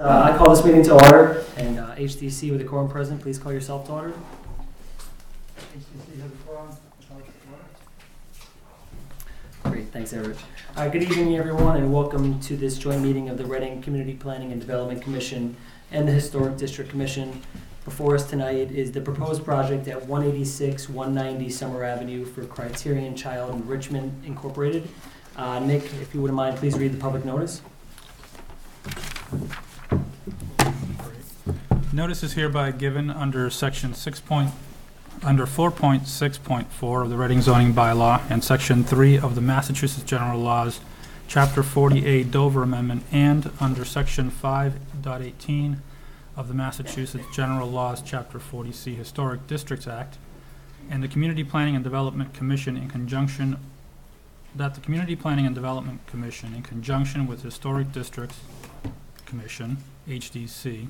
Uh, I call this meeting to order, and uh, HDC with the quorum present, please call yourself to order. Great, thanks, Everett. Uh, Good evening, everyone, and welcome to this joint meeting of the Reading Community Planning and Development Commission and the Historic District Commission. Before us tonight is the proposed project at 186, 190 Summer Avenue for Criterion Child Enrichment Incorporated. Uh, Nick, if you wouldn't mind, please read the public notice. Notice is hereby given under section six point, under four point six point four of the Reading zoning bylaw and section three of the Massachusetts General Laws, chapter forty-eight Dover Amendment, and under section 5.18 of the Massachusetts General Laws, chapter forty C Historic Districts Act, and the Community Planning and Development Commission in conjunction, that the Community Planning and Development Commission in conjunction with Historic Districts Commission, HDC,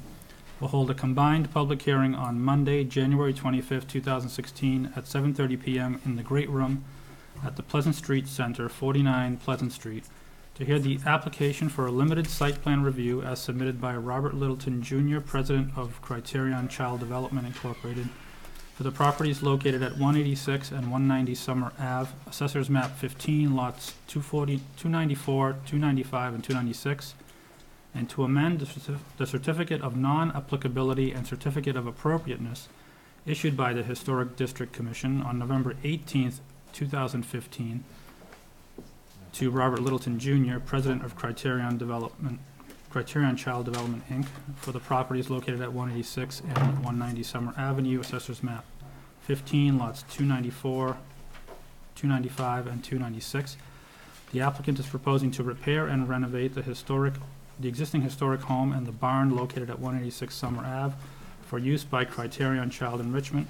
will hold a combined public hearing on Monday, January 25th, 2016, at 7:30 PM in the Great Room at the Pleasant Street Center, 49 Pleasant Street, to hear the application for a limited site plan review as submitted by Robert Littleton Jr., President of Criterion Child Development Incorporated, for the properties located at 186 and 190 Summer Ave, Assessors Map 15, lots 240, 294, 295, and 296, and to amend the the certificate of non-applicability and certificate of appropriateness issued by the Historic District Commission on November 18th, 2015, to Robert Littleton Jr., President of Criterion Development, Criterion Child Development, Inc., for the properties located at 186 and 190 Summer Avenue, Assessors Map 15, lots 294, 295, and 296. The applicant is proposing to repair and renovate the historic the existing historic home and the barn located at 186 Summer Ave for use by Criterion Child Enrichment.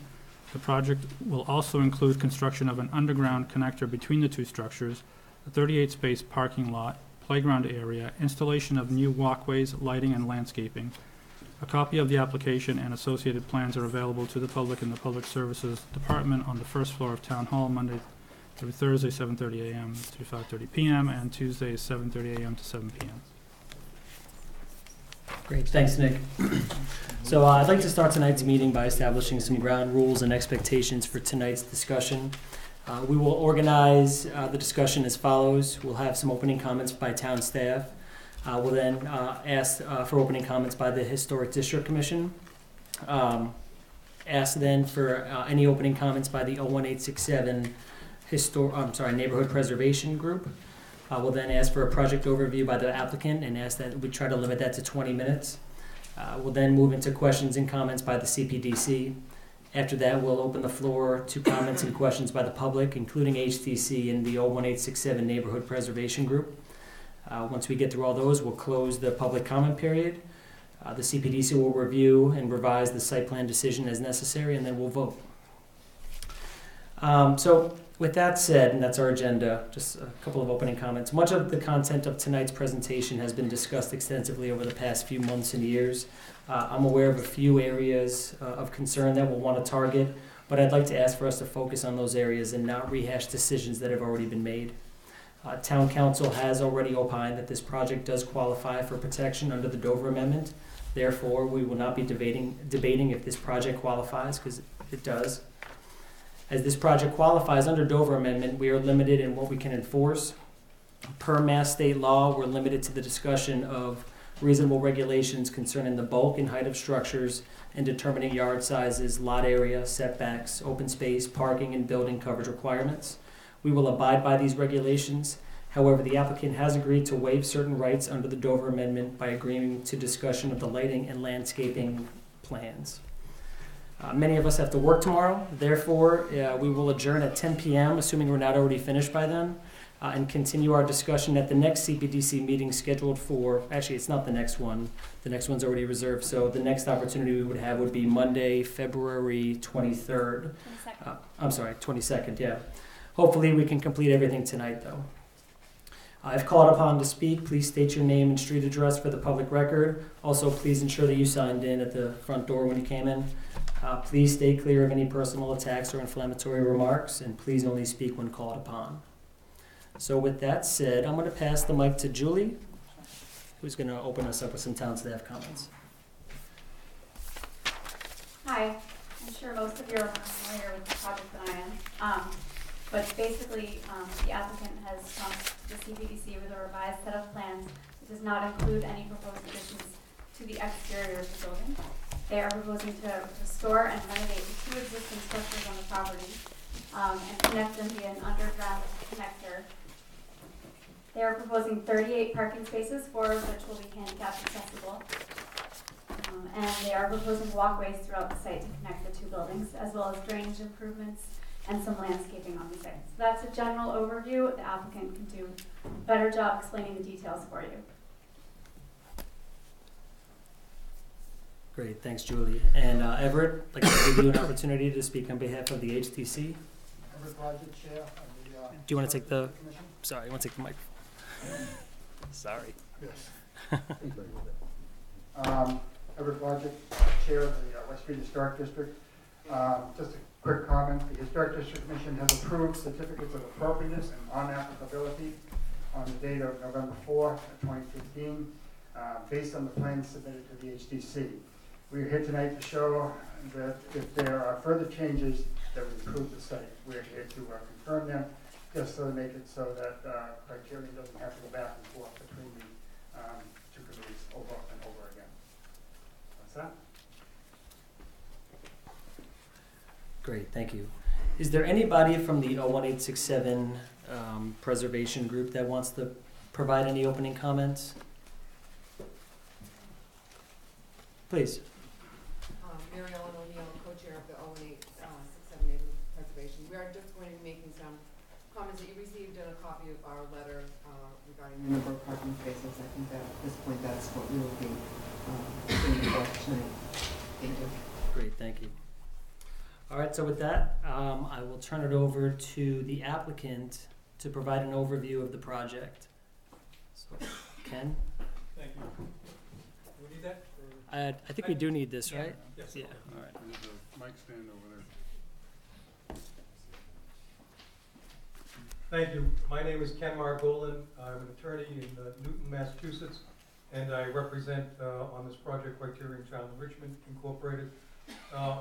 The project will also include construction of an underground connector between the two structures, a 38-space parking lot, playground area, installation of new walkways, lighting, and landscaping. A copy of the application and associated plans are available to the public in the Public Services Department on the first floor of Town Hall, Monday through Thursday, 7:30 a.m. to 5:30 p.m., and Tuesday, 7:30 a.m. to 7 p.m. Great, thanks, Nick. So uh, I'd like to start tonight's meeting by establishing some ground rules and expectations for tonight's discussion. Uh, We will organize uh, the discussion as follows. We'll have some opening comments by town staff. Uh, We'll then uh, ask uh, for opening comments by the Historic District Commission. Um, Ask then for uh, any opening comments by the 01867 Histor, I'm sorry, Neighborhood Preservation Group. Uh, We'll then ask for a project overview by the applicant and ask that we try to limit that to 20 minutes. Uh, We'll then move into questions and comments by the CPDC. After that, we'll open the floor to comments and questions by the public, including HDC and the 01867 Neighborhood Preservation Group. Uh, Once we get through all those, we'll close the public comment period. Uh, The CPDC will review and revise the site plan decision as necessary, and then we'll vote. Um, So with that said, and that's our agenda, just a couple of opening comments. Much of the content of tonight's presentation has been discussed extensively over the past few months and years. Uh, I'm aware of a few areas uh, of concern that we'll want to target, but I'd like to ask for us to focus on those areas and not rehash decisions that have already been made. Uh, Town counsel has already opined that this project does qualify for protection under the Dover Amendment. Therefore, we will not be debating, debating if this project qualifies, because it does. As this project qualifies under Dover Amendment, we are limited in what we can enforce. Per Mass State law, we're limited to the discussion of reasonable regulations concerning the bulk and height of structures and determining yard sizes, lot area, setbacks, open space, parking, and building coverage requirements. We will abide by these regulations. However, the applicant has agreed to waive certain rights under the Dover Amendment by agreeing to discussion of the lighting and landscaping plans. Uh, Many of us have to work tomorrow, therefore, uh, we will adjourn at 10 PM, assuming we're not already finished by then, uh, and continue our discussion at the next CPDC meeting scheduled for, actually, it's not the next one, the next one's already reserved, so the next opportunity we would have would be Monday, February 23rd. Uh, I'm sorry, 22nd, yeah. Hopefully, we can complete everything tonight, though. Uh, If called upon to speak, please state your name and street address for the public record. Also, please ensure that you signed in at the front door when you came in. Uh, Please stay clear of any personal attacks or inflammatory remarks, and please only speak when called upon. So with that said, I'm going to pass the mic to Julie, who's going to open us up with some town staff comments. Hi, I'm sure most of you are familiar with the project that I am. Um, But basically, um, the applicant has come to the CPDC with a revised set of plans that does not include any proposed additions to the exterior of the building. They are proposing to restore and renovate the two existing structures on the property um, and connect them via an underground connector. They are proposing 38 parking spaces, four of which will be handicap accessible. Um, And they are proposing walkways throughout the site to connect the two buildings, as well as drainage improvements and some landscaping on the site. So that's a general overview. The applicant can do a better job explaining the details for you. Great, thanks, Julie. And uh, Everett, I'd like to give you an opportunity to speak on behalf of the HDC. Everett Rogers, Chair of the. uh, Do you wanna take the- Commission? Sorry, you want to take the mic. Sorry. Yes. Um, Everett Rogers, Chair of the uh, West Street Historic District. Um, Just a quick comment, the Historic District Commission has approved certificates of appropriateness and on-applicability on the date of November 4, 2015, uh, based on the plans submitted to the HDC. We are here tonight to show that if there are further changes that would improve the site, we are here to uh, confirm them, just so to make it so that uh, Criterion doesn't have to go back and forth between the um, two committees over and over again. That's that. Great, thank you. Is there anybody from the 01867 um, Preservation Group that wants to provide any opening comments? Please. Um, Mary Ellen O'Neill, co-chair of the O and eight, uh, six seven neighborhood preservation. We are just going to be making some comments that you received in a copy of our letter, uh, regarding the number of parking spaces. I think that at this point, that's what we will be, uh, bringing forth tonight. Thank you. Great, thank you. All right, so with that, um, I will turn it over to the applicant to provide an overview of the project. So, Ken? Thank you. Do we need that? I, I think we do need this, right? Yes. Yeah, all right. There's a mic stand over there. Thank you. My name is Ken Margolin. I'm an attorney in uh, Newton, Massachusetts, and I represent uh, on this project Criterion Child Enrichment Incorporated. Uh,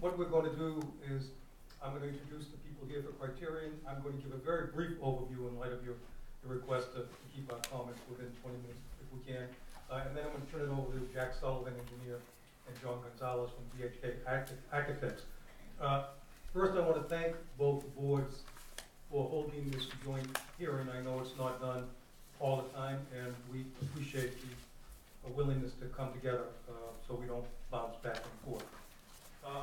What we're going to do is, I'm going to introduce the people here for Criterion. I'm going to give a very brief overview in light of your your request to to keep our comments within 20 minutes if we can. Uh, And then I'm going to turn it over to Jack Sullivan, engineer, and John Gonzalez from DHK Archi- Architects. Uh, First, I want to thank both boards for holding this joint hearing. I know it's not done all the time, and we appreciate the willingness to come together uh, so we don't bounce back and forth. Uh,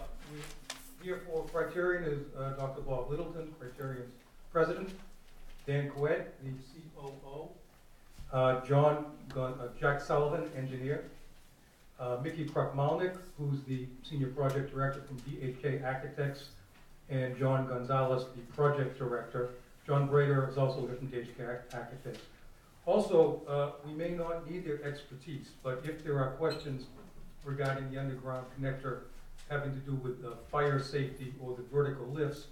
Here for Criterion is uh, Dr. Bob Littleton, Criterion's president, Dan Coed, the COO, uh, John, uh, Jack Sullivan, engineer, uh, Mickey Krupmalnik, who's the senior project director from DHK Architects, and John Gonzalez, the project director. John Brader is also with DHK Architects. Also, uh, we may not need their expertise, but if there are questions regarding the underground connector having to do with the fire safety or the vertical lifts,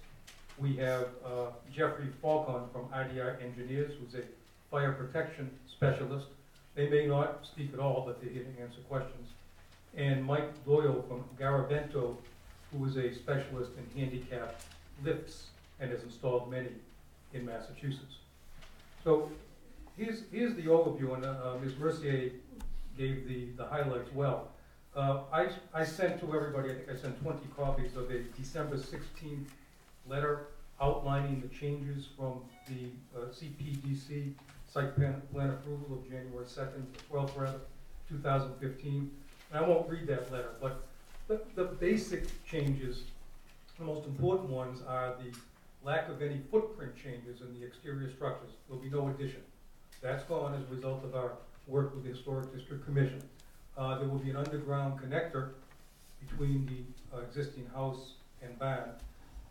we have uh, Jeffrey Falcon from IDR Engineers, who's a fire protection specialist. They may not speak at all, but they're here to answer questions. And Mike Doyle from Garaventa, who is a specialist in handicap lifts and has installed many in Massachusetts. So here's, here's the overview, and uh, Ms. Mercier gave the, the highlights well. Uh, I, I sent to everybody, I think I sent 20 copies of a December 16th letter outlining the changes from the uh, CPDC site plan, plan approval of January 2nd, 12th rather, 2015. And I won't read that letter, but the, the basic changes, the most important ones are the lack of any footprint changes in the exterior structures. There'll be no addition. That's gone as a result of our work with the Historic District Commission. Uh, There will be an underground connector between the uh, existing house and barn.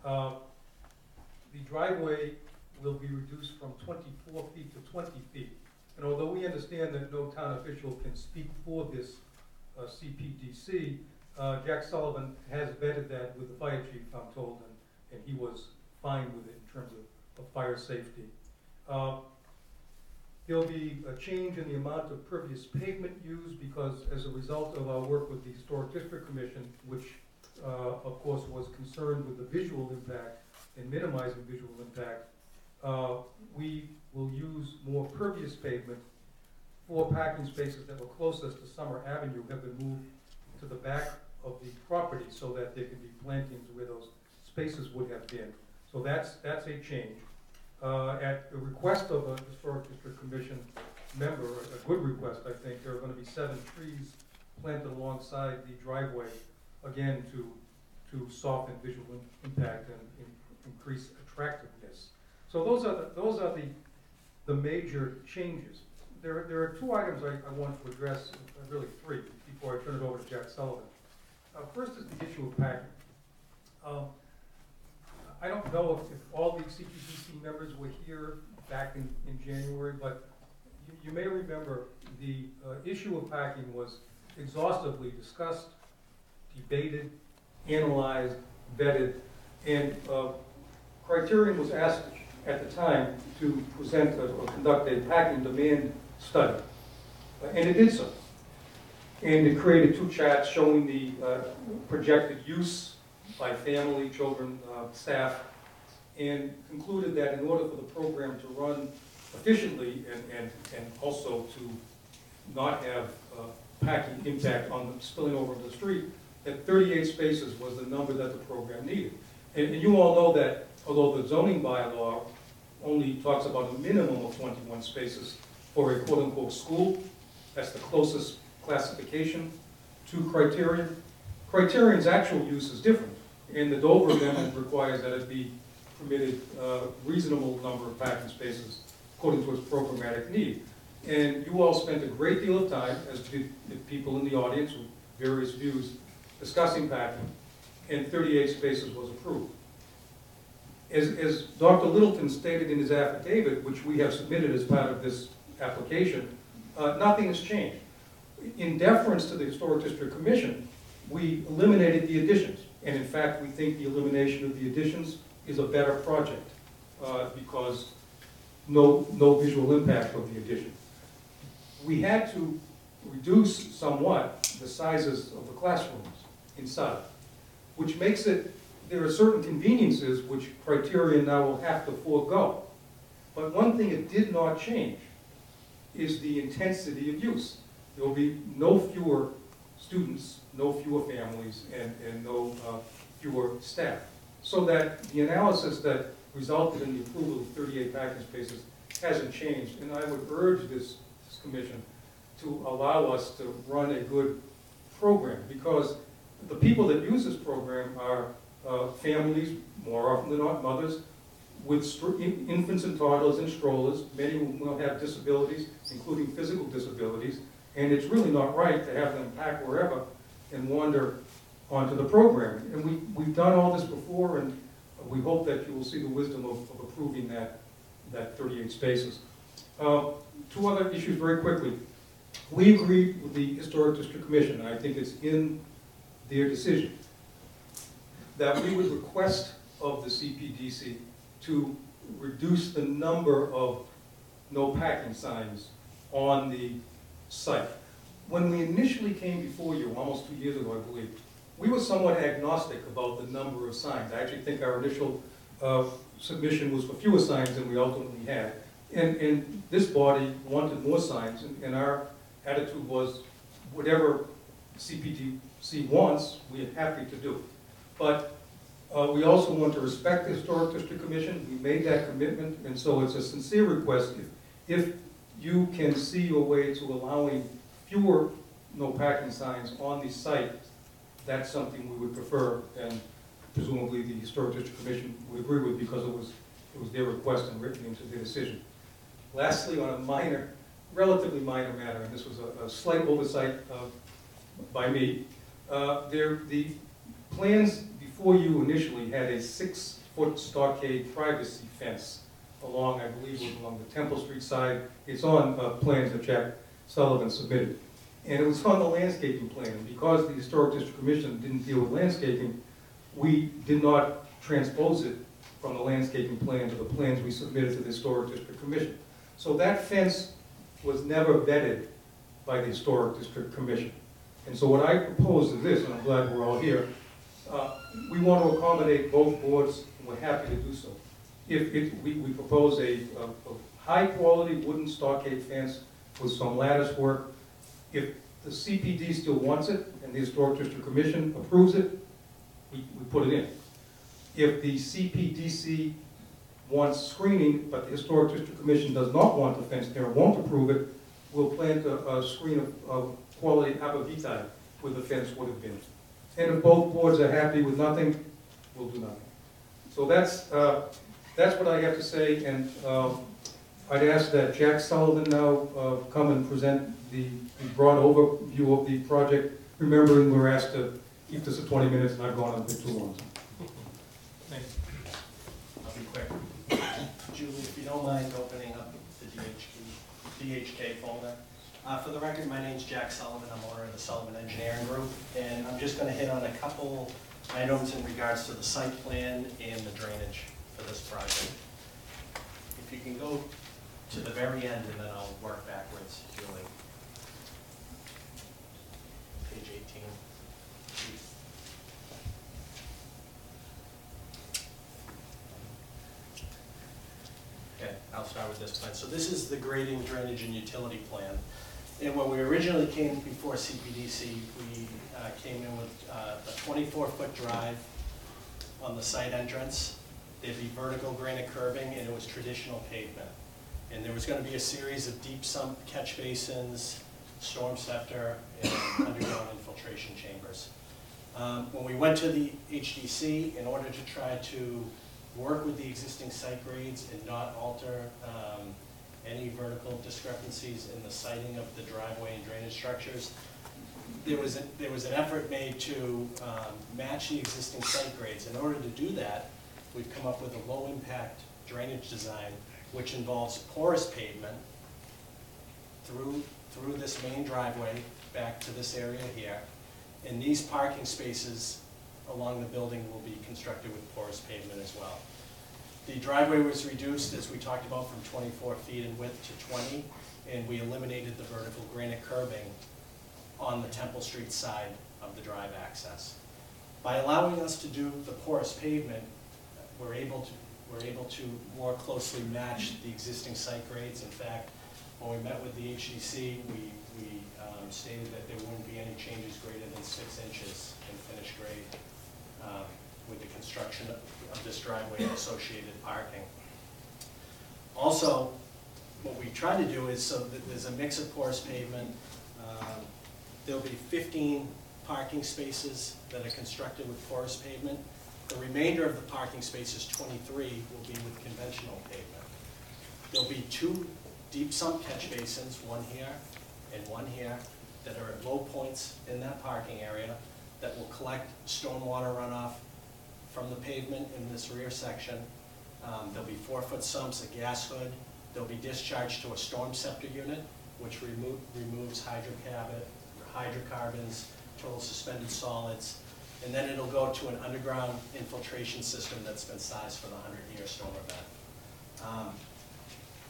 Uh, The driveway will be reduced from 24 feet to 20 feet. And although we understand that no town official can speak for this uh, CPDC, uh, Jack Sullivan has vetted that with the fire chief, I'm told, and, and he was fine with it in terms of, of fire safety. Uh, There'll be a change in the amount of pervious pavement used because as a result of our work with the Historic District Commission, which, uh, of course, was concerned with the visual impact and minimizing visual impact, uh, we will use more pervious pavement. Four parking spaces that were closest to Summer Avenue have been moved to the back of the property so that there can be plantings where those spaces would have been. So that's, that's a change. Uh, At the request of a Historic District Commission member, a good request, I think, there are gonna be seven trees planted alongside the driveway, again, to, to soften visual im- impact and in- increase attractiveness. So those are, the those are the, the major changes. There, there are two items I, I want to address, uh, really three, before I turn it over to Jack Sullivan. Uh, First is the issue of parking. Um, I don't know if, if all the CPDC members were here back in, in January, but you, you may remember the, uh, issue of packing was exhaustively discussed, debated, analyzed, vetted, and, uh, Criterion was asked at the time to present or or conduct a packing demand study, Uh, and it did so. And it created two charts showing the uh, projected use by family, children, uh, staff, and concluded that in order for the program to run efficiently and, and, and also to not have uh, packing impact on the spilling over the street, that 38 spaces was the number that the program needed. And, and you all know that although the zoning bylaw only talks about a minimum of 21 spaces for a quote-unquote school, that's the closest classification to criterion. Criterion's actual use is different, and the Dover amendment requires that it be permitted a reasonable number of parking spaces according to its programmatic need. And you all spent a great deal of time, as did the people in the audience with various views, discussing parking, and 38 spaces was approved. As, as Dr. Littleton stated in his affidavit, which we have submitted as part of this application, uh, nothing has changed. In deference to the Historic District Commission, we eliminated the additions. And in fact, we think the elimination of the additions is a better project, uh, because no, no visual impact of the addition. We had to reduce somewhat the sizes of the classrooms inside, which makes it, there are certain conveniences which Criterion now will have to forego. But one thing it did not change is the intensity of use. There will be no fewer students, no fewer families, and, and no uh, fewer staff. So that the analysis that resulted in the approval of 38 parking spaces hasn't changed. And I would urge this, this commission to allow us to run a good program, because the people that use this program are uh, families, more often than not mothers, with infants and toddlers in strollers, many will have disabilities, including physical disabilities, and it's really not right to have them pack wherever and wander onto the program. And we, we've done all this before, and we hope that you will see the wisdom of, of approving that, that 38 spaces. Uh, Two other issues very quickly. We agreed with the Historic District Commission, and I think it's in their decision, that we would request of the CPDC to reduce the number of no parking signs on the site. When we initially came before you, almost two years ago, I believe, we were somewhat agnostic about the number of signs. I actually think our initial uh, submission was for fewer signs than we ultimately had. And, and this body wanted more signs, and- and our attitude was, whatever CPDC wants, we are happy to do. But uh, we also want to respect the Historic District Commission, we made that commitment, and so it's a sincere request, if, if you can see your way to allowing fewer no parking signs on the site, that's something we would prefer, and presumably the Historic District Commission would agree with, because it was, it was their request and written into their decision. Lastly, on a minor, relatively minor matter, and this was a, a slight oversight uh, by me, uh, there, the plans before you initially had a six-foot stockade privacy fence along, I believe along the Temple Street side. It's on uh, plans that Jack Sullivan submitted. And it was on the landscaping plan. Because the Historic District Commission didn't deal with landscaping, we did not transpose it from the landscaping plan to the plans we submitted to the Historic District Commission. So that fence was never vetted by the Historic District Commission. And so what I propose is this, and I'm glad we're all here, uh, we want to accommodate both boards, and we're happy to do so. If, if, we, we propose a, a, a high-quality wooden stockade fence with some lattice work. If the CPD still wants it, and the Historic District Commission approves it, we, we put it in. If the CPDC wants screening, but the Historic District Commission does not want the fence there, won't approve it, we'll plant a, a screen of, of quality arborvitae where the fence would have been. And if both boards are happy with nothing, we'll do nothing. So that's, uh, that's what I have to say, and, um, I'd ask that Jack Sullivan now, uh, come and present the, the broad overview of the project, remembering we're asked to keep this at twenty minutes, and I've gone a bit too long. Thanks. I'll be quick. Julie, if you don't mind opening up the DHK, DHK folder. Uh, for the record, my name's Jack Sullivan, I'm owner of the Sullivan Engineering Group, and I'm just gonna hit on a couple items in regards to the site plan and the drainage for this project. If you can go to the very end, and then I'll work backwards, Julie. Page eighteen. Okay, I'll start with this plan. So this is the grading, drainage, and utility plan. And when we originally came before CPDC, we uh, came in with uh, a 24-foot drive on the site entrance. There'd be vertical granite curbing, and it was traditional pavement. And there was gonna be a series of deep sump catch basins, Stormceptor, and underground infiltration chambers. Um, When we went to the HDC, in order to try to work with the existing site grades and not alter um, any vertical discrepancies in the siting of the driveway and drainage structures. There was, a- there was an effort made to um, match the existing site grades. In order to do that, we've come up with a low-impact drainage design, which involves porous pavement through, through this main driveway back to this area here. And these parking spaces along the building will be constructed with porous pavement as well. The driveway was reduced, as we talked about, from 24 feet in width to 20, and we eliminated the vertical granite curbing on the Temple Street side of the drive access. By allowing us to do the porous pavement, we're able to, we're able to more closely match the existing site grades. In fact, when we met with the HDC, we, we um, stated that there wouldn't be any changes greater than six inches in finished grade uh, with the construction of this driveway and associated parking. Also, what we try to do is, so that there's a mix of porous pavement. um, There'll be 15 parking spaces that are constructed with porous pavement. The remainder of the parking spaces, 23, will be with conventional pavement. There'll be two deep sump catch basins, one here and one here, that are at low points in that parking area that will collect stormwater runoff from the pavement in this rear section. Um, There'll be four-foot sumps, a gas hood. They'll be discharged to a Stormceptor unit, which remo- removes hydrocarbon, hydrocarbons, total suspended solids. And then it'll go to an underground infiltration system that's been sized for the hundred-year storm event. Um,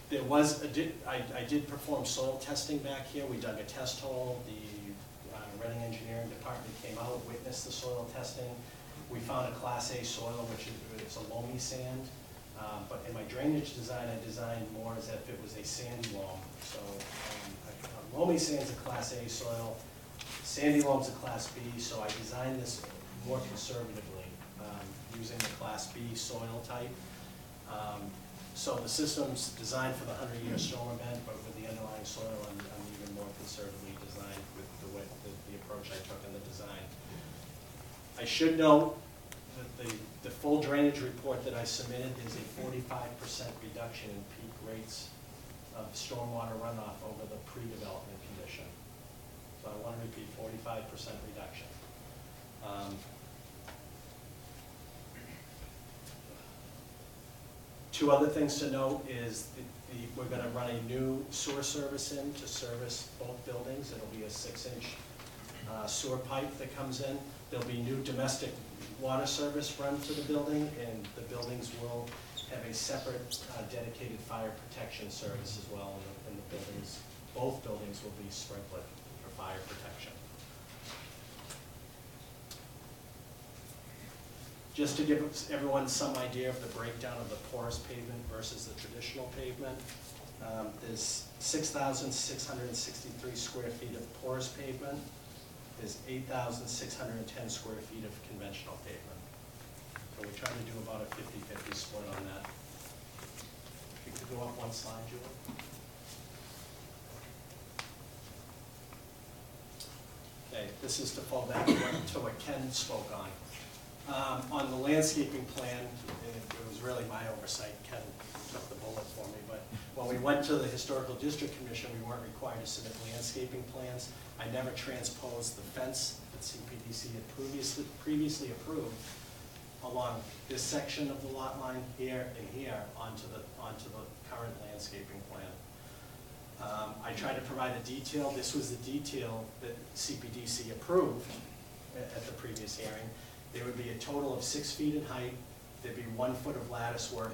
There was, di- I, I did perform soil testing back here. We dug a test hole. The uh, Reading Engineering Department came out, witnessed the soil testing. We found a Class A soil, which is, it's a loamy sand. Um, But in my drainage design, I designed more as if it was a sandy loam. So um, a- a loamy a Class A soil, sandy loam's a Class B, so I designed this more conservatively, um, using the Class B soil type. Um, So the system's designed for the hundred-year storm event, but with the underlying soil, I'm, I'm even more conservatively designed with the way, the, the approach I took in the design. I should note that the, the full drainage report that I submitted is a forty-five percent reduction in peak rates of stormwater runoff over the pre-development condition. So I want to repeat, forty-five percent reduction. Um, Two other things to note is the, the, we're gonna run a new sewer service in to service both buildings. It'll be a six-inch uh, sewer pipe that comes in. There'll be new domestic water service run to the building, and the buildings will have a separate uh, dedicated fire protection service as well in the, the buildings both buildings will be sprinkled for fire protection. Just to give everyone some idea of the breakdown of the porous pavement versus the traditional pavement, um, there's six thousand six hundred and sixty-three square feet of porous pavement. There's eight thousand six hundred and ten square feet of conventional pavement. So we're trying to do about a 50-50 split on that. If you could go up one slide, Julie. Okay, this is to fall back to what Ken spoke on. Um, On the landscaping plan, it it was really my oversight, Ken took the bullet for me, but when we went to the Historical District Commission, we weren't required to submit landscaping plans. I never transposed the fence that CPDC had previously, previously approved along this section of the lot line here and here onto the, onto the current landscaping plan. Um, I tried to provide a detail, this was the detail that CPDC approved at, at the previous hearing. There would be a total of six feet in height, there'd be one foot of lattice work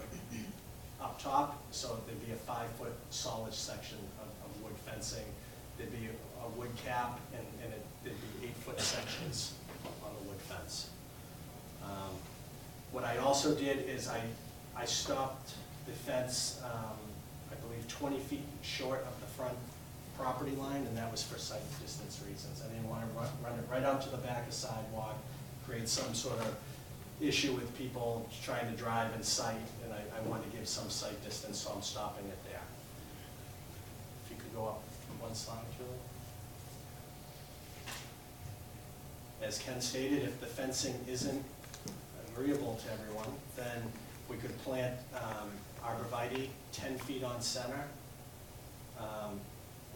up top, so there'd be a five-foot solid section of, of wood fencing. There'd be a- a wood cap, and, and it- there'd be eight-foot sections on the wood fence. Um, What I also did is I, I stopped the fence, um, I believe twenty feet short of the front property line, and that was for sight distance reasons. I didn't want to run, run it right out to the back of sidewalk, create some sort of issue with people trying to drive in sight, and I, I to give some sight distance, so I'm stopping it there. If you could go up one slide, Julie. As Ken stated, if the fencing isn't agreeable to everyone, then we could plant um, arborvitae ten feet on center um,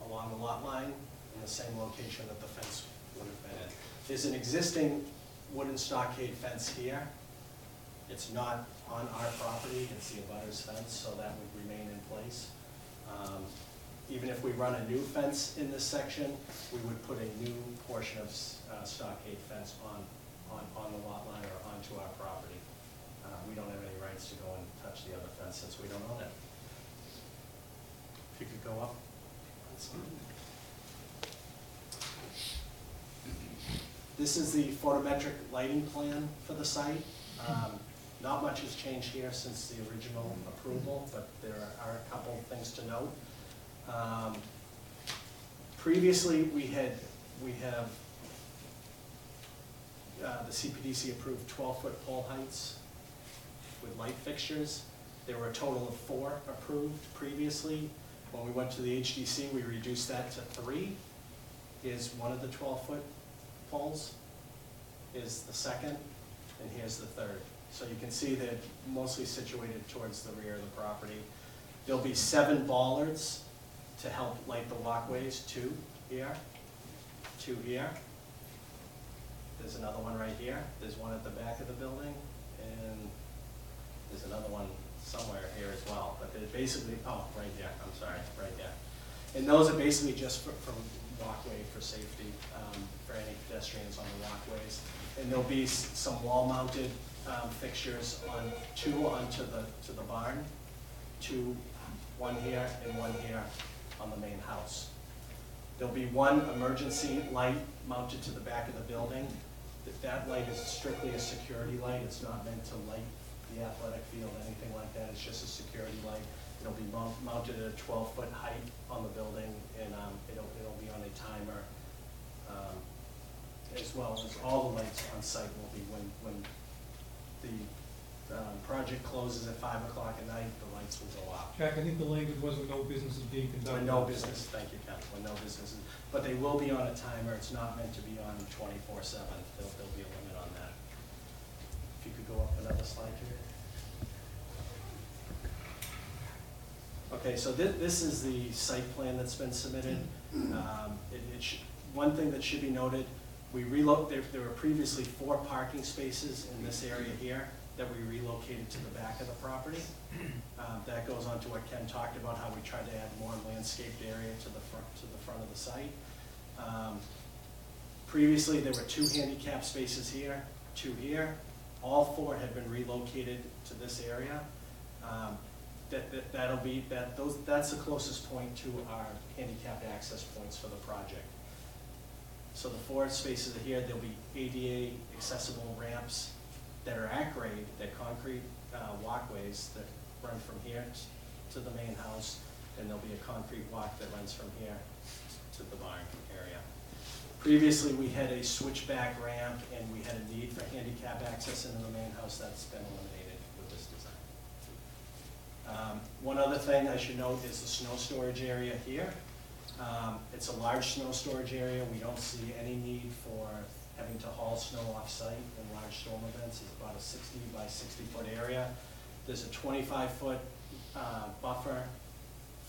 along the lot line in the same location that the fence would have been in. There's an existing wooden stockade fence here. It's not on our property, it's the abutter's fence, so that would remain in place. Um, Even if we run a new fence in this section, we would put a new portion of uh, stockade fence on, on, on the lot line or onto our property. Uh, We don't have any rights to go and touch the other fence since we don't own it. If you could go up. This is the photometric lighting plan for the site. Um, Not much has changed here since the original approval, but there are a couple of things to note. Um, Previously, we had, we have, uh, the CPDC approved twelve-foot pole heights with light fixtures. There were a total of four approved previously. When we went to the HDC, we reduced that to three. Is one of the twelve-foot poles, is the second, and here's the third. So you can see they're mostly situated towards the rear of the property. There'll be seven bollards to help light the walkways, two here, two here. There's another one right here, there's one at the back of the building, and there's another one somewhere here as well, but they're basically, oh, right here, I'm sorry, right there. And those are basically just for, for walkway for safety, um, for any pedestrians on the walkways. And there'll be some wall-mounted, um, fixtures on, two onto the, to the barn, two, one here and one here on the main house. There'll be one emergency light mounted to the back of the building. That, that light is strictly a security light, it's not meant to light the athletic field, anything like that, it's just a security light. It'll be mount- mounted at a twelve-foot height on the building, and, um, it'll, it'll be on a timer. um, As well as all the lights on site will be when, when the, um, project closes at five o'clock at night, the lights will go off. Jack, I think the language was when no business is being conducted. When no business, thank you, Ken, when no business, is- but they will be on a timer, it's not meant to be on twenty-four seven, there'll, there'll be a limit on that. If you could go up another slide here. Okay, so thi- this is the site plan that's been submitted. Um, it, it should, one thing that should be noted, we relo, there, there were previously four parking spaces in this area here that we relocated to the back of the property. Um, That goes on to what Ken talked about, how we tried to add more landscaped area to the front, to the front of the site. Um, Previously, there were two handicap spaces here, two here. All four had been relocated to this area. Um, that, that- that'll be, that, those, that's the closest point to our handicapped access points for the project. So the four spaces are here, there'll be ADA accessible ramps that are at grade, that concrete uh, walkways that run from here to the main house, and there'll be a concrete walk that runs from here to the barn area. Previously, we had a switchback ramp, and we had a need for handicap access into the main house, that's been eliminated with this design. Um, One other thing I should note is the snow storage area here. Um, It's a large snow storage area, we don't see any need for having to haul snow off-site in large storm events. It's about a sixty by sixty foot area. There's a twenty-five foot uh, buffer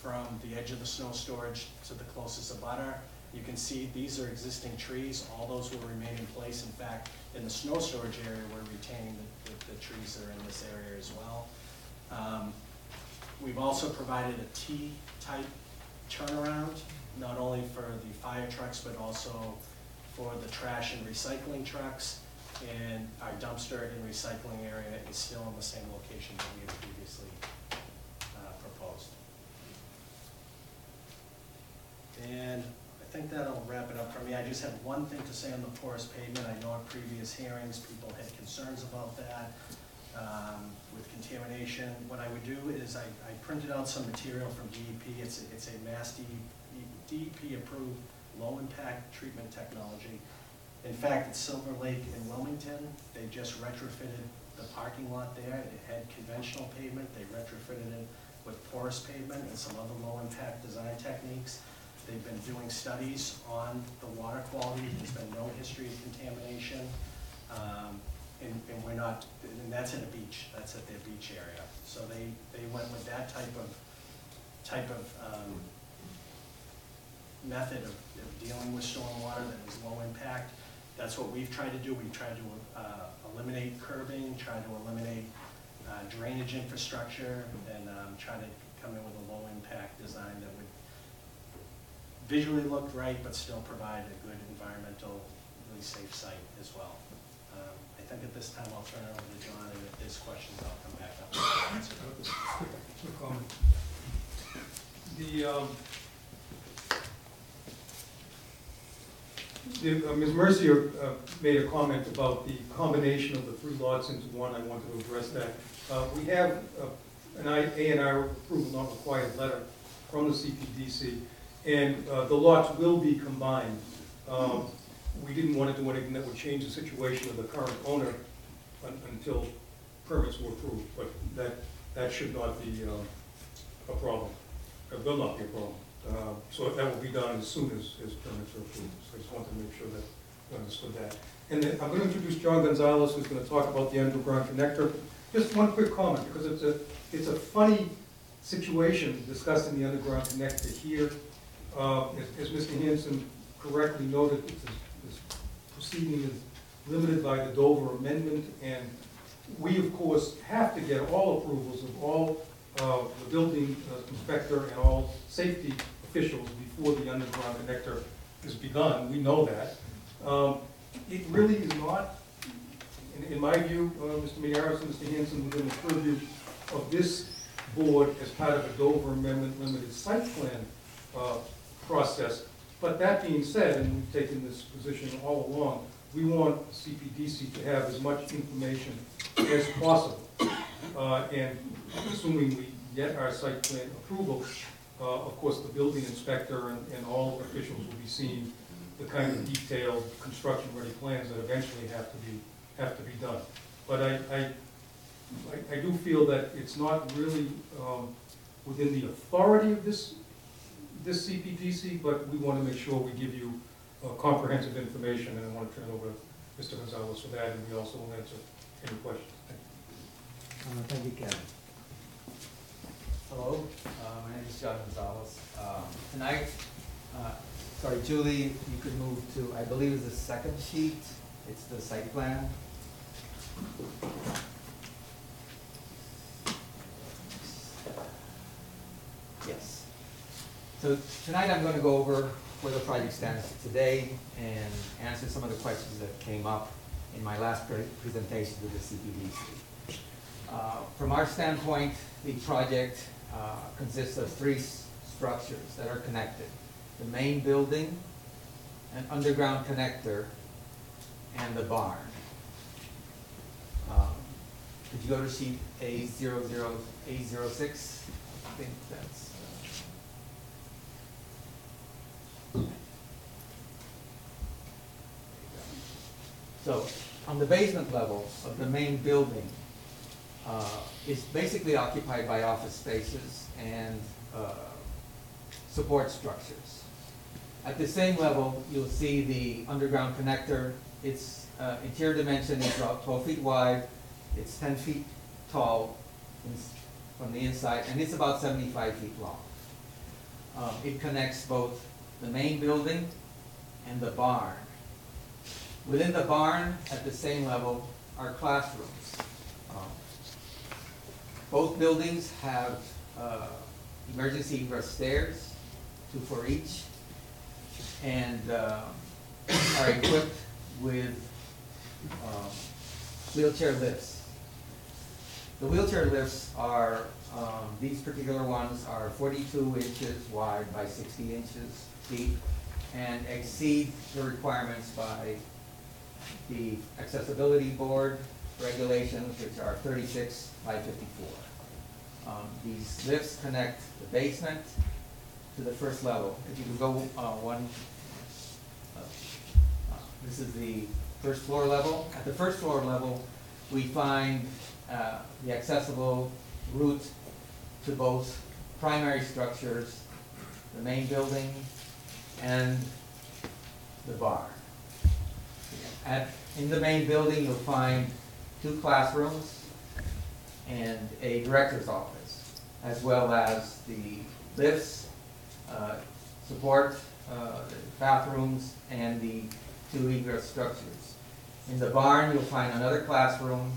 from the edge of the snow storage to the closest abutter. You can see these are existing trees, all those will remain in place. In fact, in the snow storage area, we're retaining the, the- the trees that are in this area as well. Um, We've also provided a T-type turnaround, not only for the fire trucks, but also for the trash and recycling trucks. And our dumpster and recycling area is still in the same location that we had previously uh, proposed. And I think that'll wrap it up for me. I just have one thing to say on the porous pavement. I know in previous hearings, people had concerns about that um, with contamination. What I would do is I I printed out some material from DEP. It's, a- it's a Mass DEP-approved low-impact treatment technology. In fact, at Silver Lake in Wilmington, they just retrofitted the parking lot there. It had conventional pavement. They retrofitted it with porous pavement and some other low-impact design techniques. They've been doing studies on the water quality. There's been no history of contamination. Um, And, and we're not, and that's at a beach, that's at their beach area. So they, they went with that type of, type of um, method of of dealing with stormwater that was low impact. That's what we've tried to do. We've tried to uh, eliminate curbing, try to eliminate uh, drainage infrastructure, and um, try to come in with a low-impact design that would visually look right, but still provide a good environmental, really safe site as well. Um, I think at this time, I'll turn it over to John, and if there's questions, I'll come back up and answer. The, um, uh, Ms. Mercier uh, made a comment about the combination of the three lots into one, I wanted to address that. Uh, We have uh, an A and R approval not required letter from the CPDC, and uh, the lots will be combined. Um, We didn't want to do anything that would change the situation of the current owner un- until permits were approved, but that, that should not be uh, a problem. It will not be a problem. Uh, So that will be done as soon as, as permits are approved. So I just wanted to make sure that you understood that. And then I'm going to introduce John Gonzalez, who's going to talk about the underground connector. Just one quick comment, because it's a, it's a funny situation discussing the underground connector here. Uh, As, as Mr. Hanson correctly noted, this this proceeding is limited by the Dover Amendment, and we, of course, have to get all approvals of all, uh, the building uh, inspector and all safety officials before the underground connector is begun, we know that. Um, It really is not, in, in my view, uh, Mr. Mayaris and Mr. Hanson, within the purview of this board as part of a Dover Amendment limited site plan uh, process. But that being said, and we've taken this position all along, we want CPDC to have as much information as possible. Uh, And assuming we get our site plan approval, uh, of course, the building inspector and, and all officials will be seeing the kind of detailed, construction-ready plans that eventually have to be, have to be done. But I, I, I- I do feel that it's not really um, within the authority of this, this CPDC, but we want to make sure we give you uh, comprehensive information, and I want to turn it over to Mr. Gonzalez for that, and we also will answer any questions. Thank you. Uh, Thank you, Kevin. Hello, uh, my name is John Gonzalez. Um, Tonight, uh, sorry, Julie, you could move to, I believe it's the second sheet. It's the site plan. Yes. So tonight I'm going to go over where the project stands today and answer some of the questions that came up in my last pre- presentation to the CPDC. Uh, From our standpoint, the project uh, consists of three s- structures that are connected. The main building, an underground connector, and the barn. Um, Could you go to sheet A zero zero, A zero six? I think that's. uh, So, on the basement level of the main building, uh, is basically occupied by office spaces and uh, support structures. At the same level, you'll see the underground connector. Its uh, interior dimension is about 12 feet wide, it's 10 feet tall ins- from the inside, and it's about 75 feet long. Um, It connects both the main building and the barn. Within the barn, at the same level, are classrooms. Both buildings have uh, emergency egress stairs, two for each, and uh, are equipped with um, wheelchair lifts. The wheelchair lifts are, um, these particular ones are 42 inches wide by 60 inches deep and exceed the requirements by the accessibility board regulations, which are 36 by 54. Um, These lifts connect the basement to the first level. If you could go uh, one, uh, this is the first floor level. At the first floor level, we find uh, the accessible route to both primary structures, the main building and the barn. At, in the main building, you'll find two classrooms and a director's office, as well as the lifts, uh, support, uh, bathrooms, and the two egress structures. In the barn, you'll find another classroom,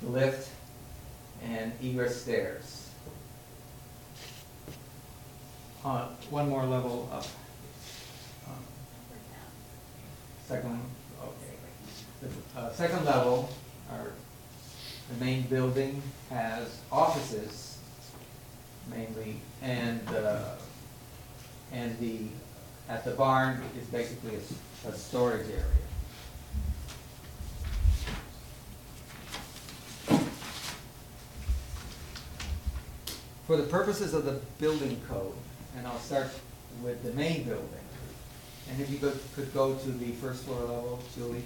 the lift, and egress stairs. Uh, one more level up. Um, Second, okay. The uh, second level, our, the main building has offices mainly, and, uh, and the, at the barn is basically a storage area. For the purposes of the building code, and I'll start with the main building, and if you could, could go to the first floor level, Julie.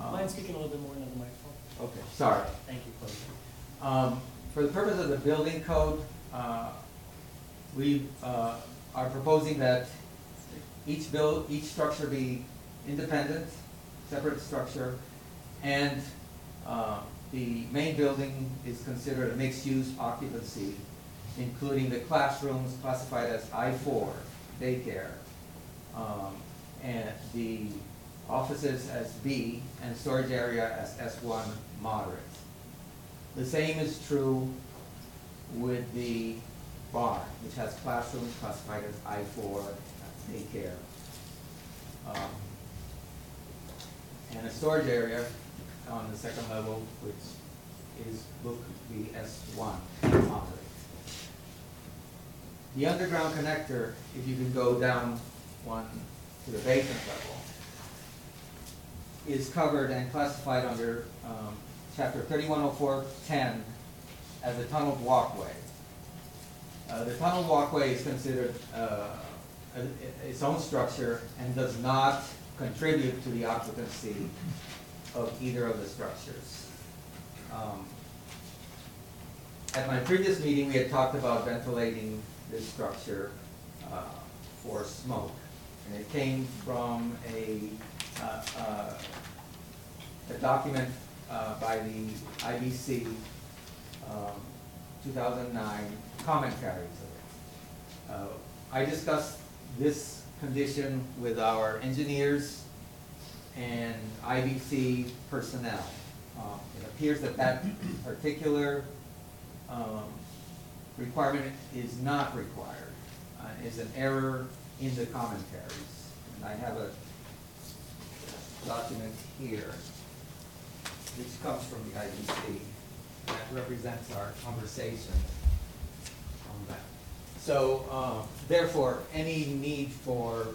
Um, Mind speaking a little bit more into the microphone? Okay, sorry. Thank you, Chloe. Um, For the purpose of the building code, uh, we uh, are proposing that each build, each structure be independent, separate structure, and uh, the main building is considered a mixed-use occupancy, including the classrooms classified as I-4, daycare, um, and the offices as B, and storage area as S1, moderate. The same is true with the barn, which has classrooms classified as I four, daycare. Um, And a storage area on the second level, which is, book be S one, moderate. The underground connector, if you can go down one to the basement level, is covered and classified under um, chapter thirty-one oh four ten as a tunneled walkway. Uh, The tunneled walkway is considered uh, a- its own structure and does not contribute to the occupancy of either of the structures. Um, At my previous meeting, we had talked about ventilating this structure uh, for smoke. And it came from a, uh, uh, a document uh, by the IBC, um, 2009, commentaries. Uh, I discussed this condition with our engineers and IBC personnel. Um, It appears that that particular um, requirement is not required, uh, is an error in the commentaries. And I have a document here, which comes from the IBC, that represents our conversation on that. So, uh, therefore, any need for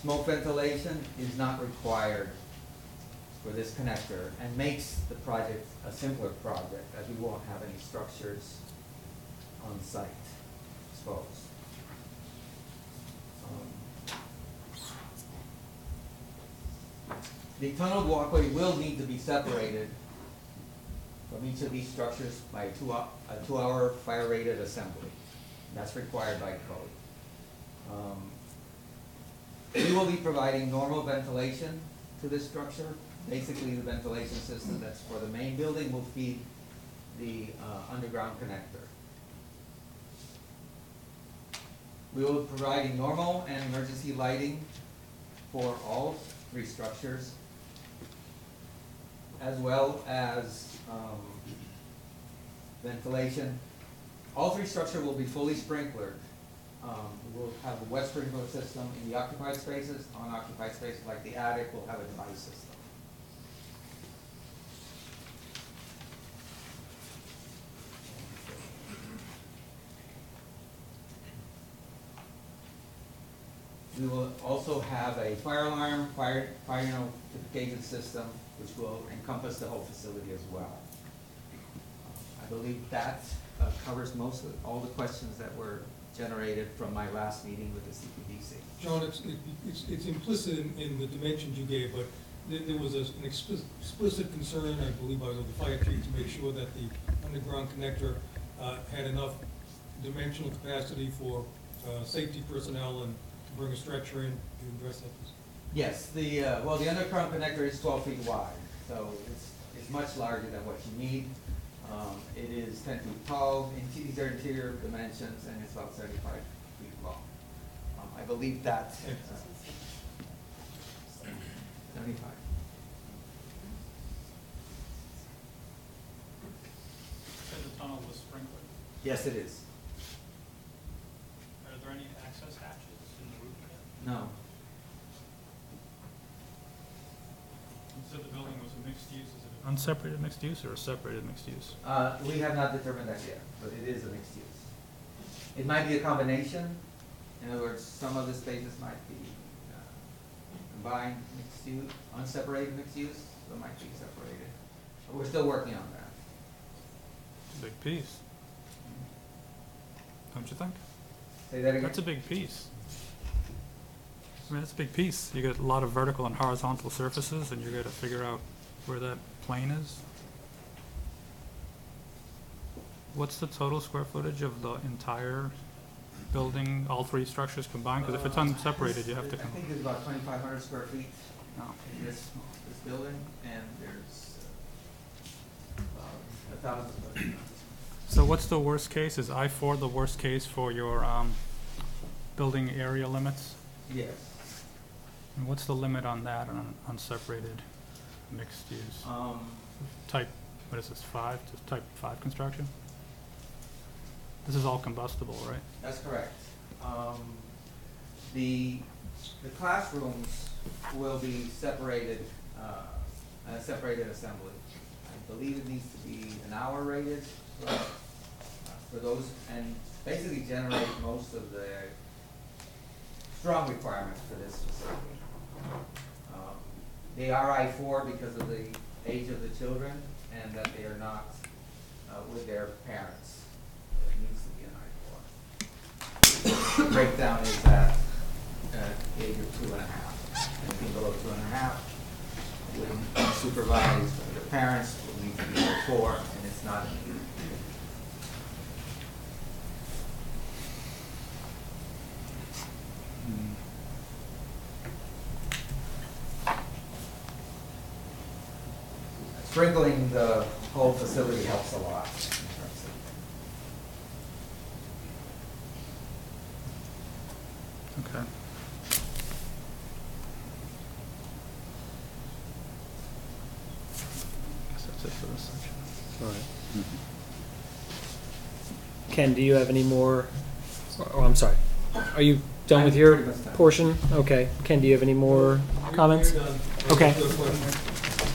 smoke ventilation is not required for this connector and makes the project a simpler project as we won't have any structures on site exposed. The tunneled walkway will need to be separated from each of these structures by a two, hou- a two-hour fire-rated assembly. That's required by code. Um, We will be providing normal ventilation to this structure. Basically, the ventilation system that's for the main building will feed the uh, underground connector. We will be providing normal and emergency lighting for all three structures, as well as um, ventilation. All three structures will be fully sprinklered. Um, We'll have a wet sprinkler system in the occupied spaces, unoccupied spaces like the attic, we'll have a device system. We will also have a fire alarm, fire, fire notification system, which will encompass the whole facility as well. I believe that uh, covers most of, all the questions that were generated from my last meeting with the CPDC. John, it's, it- it's, it's implicit in, in the dimensions you gave, but there, there was a- an explicit, explicit concern, I believe, by the fire chief to make sure that the underground connector, uh, had enough dimensional capacity for, uh, safety personnel and bring a stretcher in to address that. Yes, the, uh, well, the underground connector is twelve feet wide, so it's, it's much larger than what you need. Um, it is ten feet tall, in these are interior dimensions, and it's about seventy-five feet long. Um, I believe that, uh, seventy-five. Said the tunnel was sprinkled. Yes, it is. Are there any access hatches in the roof yet? No, You said the building was a mixed use, is it unseparated mixed use or a separated mixed use? uh, we have not determined that yet, but it is a mixed use. It might be a combination, in other words, some of the spaces might be, uh, combined mixed use, unseparated mixed use, some might be separated. But we're still working on that. It's a big piece, don't you think? Say that again? That's a big piece. I mean, that's a big piece. You got a lot of vertical and horizontal surfaces, and you gotta figure out where that plane is. What's the total square footage of the entire building, all three structures combined? Because if it's Uh, unseparated, you have to, I think it's about twenty-five hundred square feet no. in this, this building, and there's uh, about a thousand. square feet. So what's the worst case? Is I four the worst case for your, um, building area limits? Yes. And what's the limit on that, on unseparated mixed use? Um, Type, what is this, five, just type five construction? This is all combustible, right? That's correct. Um, the, the classrooms will be separated, uh, a separated assembly. I believe it needs to be an hour rated for, uh, for those, and basically generate most of the strong requirements for this facility. Um, They are I four because of the age of the children, and that they are not, uh, with their parents. It needs to be an I four. Breakdown is at, uh, age of two and a half. Anything below two and a half would be supervised by the parents, will need to be I four, and it's not an Sprinkling the whole facility helps a lot. in terms Okay. Guess that's it for this section. Mm-hmm. Ken, do you have any more? Oh, I'm sorry. Are you done with your Pretty much done. portion? Okay. Ken, do you have any more comments? You're done. Okay. Any other questions?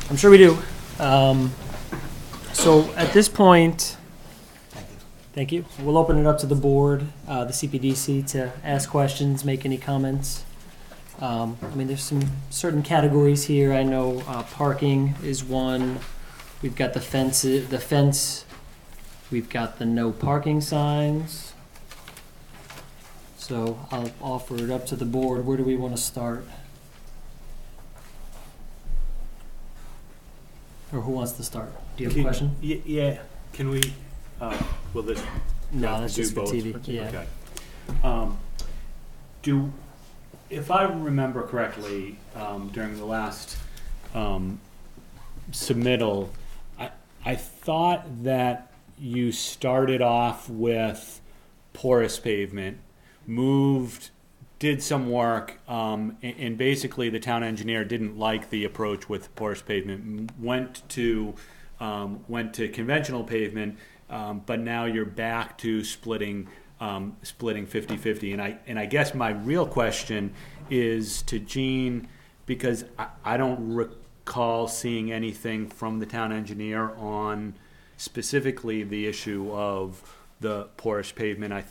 I'm sure we do. Um, So at this point, thank you. We'll open it up to the board, uh, the CPDC, to ask questions, make any comments. Um, I mean, there's some certain categories here. I know uh, parking is one. We've got the fence, the fence. We've got the no parking signs. So I'll offer it up to the board. Where do we want to start? Or who wants to start? Do you have a Can- question? Y- Yeah, can we, uh, will this? No, that's do just for both? TV, yeah. Okay. Um, Do, if I remember correctly, um, during the last um, submittal, I, I thought that you started off with porous pavement, moved, did some work, um, and, basically the town engineer didn't like the approach with porous pavement, went to, um, went to conventional pavement, um, but now you're back to splitting, um, splitting 50-50. And I, and I guess my real question is to Gene, because I, I don't recall seeing anything from the town engineer on specifically the issue of the porous pavement. I,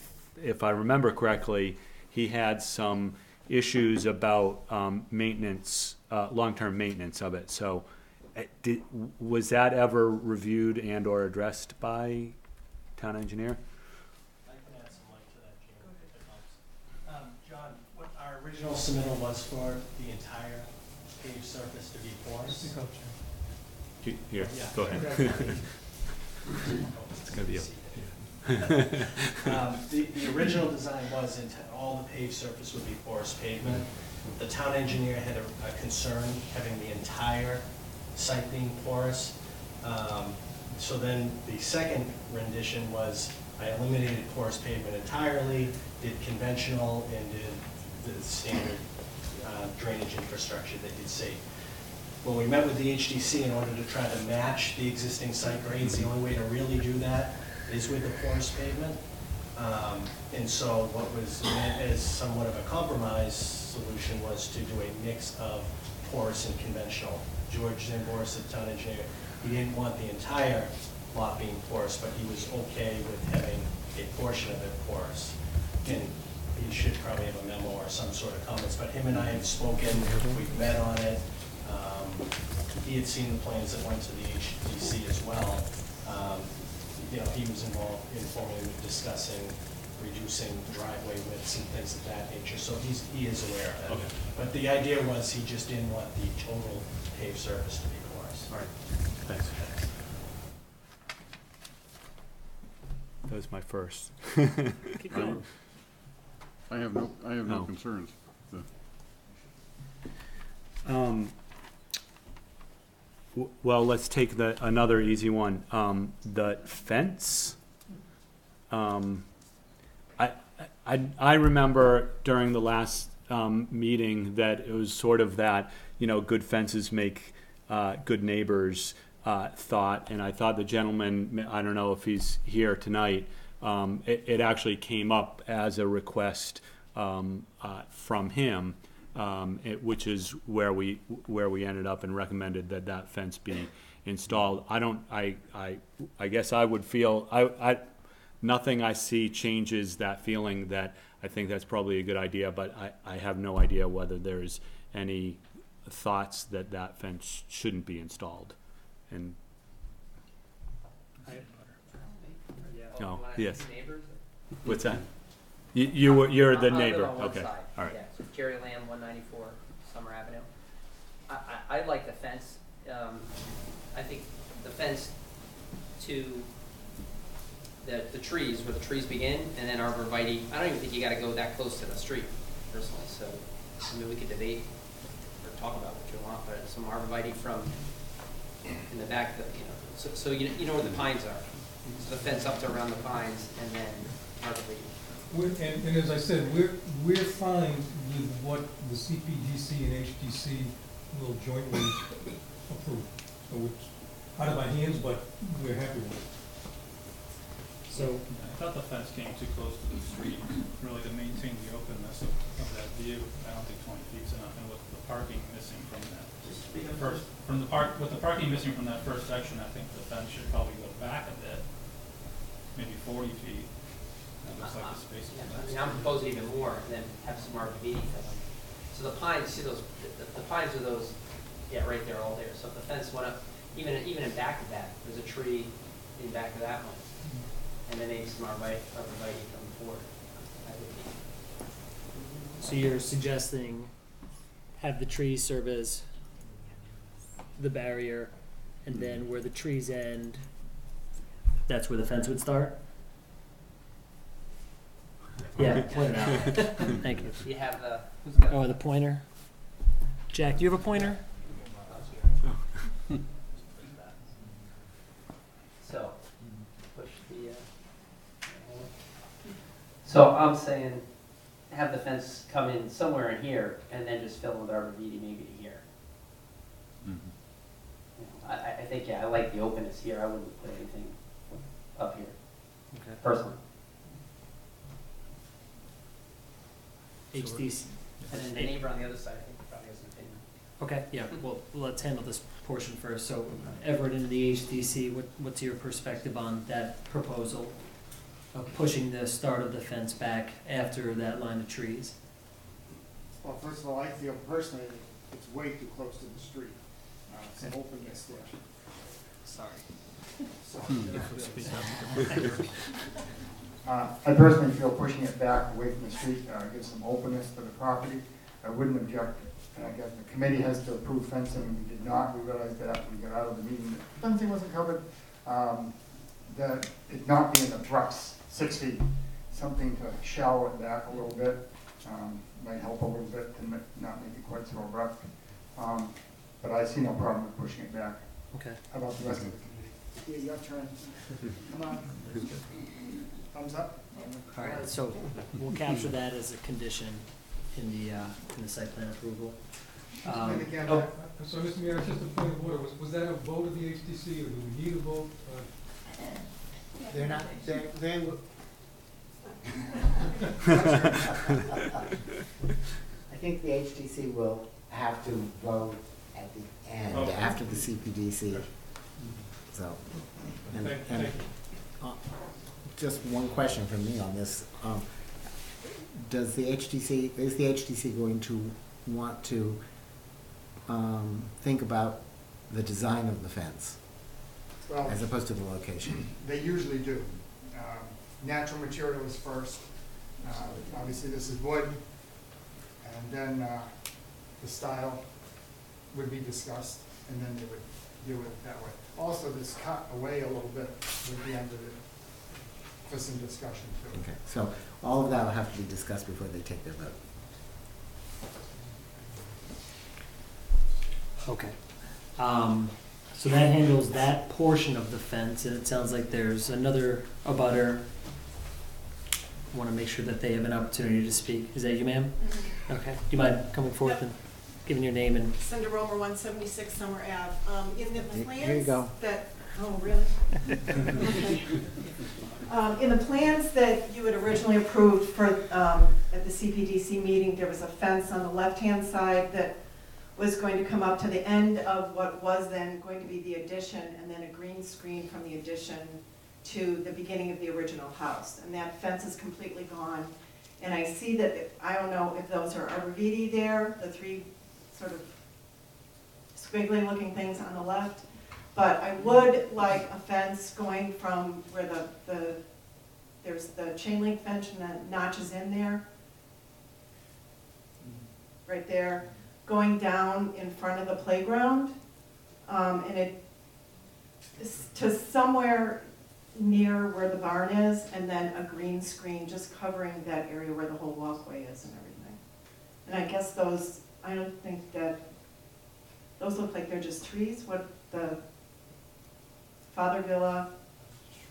if I remember correctly, he had some issues about um, maintenance, uh, long-term maintenance of it. So, uh, did, was that ever reviewed and or addressed by town engineer? I can add some light to that, Gene, if it helps. Um, John, what our original submittal was for the entire paved surface to be porous. Here, Yeah. go ahead. It's gonna be a- Um, The, the original design was all the paved surface would be porous pavement. The town engineer had a, a concern having the entire site being porous. Um, So then the second rendition was I eliminated porous pavement entirely, did conventional and did the standard uh, drainage infrastructure that you'd see. When we met with the HDC in order to try to match the existing site grades, the only way to really do that is with the porous pavement. Um, And so what was meant as somewhat of a compromise solution was to do a mix of porous and conventional. George Zamboris, the town engineer, he didn't want the entire lot being porous, but he was okay with having a portion of it porous. And he should probably have a memo or some sort of comments, but him and I have spoken, we've met on it. Um, He had seen the plans that went to the HDC as well. Um, You know, he was involved informally with discussing reducing driveway widths and things of that nature, so he's, he is aware of it. Okay. But the idea was he just didn't want the total paved surface to be porous. All right, thanks. That was my first. Keep going. I have no, I have no No. concerns. Um, well, let's take the, another easy one. Um, the fence. Um, I, I, I remember during the last, um, meeting that it was sort of that, you know, good fences make, uh, good neighbors, uh, thought, and I thought the gentleman, I don't know if he's here tonight, um, it, it actually came up as a request, um, uh, from him um, it, which is where we, where we ended up and recommended that that fence be installed. I don't, I, I, I guess I would feel, I, I, nothing I see changes that feeling that I think that's probably a good idea, but I, I have no idea whether there's any thoughts that that fence shouldn't be installed. And, no, yes. What's that? You, you were, you're the I- I live neighbor, okay, side, all right. Yeah, so Jerry Lamb, one ninety-four Summer Avenue. I, I, I like the fence, um, I think the fence to the, the trees, where the trees begin, and then arborvitae, I don't even think you gotta go that close to the street personally, so, I mean, we could debate or talk about what you want, but some arborvitae from in the back, that, you know, so, so you, you know where the pines are. So the fence up to around the pines, and then arborvitae. We're, and, and as I said, we're, we're fine with what the CPDC and HDC will jointly approve. So it's out of our hands, but we're happy with it. So, I thought the fence came too close to the street, really to maintain the openness of, of that view. I don't think twenty feet's enough, and with the parking missing from that first, from the park, with the parking missing from that first section, I think the fence should probably go back a bit, maybe forty feet. Looks like the space is I mean, I'm proposing even more, and then have some arborvitae for them. So the pines, see those, the, the pines are those, yeah, right there, all there. So if the fence went up, even, even in back of that, there's a tree in back of that one. And then maybe some arborvitae, arborvitae coming forward. So you're suggesting have the trees serve as the barrier, and then where the trees end, that's where the fence would start? Yeah, point it out. Thank you. You have the, Oh, the pointer? Jack, do you have a pointer? so, push the, uh, so I'm saying, have the fence come in somewhere in here, and then just fill in with arborvitae maybe to here. You know, I, I, I think, yeah, I like the openness here, I wouldn't put anything up here, Okay. personally. HDC. And then the neighbor on the other side, I think, probably has an opinion. Okay, yeah, well, let's handle this portion first. So Everett into the HDC, what, what's your perspective on that proposal of pushing the start of the fence back after that line of trees? Well, first of all, I feel personally it's way too close to the street. Uh, Some openness there. Sorry. So- Uh, I personally feel pushing it back away from the street uh, gives some openness to the property. I wouldn't object, and I guess the committee has to approve fencing, we did not, we realized that after we got out of the meeting, that fencing wasn't covered. Um, That it not be in the brush, six feet, something to shallow it back a little bit, um, might help a little bit to ma- not make it quite so abrupt. Um, But I see no problem with pushing it back. Okay. How about the rest of the committee? Yeah, your turn. Come on. Thumbs up? All right, so we'll capture that as a condition in the, uh, in the site plan approval. Um, And again, oh, So, Mr. Mayor, just a point of order, was, was that a vote of the HDC, or do we need a vote? Uh, They're not, they, they, w- I think the HDC will have to vote at the end, Okay. after the CPDC. So, and, Thank- and, thank uh, just one question from me on this. Um, Does the HDC, is the HTC going to want to, um, think about the design of the fence Well, as opposed to the location? they usually do. Um, Natural material is first. Uh, Obviously, this is wood. And then uh, the style would be discussed, and then they would do it that way. Also, this cut away a little bit would be under the, for some discussion too. Okay, so all of that will have to be discussed before they take their vote. Okay. Um, so that handles that portion of the fence, and it sounds like there's another abutter. Want to make sure that they have an opportunity to speak. Is that you, ma'am? Okay. Do you mind coming forth and giving your name and? Cinder Romer, one seventy-six Summer Ave. Um, in the Here- plans. here you go. That, oh, really? Um, in the plans that you had originally approved for, um, at the CPDC meeting, there was a fence on the left-hand side that was going to come up to the end of what was then going to be the addition, and then a green screen from the addition to the beginning of the original house. And that fence is completely gone. And I see that, I don't know if those are arborvitae there, the three sort of squiggly looking things on the left. But I would like a fence going from where the, the, there's the chain link fence and the notches in there. Right there, going down in front of the playground. Um, and it, to somewhere near where the barn is, and then a green screen just covering that area where the whole walkway is and everything. And I guess those, I don't think that, those look like they're just trees, what the Father Villa,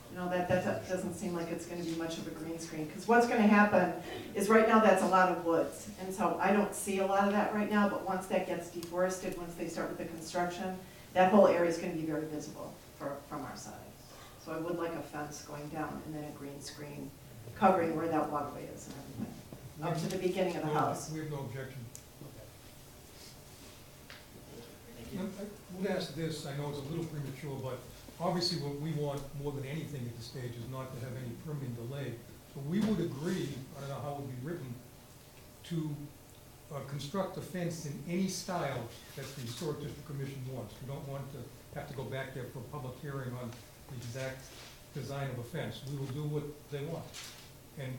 you know, that, that doesn't seem like it's gonna be much of a green screen. Because what's gonna happen is right now that's a lot of woods. And so I don't see a lot of that right now, but once that gets deforested, once they start with the construction, that whole area is gonna be very visible for, from our side. So I would like a fence going down and then a green screen covering where that walkway is and everything, up to the beginning of the house. We have no objection. Thank You I would ask this, I know it's a little premature, but obviously what we want more than anything at this stage is not to have any permitting delay. So we would agree, I don't know how it would be written, to uh, construct a fence in any style that the Historic District Commission wants. We don't want to have to go back there for a public hearing on the exact design of a fence. We will do what they want, and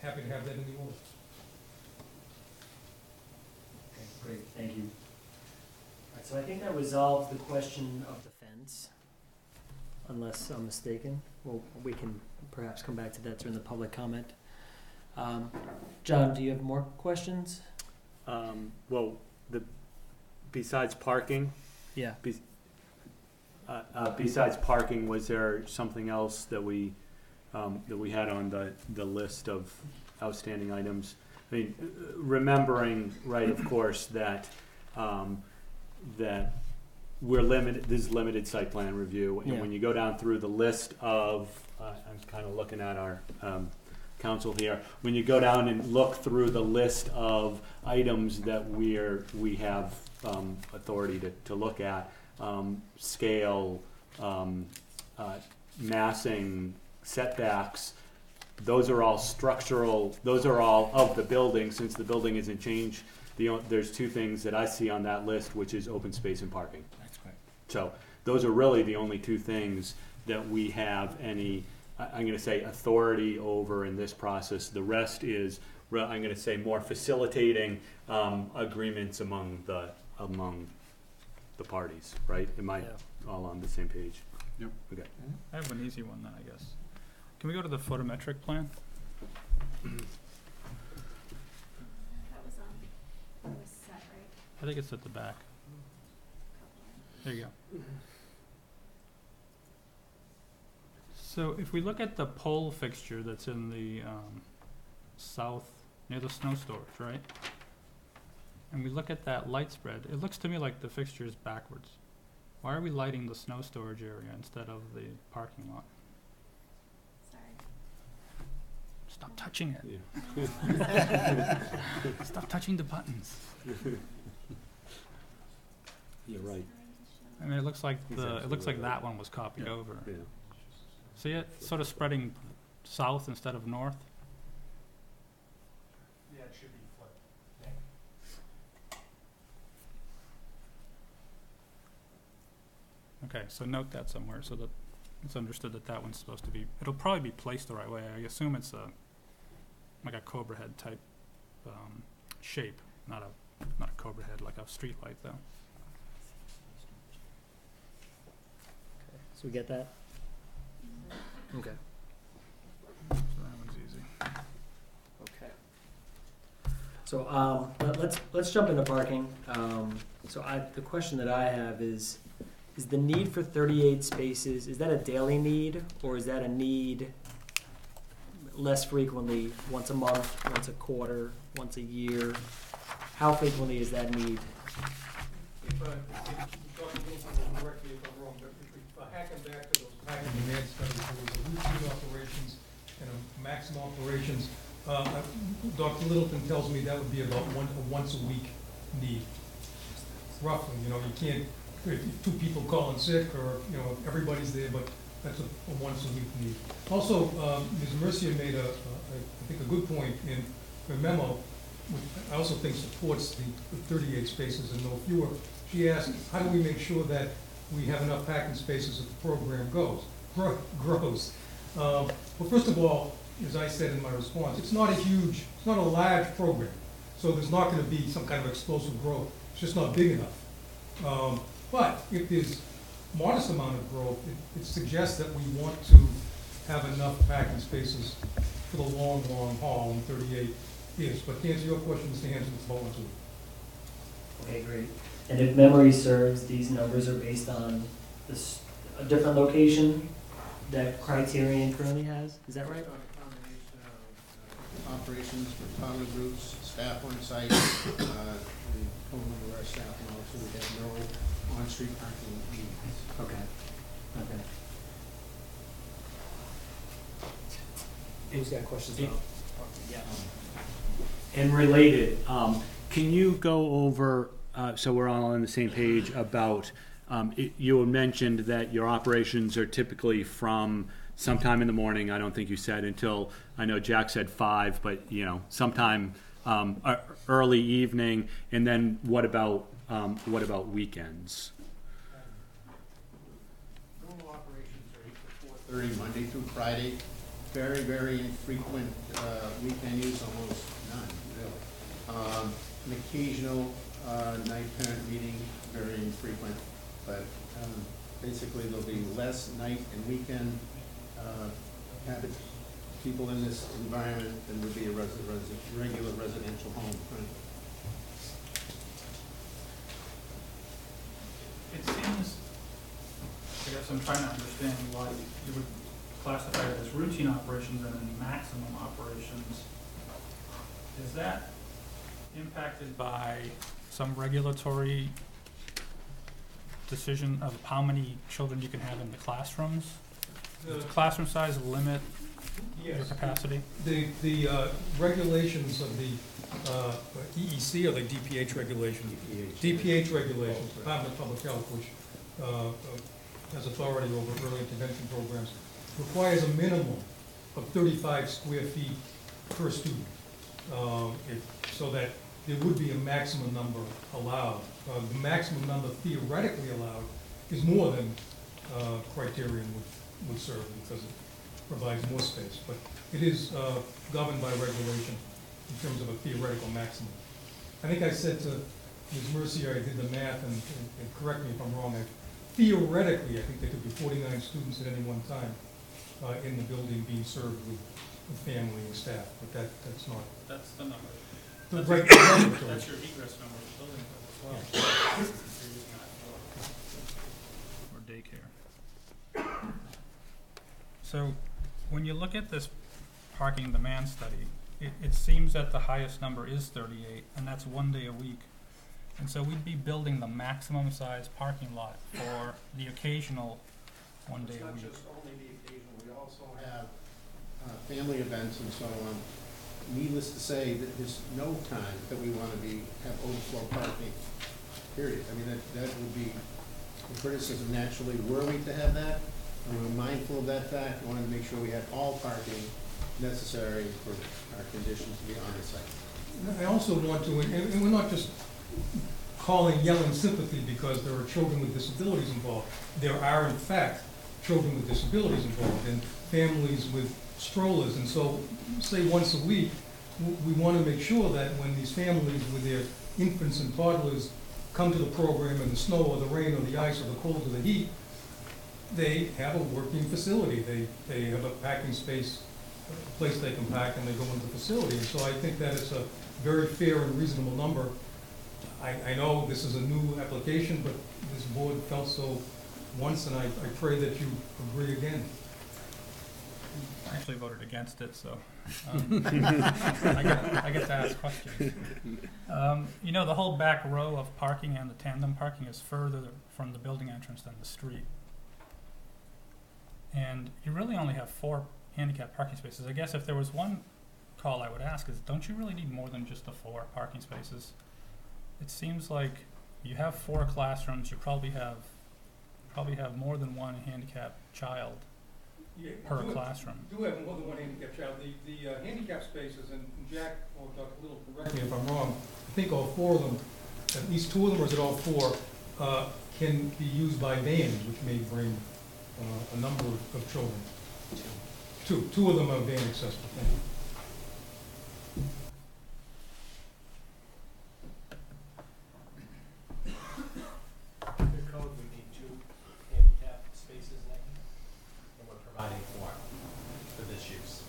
happy to have that in the order. Okay, great, thank you. All right, so I think that resolves the question of the fence, unless I'm mistaken. Well, we can perhaps come back to that during the public comment. Um, John, do you have more questions? Um, well, the, besides parking, Yeah. uh, uh, besides parking, was there something else that we, um, that we had on the, the list of outstanding items? I mean, remembering, right, of course, that, um, that we're limited, this is limited site plan review. And when you go down through the list of, uh, I'm kind of looking at our, um, council here, when you go down and look through the list of items that we're, we have, um, authority to, to look at, um, scale, um, uh, massing, setbacks, those are all structural, those are all of the building, since the building isn't changed. The, there's two things that I see on that list, which is open space and parking. That's correct. So, those are really the only two things that we have any, I- I'm gonna say authority over in this process. The rest is, re- I'm gonna say more facilitating, um, agreements among the, among the parties, right? Am I Yeah. all on the same page? Yep. Okay. I have an easy one then, I guess. Can we go to the photometric plan? That was, that was set, right? I think it's at the back. There you go. So if we look at the pole fixture that's in the, um, south, near the snow storage, right? And we look at that light spread, it looks to me like the fixture is backwards. Why are we lighting the snow storage area instead of the parking lot? Sorry. Stop touching it. Yeah. Stop touching the buttons. You're right. I mean, it looks like He's the, it looks absolutely like right. that one was copied Yeah. over. Yeah. See it sort of spreading south instead of north? Yeah, it should be flipped. Okay, so note that somewhere so that it's understood that that one's supposed to be, it'll probably be placed the right way. I assume it's a, like a cobra head type, um, shape, not a, not a cobra head, like a street light though. Okay, So we get that? Okay. So that one's easy. Okay. So, um, let, let's, let's jump into parking. Um, so I, the question that I have is, is the need for thirty-eight spaces, is that a daily need, or is that a need less frequently, once a month, once a quarter, once a year? How frequently is that need? If, uh, if Dr. Wilson will correct me if I'm wrong, but if we uh, hacken back to those pack and demand studies, there a routine operations and a maximum operations. Uh, uh, Dr. Littleton tells me that would be about one, a once a week need, roughly, you know, you can't, if two people call in sick, or, you know, everybody's there, but that's a, a once a week need. Also, um, Ms. Mercier made a, a- I think a good point in her memo, which I also think supports the the thirty-eight spaces and no fewer. She asked, how do we make sure that we have enough parking spaces if the program goes, grow- grows? Um, Well, first of all, as I said in my response, it's not a huge, it's not a large program, so there's not gonna be some kind of explosive growth, it's just not big enough. Um, But if there's modest amount of growth, it- it suggests that we want to have enough parking spaces for the long, long haul, and thirty-eight is. But to answer your question, Mr. Hanson, it's a. Okay, great. And if memory serves, these numbers are based on this, a different location that Criterion currently has, is that right? Combination of uh, operations for toddler groups, staff on site, uh, the whole number of our staff, and also we have no on-street parking needs. Okay, okay. Who's got questions Yeah. about? Yeah. And related, um, can you go over, uh, so we're all on the same page about, um, it, you mentioned that your operations are typically from sometime in the morning, I don't think you said until, I know Jack said five, but, you know, sometime, um, early evening, and then what about, um, what about weekends? Normal operations are to four thirty, Monday through Friday. Very, very infrequent, uh, weekend use, almost none, really. Um, an occasional, uh, night parent meeting, very infrequent, but, um, basically there'll be less night and weekend, uh, habit, people in this environment than would be a regular residential home, right? It seems, I guess I'm trying to understand why you would classify it as routine operations and then maximum operations. Is that impacted by some regulatory decision of how many children you can have in the classrooms? Does the classroom size limit your Yes. capacity? The, the uh, regulations of the uh, EEC or the DPH regulations? DPH regulations, Department of Public Health, which uh, uh, has authority over early intervention programs, requires a minimum of thirty-five square feet per student. Um, it- So that there would be a maximum number allowed. Uh, The maximum number theoretically allowed is more than uh, criterion would, would serve because it provides more space. But it is uh, governed by regulation in terms of a theoretical maximum. I think I said to Ms. Mercier, I did the math, and, and- and correct me if I'm wrong, I- theoretically, I think there could be forty-nine students at any one time uh, in the building being served with, with family and staff, but that, that's not. That's the number. The That's your- regulatory. That's your egress number, the building as well. You're using that for- For daycare. So, when you look at this parking demand study, it, it seems that the highest number is thirty-eight, and that's one day a week. And so we'd be building the maximum size parking lot for the occasional one day It's a not week. just only the occasional, we also have uh, family events and so on. Needless to say, that there's no time that we want to be, have overflow parking, period. I mean, that, that would be a criticism naturally, were we to have that, and we were mindful of that fact, we wanted to make sure we had all parking necessary for our conditions to be on the site. I also want to, and we're not just calling, yelling sympathy because there are children with disabilities involved. There are in fact children with disabilities involved and families with strollers. And so, say once a week, we want to make sure that when these families with their infants and toddlers come to the program in the snow or the rain or the ice or the cold or the heat, they have a working facility. They, they have a packing space, a place they can pack and they go into the facility. And so I think that it's a very fair and reasonable number. I, I know this is a new application, but this board felt so once, and I, I pray that you agree again. I actually voted against it, so um, I get, I get to ask questions. Um, You know, the whole back row of parking and the tandem parking is further from the building entrance than the street. And you really only have four handicap parking spaces. I guess if there was one call I would ask is, don't you really need more than just the four parking spaces? It seems like you have four classrooms, you probably have, probably have more than one handicapped child Per do- classroom. Do have more than one handicap child. The, the uh, handicap spaces, and Jack or Dr. Little, correct me if I'm wrong, I think all four of them, at least two of them, or is it all four, uh, can be used by vans, which may bring uh, a number of of children. Two, two of them are van accessible, thank you. Under code, we need two handicap spaces now, and we're providing four for this use.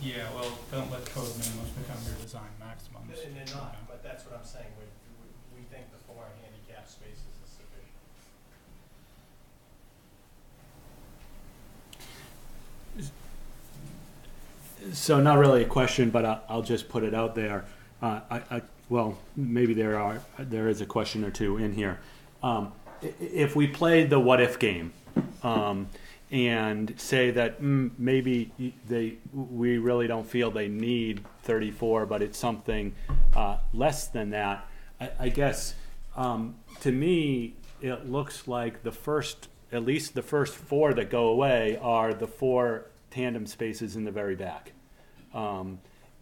Yeah, well, don't let code minimums become your design maximums. And they're not, but that's what I'm saying, we, we, we think the four handicap spaces is sufficient. So not really a question, but I, I'll just put it out there. Uh, I, I, well, maybe there are, there is a question or two in here. Um, i- i- if we played the what if game, um, and say that mm, maybe they, we really don't feel they need 34, but it's something uh, less than that. I, I guess um, to me, it looks like the first, at least the first four that go away are the four tandem spaces in the very back. Um,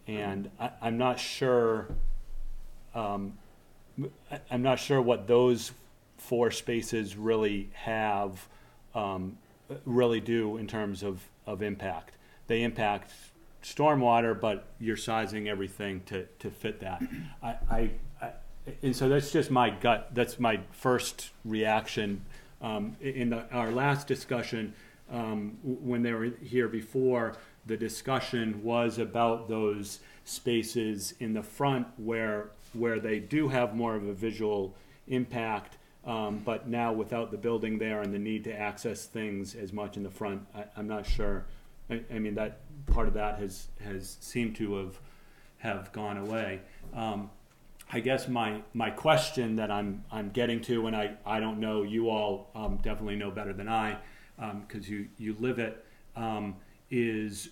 and I, I'm not sure. Um, I'm not sure what those four spaces really have, um, really do in terms of, of impact. They impact stormwater, but you're sizing everything to, to fit that. I, I, I, and so that's just my gut, that's my first reaction. Um, in the, our last discussion, um, when they were here before, the discussion was about those spaces in the front where, where they do have more of a visual impact, um, but now without the building there and the need to access things as much in the front, I, I'm not sure. I, I mean, that, part of that has, has seemed to have, have gone away. Um, I guess my, my question that I'm, I'm getting to, and I, I don't know, you all, um, definitely know better than I, um, cause you, you live it, um, is,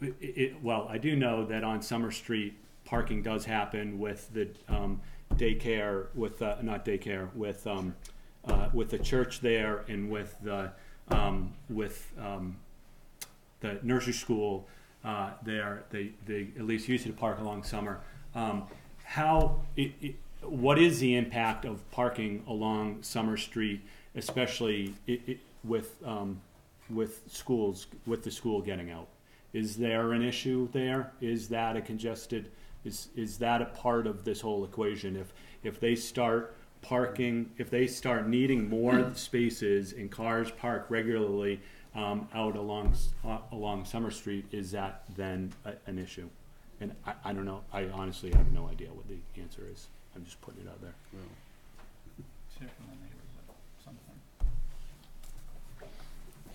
it, it, well, I do know that on Summer Street, parking does happen with the, um, daycare, with, uh, not daycare, with, um, uh, with the church there and with the, um, with, um, the nursery school, uh, there, they, they at least used to park along Summer. Um, how, it, it, what is the impact of parking along Summer Street, especially i i with, um, with schools, with the school getting out? Is there an issue there? Is that a congested, is, is that a part of this whole equation? If, if they start parking, if they start needing more spaces and cars park regularly, um, out along, uh, along Summer Street, is that then a, an issue? And I, I don't know, I honestly have no idea what the answer is. I'm just putting it out there. Hear from the neighbors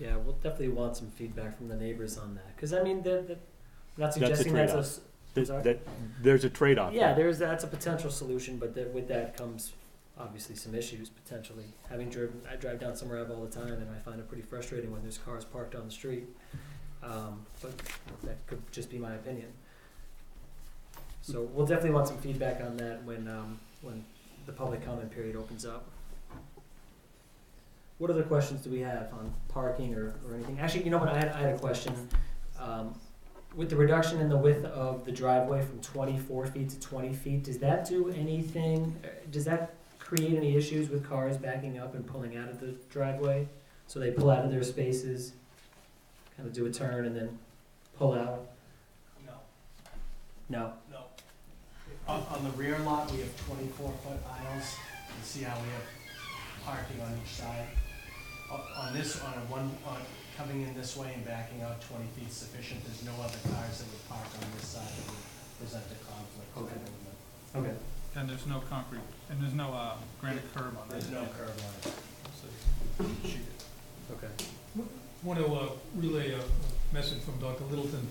at. Yeah, we'll definitely want some feedback from the neighbors on that, because I mean, the, the, I'm not That's a suggesting that's a. trade-off. s- That, sorry? that, there's a trade-off. Yeah, there. there's, that's a potential solution, but that, with that comes obviously some issues potentially. Having driven, I drive down Summer Ave all the time and I find it pretty frustrating when there's cars parked on the street. Um, but that could just be my opinion. So we'll definitely want some feedback on that when, um, when the public comment period opens up. What other questions do we have on parking or, or anything? Actually, you know what, I had, I had a question. Um, with the reduction in the width of the driveway from twenty-four feet to twenty feet, does that do anything, uh, does that create any issues with cars backing up and pulling out of the driveway? So they pull out of their spaces, kind of do a turn and then pull out? No, No? no. On, on the rear lot, we have twenty-four foot aisles. You see how we have parking on each side? On, on this, on a one, on, coming in this way and backing out twenty feet sufficient, there's no other cars that would park on this side that would present a conflict. with Okay. movement. Okay. And there's no concrete, and there's no, uh, granite curb on that. There's no curb on it. So it's sheeted. Okay. Want to uh, relay a a message from Dr. Littleton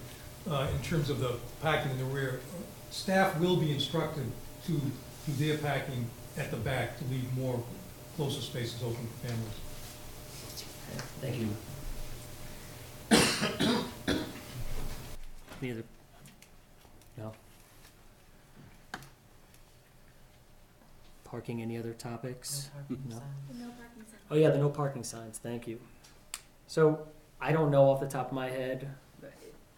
uh, in terms of the parking in the rear. Staff will be instructed to do their packing at the back to leave more closer spaces open for families. Thank you. Any other? No? Parking, any other topics? No? No parking sign. Oh, yeah, the no parking signs, thank you. So, I don't know off the top of my head,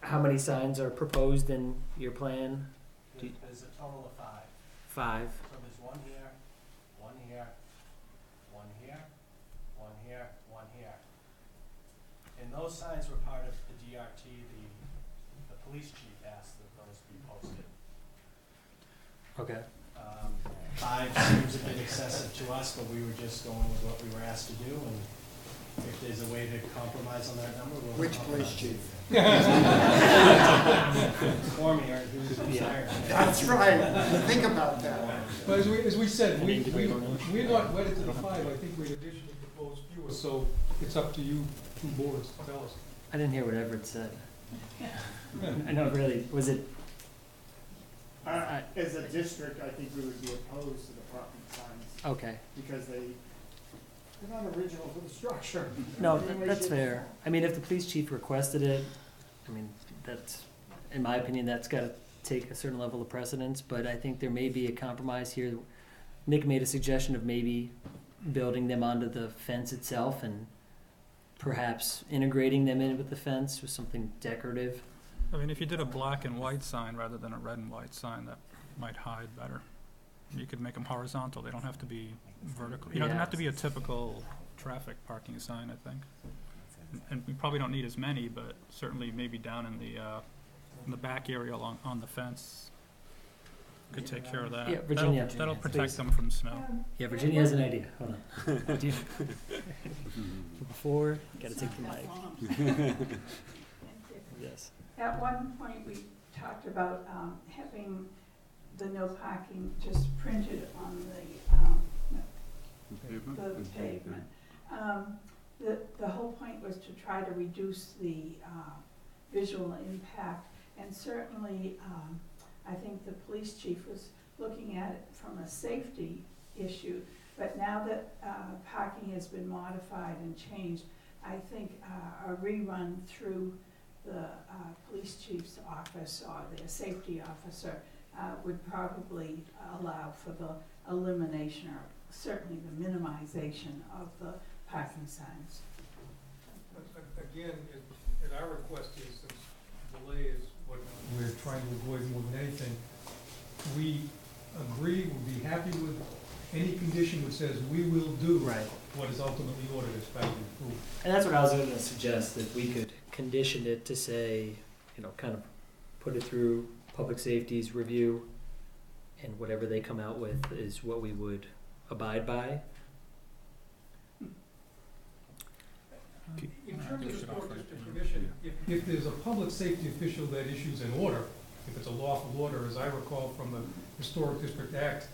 how many signs are proposed in your plan? There's, there's a total of five. Five. So there's one here, one here, one here, one here, one here. And those signs were part of the DRT, the, the police chief asked that those be posted. Okay. Um, Five seems a bit excessive to us, but we were just going with what we were asked to do, and if there's a way to compromise on that number, we'll. Which police compromise. chief? Cormier, who's retired. That's right, think about that. But as we, as we said, we, Any we, debate on that? we're not wedded to the five, I think we additionally proposed fewer, so it's up to you, two boards, tell us. I didn't hear what Everett said. I know, really, was it, As a district, I think we would be opposed to the parking signs okay, because they, They're not original to the structure. No, In any that- way, that's shape, or fair. form. I mean, if the police chief requested it, I mean, that's, in my opinion, that's gotta take a certain level of precedence, but I think there may be a compromise here. Nick made a suggestion of maybe building them onto the fence itself and perhaps integrating them in with the fence with something decorative. I mean, if you did a black and white sign rather than a red and white sign, that might hide better. You could make them horizontal, they don't have to be vertical. You know, they don't have to be a typical traffic parking sign, I think. And- And we probably don't need as many, but certainly maybe down in the, uh, in the back area along, on the fence. Could take care of that. Yeah, That'll- Virginia. That'll Please. protect them from snow. Yeah, Virginia has an idea. Hold on. Do you- Before, gotta take the mic. Yes. At one point, we talked about um, having the no parking just printed on the, um, the pavement. Um, The, the whole point was to try to reduce the uh, visual impact, and certainly, um, I think the police chief was looking at it from a safety issue, but now that uh, parking has been modified and changed, I think uh, a rerun through the uh, police chief's office or their safety officer uh, would probably allow for the elimination or certainly the minimization of the parking signs. Again, it- and our request is, since delay is we're trying to avoid more than anything, we agree, would be happy with any condition which says we will do Right. what is ultimately ordered as of the approval. And that's what I was gonna suggest, that we could condition it to say, you know, kind of put it through public safety's review, and whatever they come out with is what we would abide by. In terms of the Historic District Commission, if, if there's a public safety official that issues an order, if it's a lawful order, as I recall from the Historic District Act,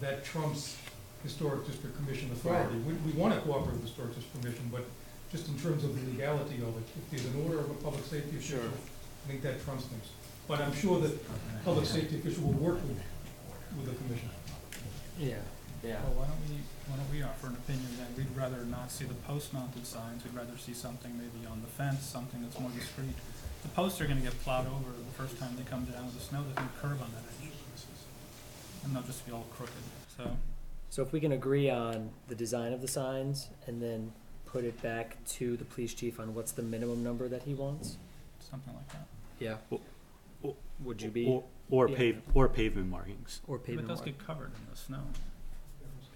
that trumps Historic District Commission authority. We, we want to cooperate with the Historic District Commission, but just in terms of the legality of it, if there's an order of a public safety official, I think that trumps things. But I'm sure that public safety official will work with, with the commission. Yeah, yeah. Well, why don't we, why don't we offer an opinion that we'd rather not see the post-mounted signs, we'd rather see something maybe on the fence, something that's more discreet. The posts are gonna get plowed over the first time they come down with the snow, there's no curve on that edge. And they'll just be all crooked, so. So if we can agree on the design of the signs, and then put it back to the police chief on what's the minimum number that he wants? Something like that. Yeah. Or- or- Would you be? Or, or Yeah. pave, or pavement markings. Or But pavement it does mark. get covered in the snow.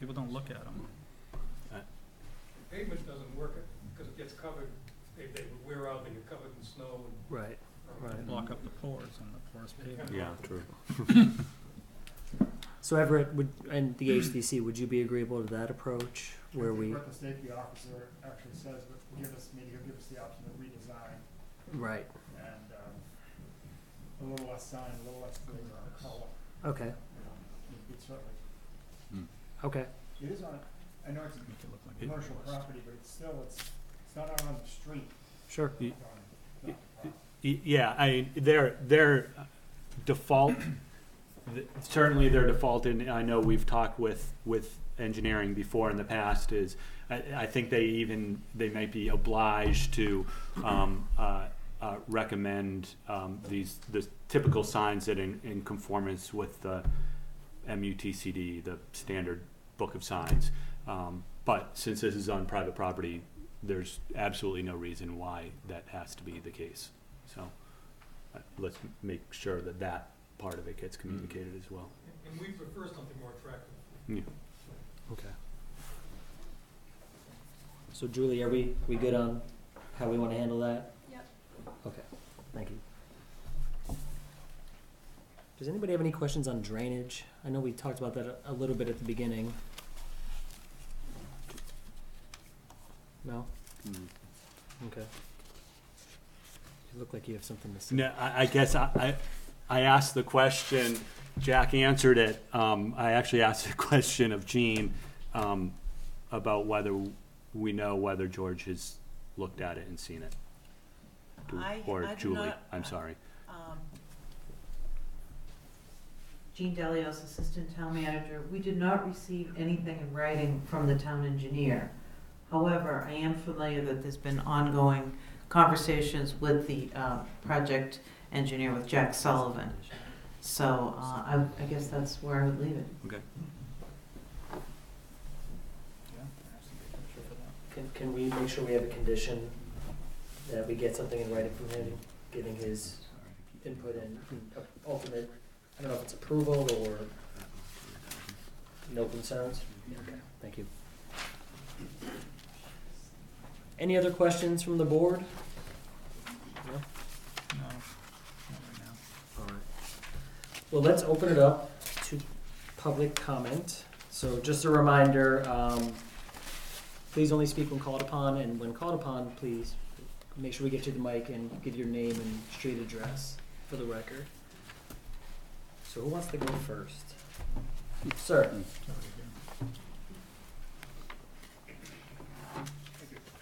People don't look at them. Pavement doesn't work because it gets covered, they, they would wear out, they get covered in snow and. Right, right. Block up the pores and the porous pavement. Yeah, true. So Everett, would, and the HDC, would you be agreeable to that approach, where we? What the safety officer actually says, but give us, maybe he'll give us the option to redesign Right, and, um, a little less sign, a little less flavor on color, okay, you know, it- it's certainly, okay. it is on, I know it's Make it look like a commercial property, but it's still, it's, it's not out on the street. Sure. It's on- it's not- Y- Yeah, I, their, their default, th- certainly their default, and I know we've talked with, with engineering before in the past, is, I, I think they even, they might be obliged to, um, uh, uh, recommend, um, these, the typical signs that in, in conformance with the MUTCD, the standard book of signs. Um, but since this is on private property, there's absolutely no reason why that has to be the case. So, uh, let's make sure that that part of it gets communicated as well. And we prefer something more attractive. Yeah. Okay. So Julie, are we, we good on how we wanna handle that? Yep. Okay, thank you. Does anybody have any questions on drainage? I know we talked about that a, a little bit at the beginning. No? Okay. You look like you have something to say. No, I, I guess I, I, I asked the question, Jack answered it. Um, I actually asked the question of Jean, um, about whether we know whether George has looked at it and seen it. Do- I- Or I do Julie, not- I'm sorry. um, Jean Delios, Assistant Town Manager, we did not receive anything in writing from the town engineer. However, I am familiar that there's been ongoing conversations with the uh, project engineer, with Jack Sullivan. So uh, I I guess that's where I would leave it. Okay. Can, can we make sure we have a condition that we get something in writing from him, giving his input and ultimate, I don't know if it's approval or no concerns? Okay, thank you. Any other questions from the board? No? No, not right now. All right. Well, let's open it up to public comment. So just a reminder, um, please only speak when called upon, and when called upon, please make sure we get you the mic and give your name and street address for the record. So who wants to go first? Sir?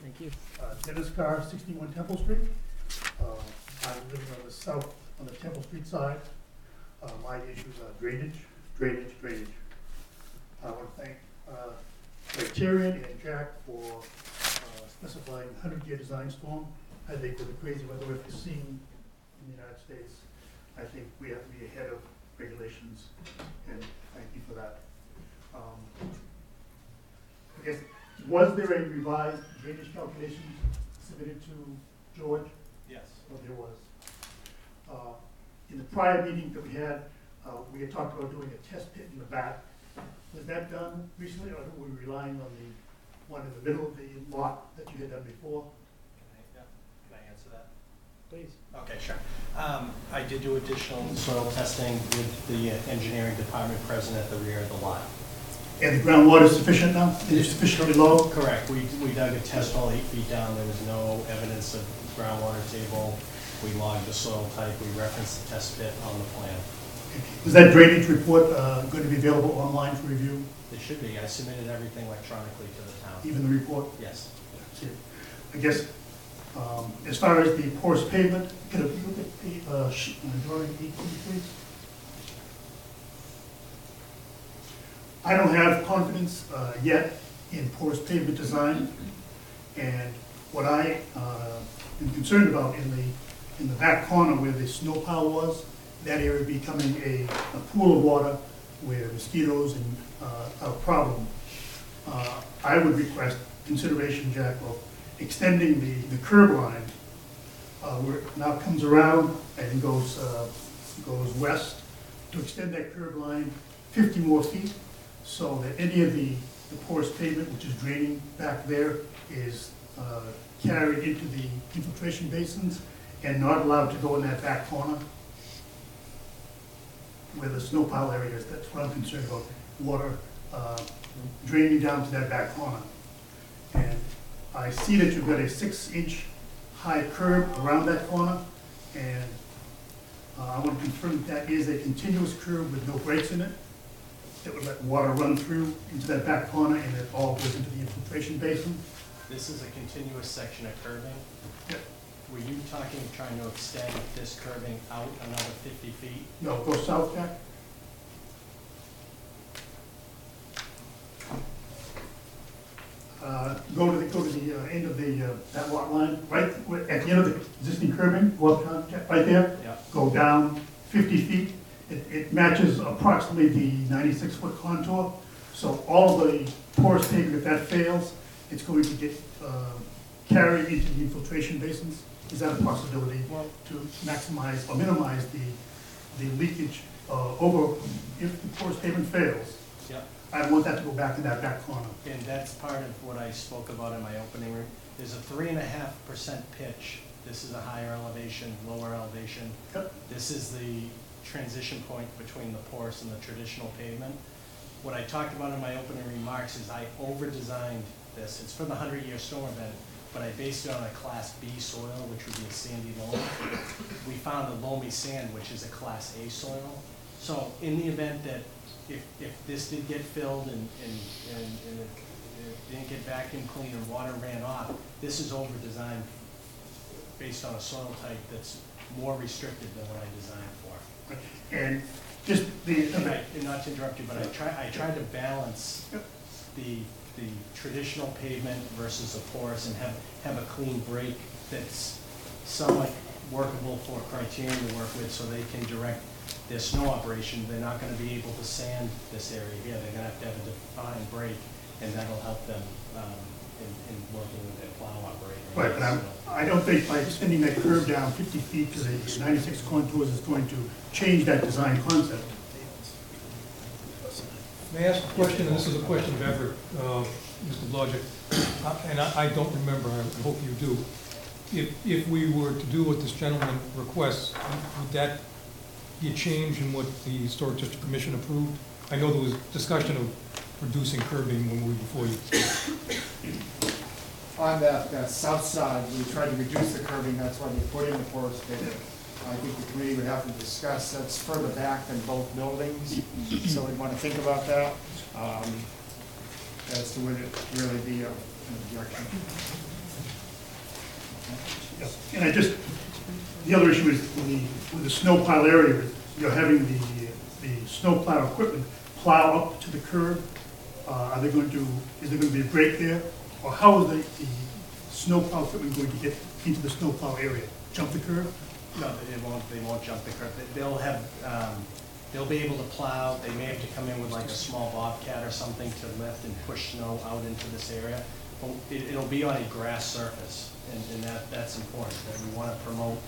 Thank you. Uh, Dennis Carr, 61 Temple Street. Uh, I'm living on the south, on the Temple Street side. Uh, My issues are drainage, drainage, drainage. I want to thank uh, Criterion and Jack for specifying 100-year design storm. I think with the crazy weather we've seen in the United States, I think we have to be ahead of regulations, and thank you for that. Um, I guess, was there a revised drainage calculation submitted to George? Yes. Oh, there was. Uh, In the prior meeting that we had, uh, we had talked about doing a test pit in the back. Was that done recently, or were we relying on the one in the middle of the lot that you had done before? Can I answer that? Please. Okay, sure. Um, I did do additional soil testing with the engineering department present at the rear of the lot. And the groundwater is sufficient now? Is it sufficiently low? Correct. We, we dug a test hole eight feet down. There was no evidence of groundwater table. We logged the soil type. We referenced the test pit on the plan. Is that drainage report uh, going to be available online for review, It should be. I submitted everything electronically to the town. even the report? Yes. I guess, um, as far as the porous pavement, could you look at the uh, uh, drawing eighteen, please? I don't have confidence uh, yet in porous pavement design, and what I uh, am concerned about in the, in the back corner where the snow pile was, that area becoming a, a pool of water where mosquitoes and, uh, are a problem. Uh, I would request consideration, Jack, of extending the, the curb line, uh, where it now comes around and goes, uh, goes west, to extend that curb line fifty more feet, so that any of the, the porous pavement, which is draining back there, is, uh, carried into the infiltration basins and not allowed to go in that back corner where the snow pile area is, that's what I'm concerned about, water, uh, draining down to that back corner. And I see that you've got a six-inch high curb around that corner, and uh, I want to confirm that that is a continuous curb with no breaks in it, that would let water run through into that back corner, and it all goes into the infiltration basin. This is a continuous section of curbing. Yep. Were you talking, trying to extend this curbing out another 50 feet? No, go south, Jack. Uh, Go to the, go to the uh, end of the, uh, that lot line, right at the end of the existing curbing, go up, right there. Yeah. Go down 50 feet. It it matches approximately the 96-foot contour. So all of the porous pavement, if that fails, it's going to get uh, carried into the infiltration basins. Is that a possibility to maximize or minimize the, the leakage uh, over, if the porous pavement fails? Yep. I don't want that to go back in that back corner. And that's part of what I spoke about in my opening. re- There's a three and a half percent pitch. This is a higher elevation, lower elevation. Yep. This is the transition point between the porous and the traditional pavement. What I talked about in my opening remarks is I over-designed this. It's for the hundred-year storm event, but I based it on a class B soil, which would be a sandy loam. We found a loamy sand, which is a class A soil. So in the event that if, if this did get filled and, and, and and it didn't get vacuum cleaned and water ran off, this is over-designed based on a soil type that's more restricted than what I designed. And just the, And I, and not to interrupt you, but I try, I tried to balance the the traditional pavement versus a porous and have, have a clean break that's somewhat workable for Criterion to work with so they can direct their snow operation. They're not gonna be able to sand this area here. They're gonna have to have a defined break and that'll help them, um, in, in working with their plow operator. Right, but I'm, I don't think by extending that curve down fifty feet to the ninety-six contours is going to change that design concept. May I ask a question, and this is a question of Everett, uh, Mr. Blodgett, and I I don't remember, I hope you do. If, if we were to do what this gentleman requests, would that be a change in what the Historic District Commission approved? I know there was discussion of reducing curbing when we were before you. On that, that south side, we tried to reduce the curbing, that's why we put in the porous pavement. I think the committee would have to discuss, that's further back than both buildings, so we'd want to think about that, um, as to would it really be a- an objection. Yeah, And I just, the other issue is with the, with the snow pile area, you're having the, the snow plow equipment plow up to the curb. Uh, are they going to, is there going to be a break there? Or how is the, the snow plow equipment going to get into the snowplow area? Jump the curb? No, they won't, they won't jump the curb. They- They'll have, um, they'll be able to plow, they may have to come in with like a small bobcat or something to lift and push snow out into this area. But it, it'll be on a grass surface, and, and that, that's important, that we wanna promote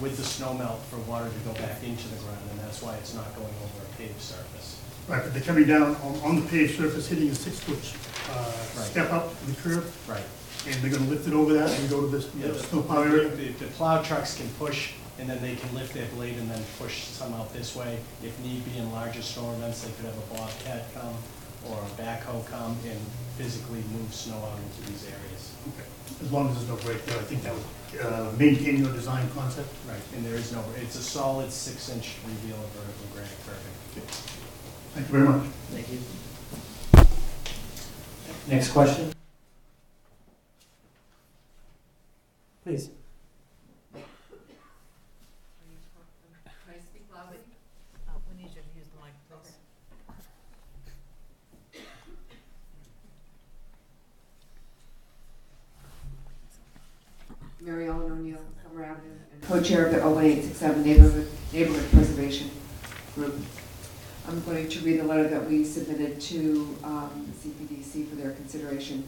with the snow melt for water to go back into the ground, and that's why it's not going over a paved surface. Right, but they're coming down on, on the paved surface, hitting a six-foot, uh, Right. step up to the curb, Right. and they're gonna lift it over that and go to this, Yeah, the snow plow area? The, the plow trucks can push, and then they can lift their blade and then push some out this way. If need be, in larger storm events, they could have a bobcat come or a backhoe come and physically move snow out into these areas. Okay. As long as there's no break there, I think that would, uh, maintain your design concept. Right, and there is no, it's a solid six-inch reveal of vertical granite curbing. Thank you very much. Thank you. Next question? Please. Can I speak loudly? Uh, we need you to use the mic, please. Mary Ellen O'Neill, Summer Avenue, and co-chair of the 01867 Neighborhood, Neighborhood Preservation Group. I'm going to read the letter that we submitted to um, CPDC for their consideration.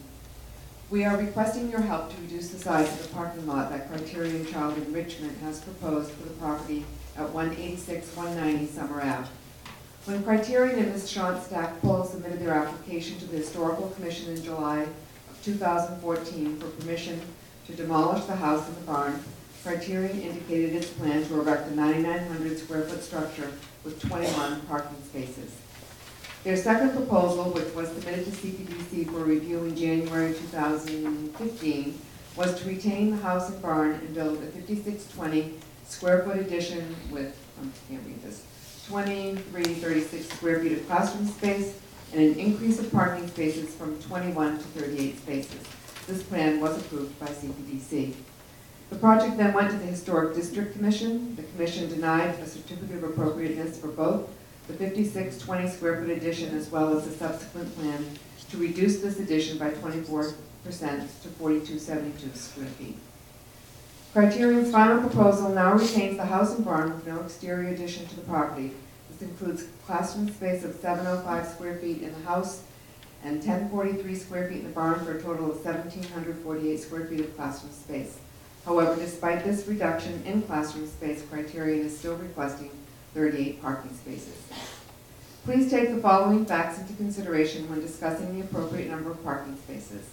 We are requesting your help to reduce the size of the parking lot that Criterion Child Enrichment has proposed for the property at 186, 190 Summer Ave. When Criterion and Ms. Sean Stackpole submitted their application to the Historical Commission in July of 2014 for permission to demolish the house and the barn, Criterion indicated its plan to erect a 9,900 square foot structure with 21 parking spaces. Their second proposal, which was submitted to CPDC for review in January 2015, was to retain the house and barn and build a 5620 square foot addition with, um, I can't read this, 2336 square feet of classroom space and an increase of parking spaces from 21 to 38 spaces. This plan was approved by CPDC. The project then went to the Historic District Commission. The commission denied a certificate of appropriateness for both the 5620 square foot addition as well as the subsequent plan to reduce this addition by 24% to 4272 square feet. Criterion's final proposal now retains the house and barn with no exterior addition to the property. This includes classroom space of 705 square feet in the house and 1043 square feet in the barn for a total of 1,748 square feet of classroom space. However, despite this reduction in classroom space, Criterion is still requesting 38 parking spaces. Please take the following facts into consideration when discussing the appropriate number of parking spaces.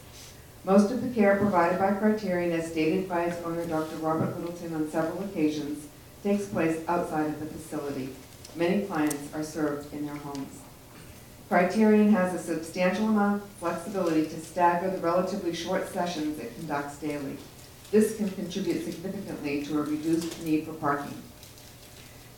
Most of the care provided by Criterion, as stated by its owner, Dr. Robert Littleton, on several occasions, takes place outside of the facility. Many clients are served in their homes. Criterion has a substantial amount of flexibility to stagger the relatively short sessions it conducts daily. This can contribute significantly to a reduced need for parking.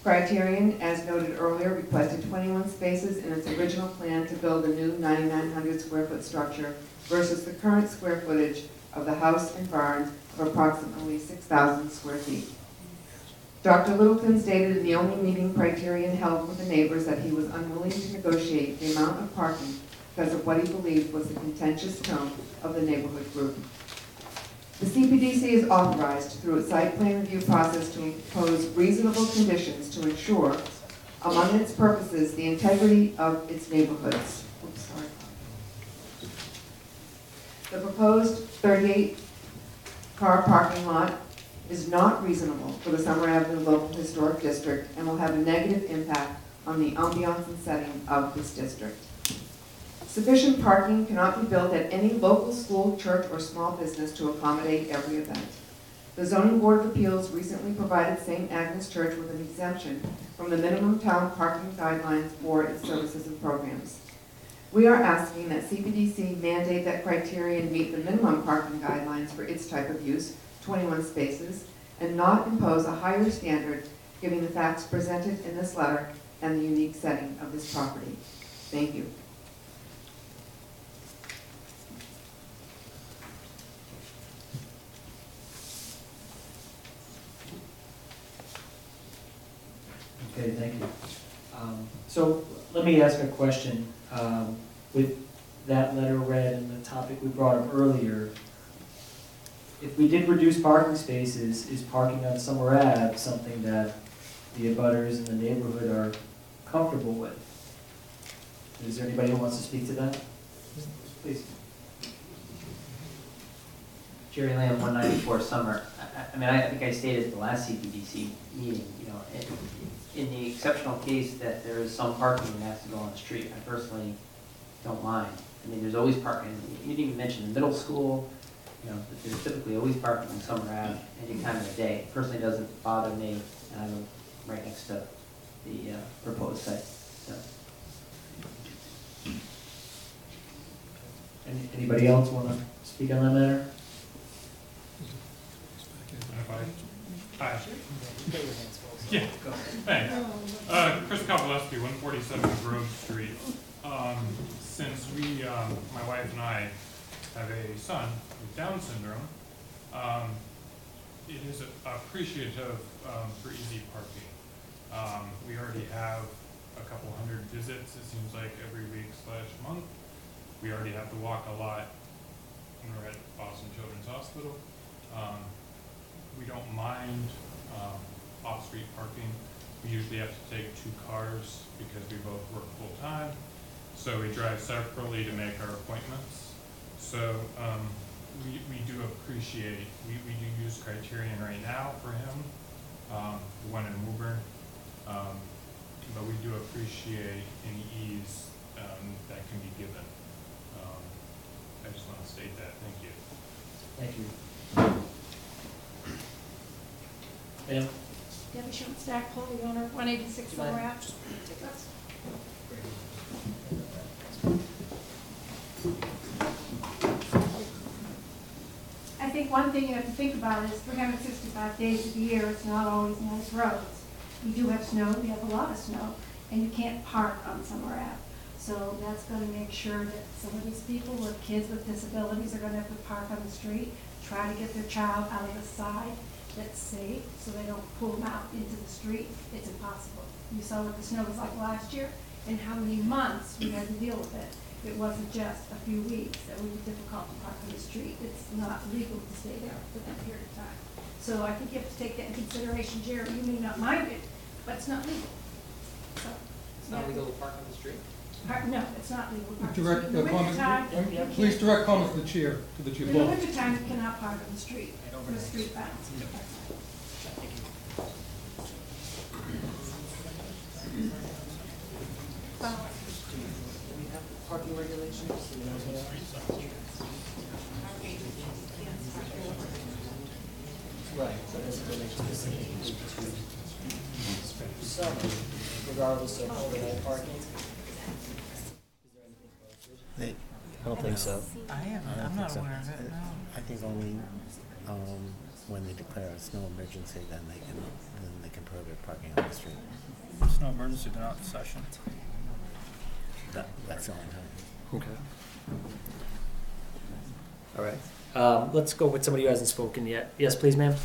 Criterion, as noted earlier, requested 21 spaces in its original plan to build a new 9,900 square foot structure versus the current square footage of the house and barns of approximately 6,000 square feet. Dr. Littleton stated in the only meeting Criterion held with the neighbors that he was unwilling to negotiate the amount of parking because of what he believed was the contentious tone of the neighborhood group. The CPDC is authorized through its site plan review process to impose reasonable conditions to ensure, among its purposes, the integrity of its neighborhoods. Oops, sorry. The proposed 38-car parking lot is not reasonable for the Summer Avenue Local Historic District and will have a negative impact on the ambiance and setting of this district. Sufficient parking cannot be built at any local school, church, or small business to accommodate every event. The zoning board of appeals recently provided St. Agnes Church with an exemption from the minimum town parking guidelines for its services and programs. We are asking that CPDC mandate that criterion meet the minimum parking guidelines for its type of use, 21 spaces, and not impose a higher standard given the facts presented in this letter and the unique setting of this property. Thank you. Okay, thank you. Um, So let me ask a question. Um, With that letter read and the topic we brought up earlier, if we did reduce parking spaces, is parking on Summer Ave something that the abutters in the neighborhood are comfortable with? Is there anybody who wants to speak to that? Please. Jerry Lamb, one ninety-four Summer. I- I, I mean, I think I stated at the last CPDC meeting, you know, in the exceptional case that there is some parking that has to go on the street, I personally don't mind. I mean, there's always parking, you didn't even mention the middle school, you know, there's typically always parking on Summer Ave any time of the day. Personally, doesn't bother me, and I live right next to the uh, proposed site, so. Any- Anybody else want to speak on that matter? Hi. Yeah, thanks. Uh, Chris Kowalewski, one forty-seven Grove Street. Um, since we, um, my wife and I have a son with Down syndrome, um, it is appreciative, um, for easy parking. Um, we already have a couple hundred visits, it seems like every week slash month. We already have to walk a lot when we're at Boston Children's Hospital. Um, we don't mind, um, off-street parking. We usually have to take two cars because we both work full-time. So we drive separately to make our appointments. So, um, we, we do appreciate, we, we do use Criterion right now for him, um, the one in Woburn. Um, but we do appreciate any ease, um, that can be given. Um, I just wanna state that, thank you. Thank you. Pam? Debbie owner one eighty-six Summer Ave. I think one thing you have to think about is three hundred sixty-five days of the year, it's not always nice roads. We do have snow, we have a lot of snow, and you can't park on Summer Ave. So that's gonna make sure that some of these people with kids with disabilities are gonna have to park on the street, try to get their child out of the side that's safe, so they don't pull them out into the street. It's impossible. You saw what the snow was like last year, and how many months we had to deal with it. It wasn't just a few weeks that we were difficult to park on the street. It's not legal to stay there for that period of time. So I think you have to take that in consideration, Jerry. You may not mind it, but it's not legal. So, It's not yeah. legal to park on the street? Park- No, it's not legal to park on the Direct, street. In the uh, comment, wintertime, you uh, please direct comments to the chair, to the chief. In the wintertime, you cannot park on the street, for the street bounds. Parking regulations? Right, so that's what makes it summer, regardless of overnight parking. They- I don't think so. I am, I don't I'm not so. aware of it, no. I think only, um, when they declare a snow emergency, then they can, then they can prohibit parking on the street. It's no emergency, they're not in session. That, that's the only time. Okay. All right. Um, let's go with somebody who hasn't spoken yet. Yes, please, ma'am.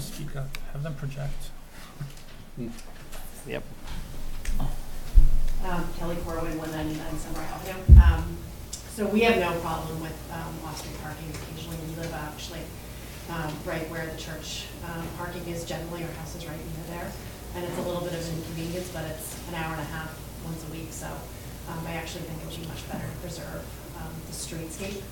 Speak up, have them project. Yep. Um, Kelly Corwin, one ninety-nine Summer Avenue. Um, so we have no problem with, um, off-street parking occasionally. We live actually, um, right where the church, um, parking is generally, our house is right near there. And it's a little bit of an inconvenience, but it's an hour and a half once a week, so, um, I actually think it would be much better to preserve, um, the streetscape,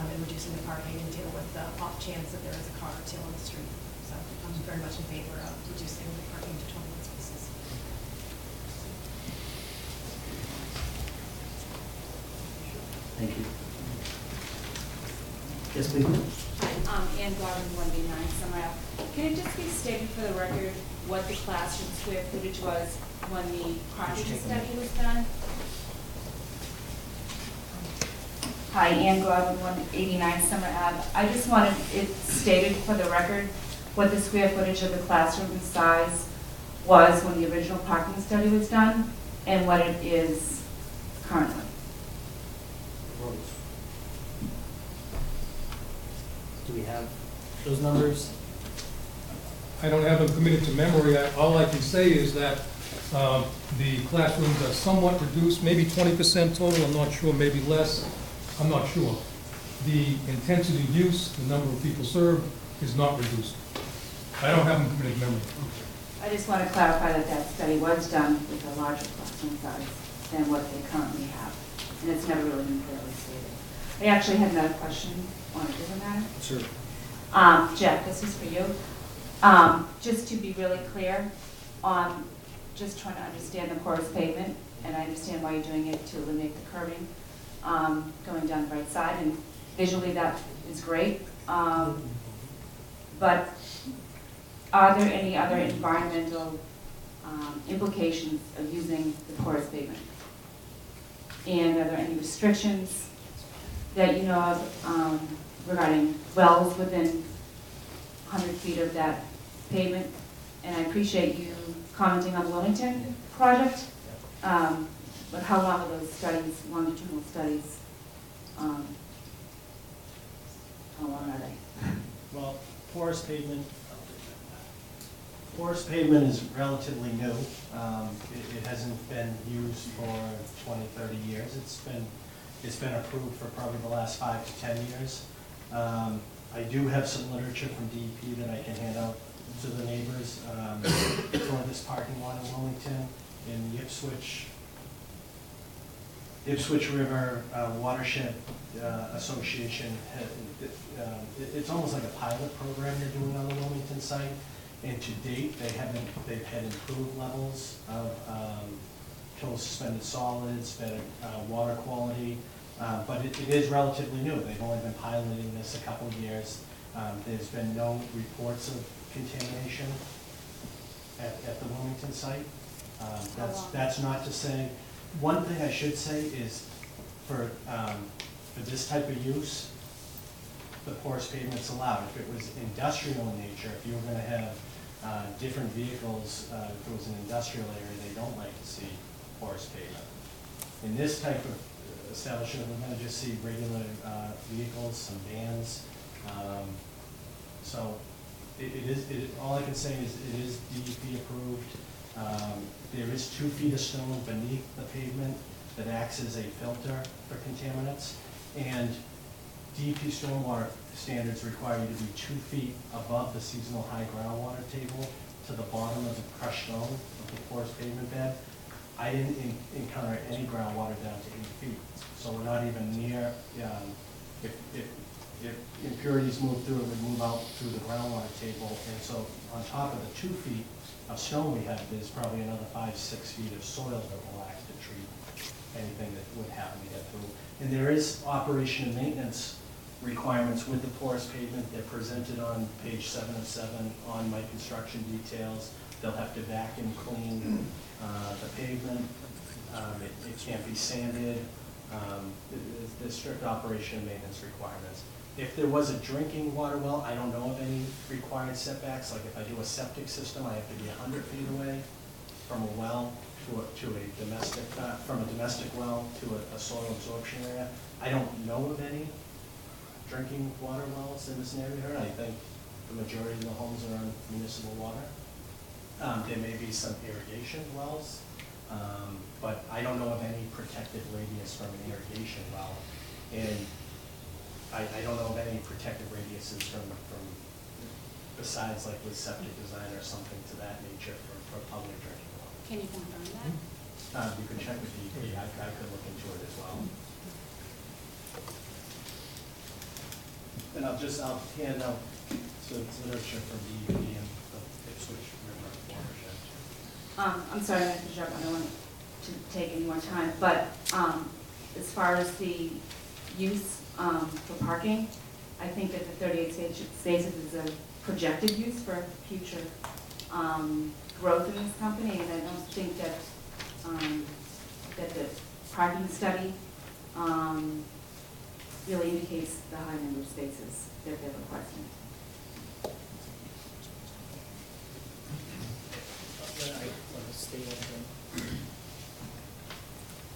um, and reducing the parking and deal with the off chance that there is a car or two on the street. So I'm very much in favor of reducing the parking to twenty-one spaces. Thank you. Yes, please. Hi, um, Ann Garvin, one B nine Summer Ave. Can it just be stated for the record what the classroom square footage was when the parking study was done? Hi, Ann Garvin, one eighty-nine Summer Ave. I just wanted it stated for the record what the square footage of the classroom size was when the original parking study was done and what it is currently. Do we have those numbers? I don't have them committed to memory. I- All I can say is that um, the classrooms are somewhat reduced, maybe twenty percent total, I'm not sure, maybe less, I'm not sure. The intensity of use, the number of people served is not reduced. I don't have them committed to memory. I just want to clarify that that study was done with a larger classroom size than what they currently have, and it's never really been clearly stated. I actually had another question on a different matter. Sure. Um, Jeff, this is for you. Um, just to be really clear, on, just trying to understand the porous pavement, and I understand why you're doing it to eliminate the curbing, um, going down the right side, and visually that is great. Um, but are there any other environmental, um, implications of using the porous pavement? And are there any restrictions that you know of, um, regarding wells within hundred feet of that pavement? And I appreciate you commenting on the Wilmington project. Um, but how long are those studies, longitudinal studies? Um, how long are they? Well, porous pavement, porous pavement is relatively new. Um, It, it hasn't been used for 20, 30 years. It's been, it's been approved for probably the last five to 10 years. Um, I do have some literature from DEP that I can hand out to the neighbors um, for this parking lot in Wilmington, in the Ipswich, Ipswich River uh, Watershed uh, Association. had- um, it- It's almost like a pilot program they're doing on the Wilmington site. And to date, they haven't, they've had improved levels of um, total suspended solids, better uh, water quality. Uh, But it it is relatively new. They've only been piloting this a couple of years. Um, There's been no reports of contamination at, at the Wilmington site. Um, That's, that's not to say, one thing I should say is for, um, for this type of use, the porous pavement's allowed. If it was industrial in nature, if you were gonna have, uh, different vehicles, uh, if it was an industrial area, they don't like to see porous pavement. In this type of establishment, we're gonna just see regular, uh, vehicles, some vans, um, so it, it is, it, all I can say is it is DEP approved. Um, there is two feet of stone beneath the pavement that acts as a filter for contaminants. And DEP stormwater standards require you to be two feet above the seasonal high groundwater table to the bottom of the crushed stone of the porous pavement bed. I didn't en- encounter any groundwater down to eight feet, so we're not even near, um, if, if, if impurities move through, it would move out through the groundwater table. And so on top of the two feet of stone we have, there's probably another five, six feet of soil that will act to treat anything that would happen to get through. And there is operation and maintenance requirements with the porous pavement. They're presented on page seven of seven on my construction details. They'll have to vacuum clean uh, the pavement. Um, It it can't be sanded. Um, strict operation and maintenance requirements. If there was a drinking water well, I don't know of any required setbacks. Like if I do a septic system, I have to be hundred feet away from a well to a, to a domestic, uh, from a domestic well to a, a soil absorption area. I don't know of any drinking water wells in this neighborhood. I think the majority of the homes are on municipal water. Um, there may be some irrigation wells, Um, But I don't know of any protected radius from an irrigation well. And I, I don't know of any protected radiuses from, from, besides like with septic design or something to that nature for, for public drinking water. Can you confirm that? Uh, you can check with DEP, I, I could look into it as well. And I'll just, I'll hand out some literature from DEP and the Ipswich River watershed. Um, I'm sorry. Sharp, I don't want to take any more time, but, um, as far as the use, um, for parking, I think that the thirty-eight spaces- spaces is a projected use for future, um, growth in this company, and I don't think that, um, that the parking study, um, really indicates the high number of spaces that they're requesting.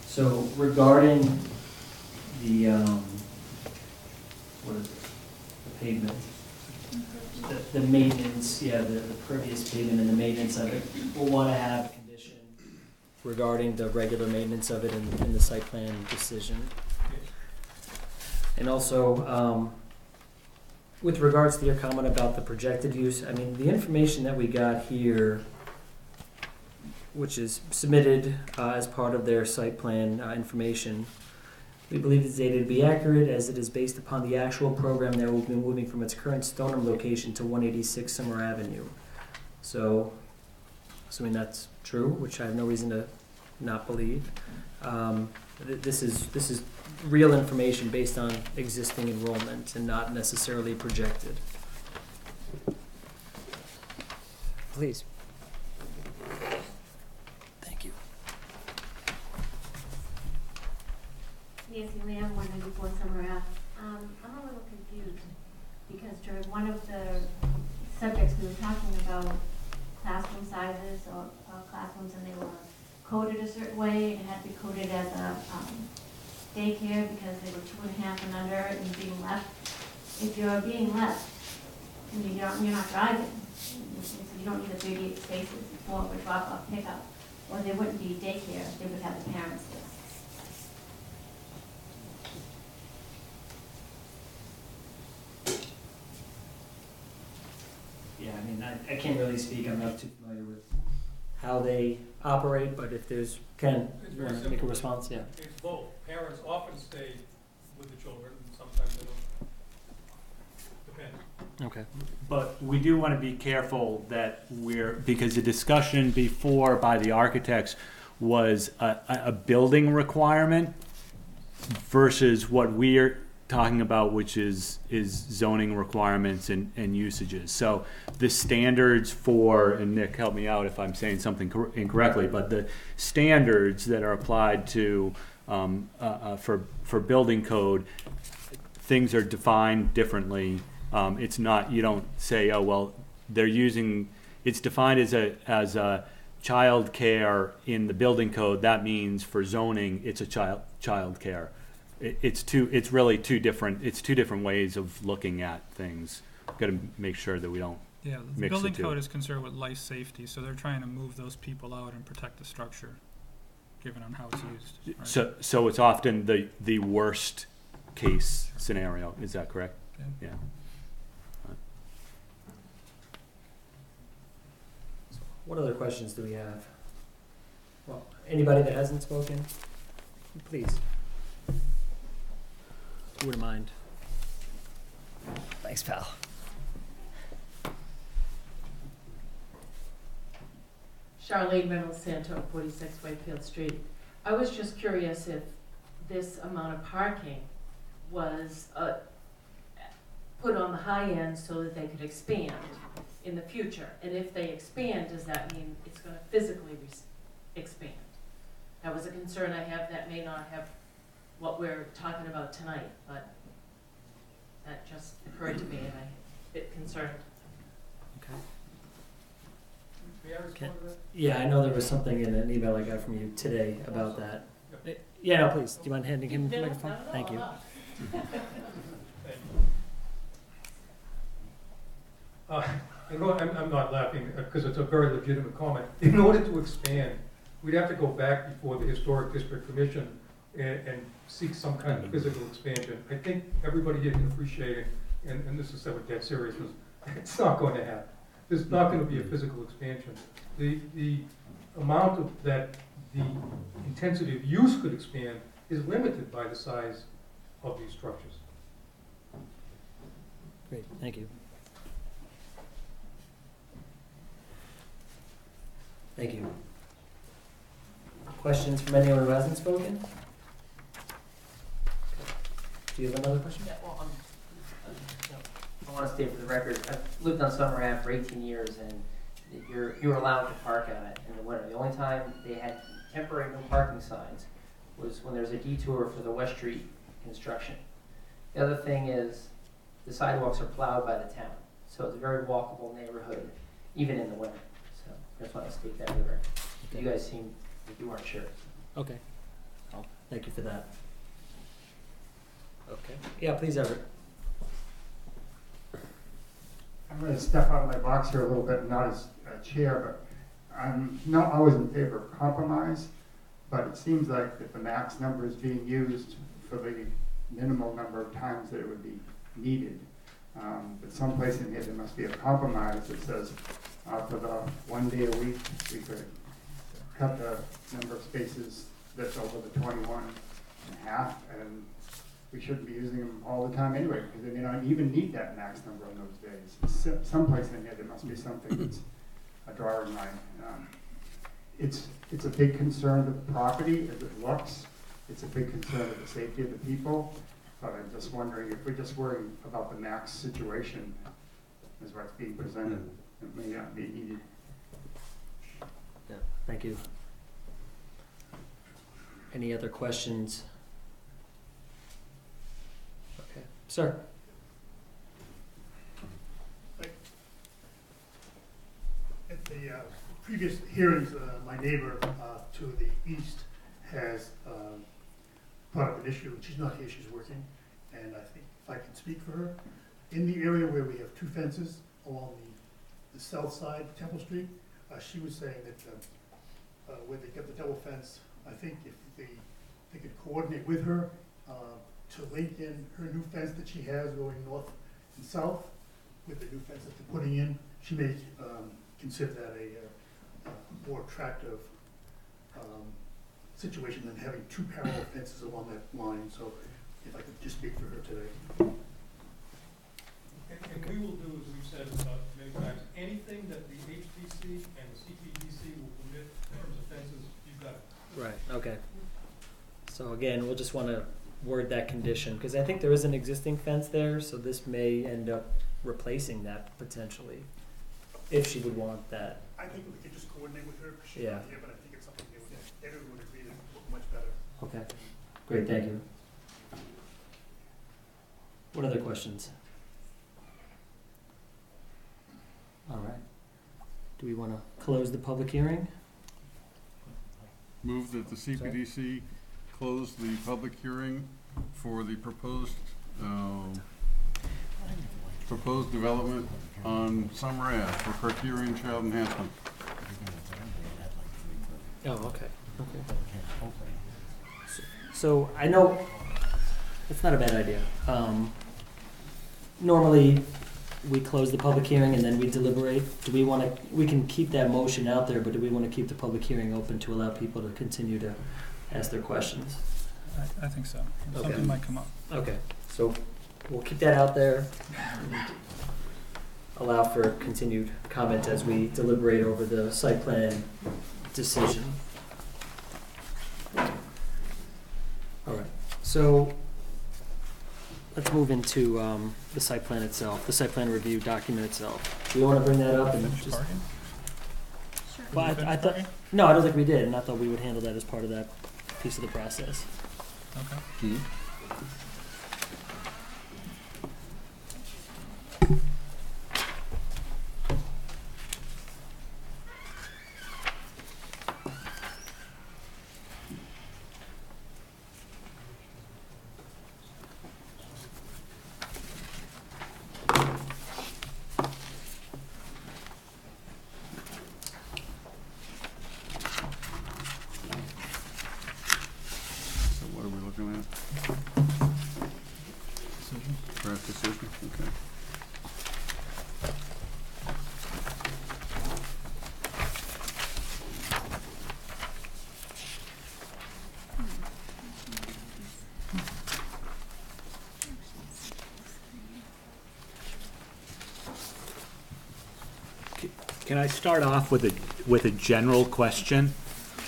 So regarding the, um, what is it, the pavement, the, the maintenance, yeah, the, the pervious pavement and the maintenance of it, we'll wanna have condition regarding the regular maintenance of it in, in the site plan decision. And also, um, with regards to your comment about the projected use, I mean, the information that we got here, which is submitted uh, as part of their site plan uh, information, we believe it's data to be accurate as it is based upon the actual program that will be moving from its current Stoneham location to 186 Summer Avenue. So, assuming that's true, which I have no reason to not believe, um, th- this is this is real information based on existing enrollment and not necessarily projected. Please. Thank you. Nancy Lamb, one ninety-four Summer Ave. Um, I'm a little confused, because during one of the subjects, we were talking about classroom sizes or, or classrooms, and they were coded a certain way, it had to be coded as a, um, daycare because they were two and a half and under and being left. If you're being left, and you don't, you're not driving, you don't need the thirty-eight spaces for a drop-off pickup, or there wouldn't be daycare, they would have the parents there. Yeah, I mean, I, I can't really speak, I'm not too familiar with how they operate, but if there's, Ken, you wanna make a response, yeah? It's both. Parents often stay with the children, and sometimes they don't. Depends. Okay. But we do want to be careful that we're, because the discussion before by the architects was a, a, a building requirement versus what we're talking about, which is, is zoning requirements and, and usages. So the standards for, and Nick, help me out if I'm saying something cor- incorrectly, but the standards that are applied to, um, uh, uh, for, for building code, things are defined differently. Um, it's not, you don't say, oh, well, they're using, it's defined as a, as a child care in the building code. That means for zoning, it's a child, child care. It, it's two, it's really two different, it's two different ways of looking at things. Got to make sure that we don't Yeah, the mix the building two. code is concerned with life safety, so they're trying to move those people out and protect the structure, given on how it's used. right? So, so it's often the, the worst case scenario, is that correct? Yeah. Yeah. What other questions do we have? Well, anybody that hasn't spoken, please. Who would mind? Thanks, pal. Charlene Reynolds Santo, 46 Whitefield Street. I was just curious if this amount of parking was uh, put on the high end so that they could expand in the future? And if they expand, does that mean it's going to physically res- expand? That was a concern I have that may not have what we're talking about tonight, but that just occurred to me and I'm a bit concerned. Okay. May I respond to that? Yeah, I know there was something in an email I got from you today about that. Yeah, no, please, do you mind handing him the microphone? Thank you. Uh, I know, I'm, I'm not laughing, because it's a very legitimate comment. In order to expand we'd have to go back before the Historic District Commission and, and seek some kind of physical expansion. I think everybody here can appreciate it, and, and this is said with dead seriousness, it's not going to happen. There's not gonna be a physical expansion. The, the amount of, that the intensity of use could expand is limited by the size of these structures. Great, thank you. Thank you. Questions from anyone who hasn't spoken? Do you have another question? Yeah, well, I'm, I'm, you know, I wanna state for the record, I've lived on Summer Ave for eighteen years and you're, you're allowed to park on it in the winter. The only time they had temporary no parking signs was when there's a detour for the West Street construction. The other thing is, the sidewalks are plowed by the town, so it's a very walkable neighborhood, even in the winter. So, I just wanna state that for the record. You guys seem like you weren't sure. Okay. Oh, Thank you for that. Okay. Yeah, please, Everett. I'm gonna step out of my box here a little bit, not as a chair, but I'm not always in favor of compromise, but it seems like that the max number is being used for the minimal number of times that it would be needed. Um, but someplace in here, there must be a compromise that says, uh, for the one day a week, we could cut the number of spaces that's over the twenty-one and a half, and we shouldn't be using them all the time anyway, because they may not even need that max number on those days. S- Someplace in here, there must be something that's a drawing line. Um, It's, it's a big concern of the property as it looks, it's a big concern of the safety of the people, but I'm just wondering if we're just worrying about the max situation as what's being presented, it may not be needed. Yeah, thank you. Any other questions? Okay, sir? At the uh, previous hearings, uh, my neighbor uh, to the east has um, brought up an issue, she's not here, she's working, and I think if I can speak for her, in the area where we have two fences along the, the south side of Temple Street, uh, she was saying that uh, uh, where they got the double fence, I think if they, they could coordinate with her uh, to link in her new fence that she has going north and south with the new fence that they're putting in, she may um, consider that a uh, uh, more attractive um, situation than having two parallel fences along that line. So if I could just speak for her today. And, and we will do, as we've said uh, many times, anything that the HDC and the CPDC will permit in terms of fences, you've got it. Right, okay. So again, we'll just want to word that condition, because I think there is an existing fence there, so this may end up replacing that potentially, if she would want that. I think we could just coordinate with her, 'cause she's Yeah. not here, but I think it's something they would, everyone would agree to look much better. Okay, great, thank you. What other questions? All right. Do we want to close the public hearing? Move that the CPDC close the public hearing for the proposed, um, proposed development on Summer Ave for Criterion Child Enrichment. Oh, okay, okay. So I know, it's not a bad idea. Um, normally, we close the public hearing and then we deliberate. Do we want to, we can keep that motion out there, but do we want to keep the public hearing open to allow people to continue to ask their questions? I, I think so. Okay. Something might come up. Okay, so we'll keep that out there. and Allow for continued comment as we deliberate over the site plan decision. All right, so let's move into um, the site plan itself, the site plan review document itself. Do you want to bring that up and Finished just? parking? Well, I, I thought, no, I don't think we did, and I thought we would handle that as part of that piece of the process. Okay. Mm-hmm. Can I start off with a, with a general question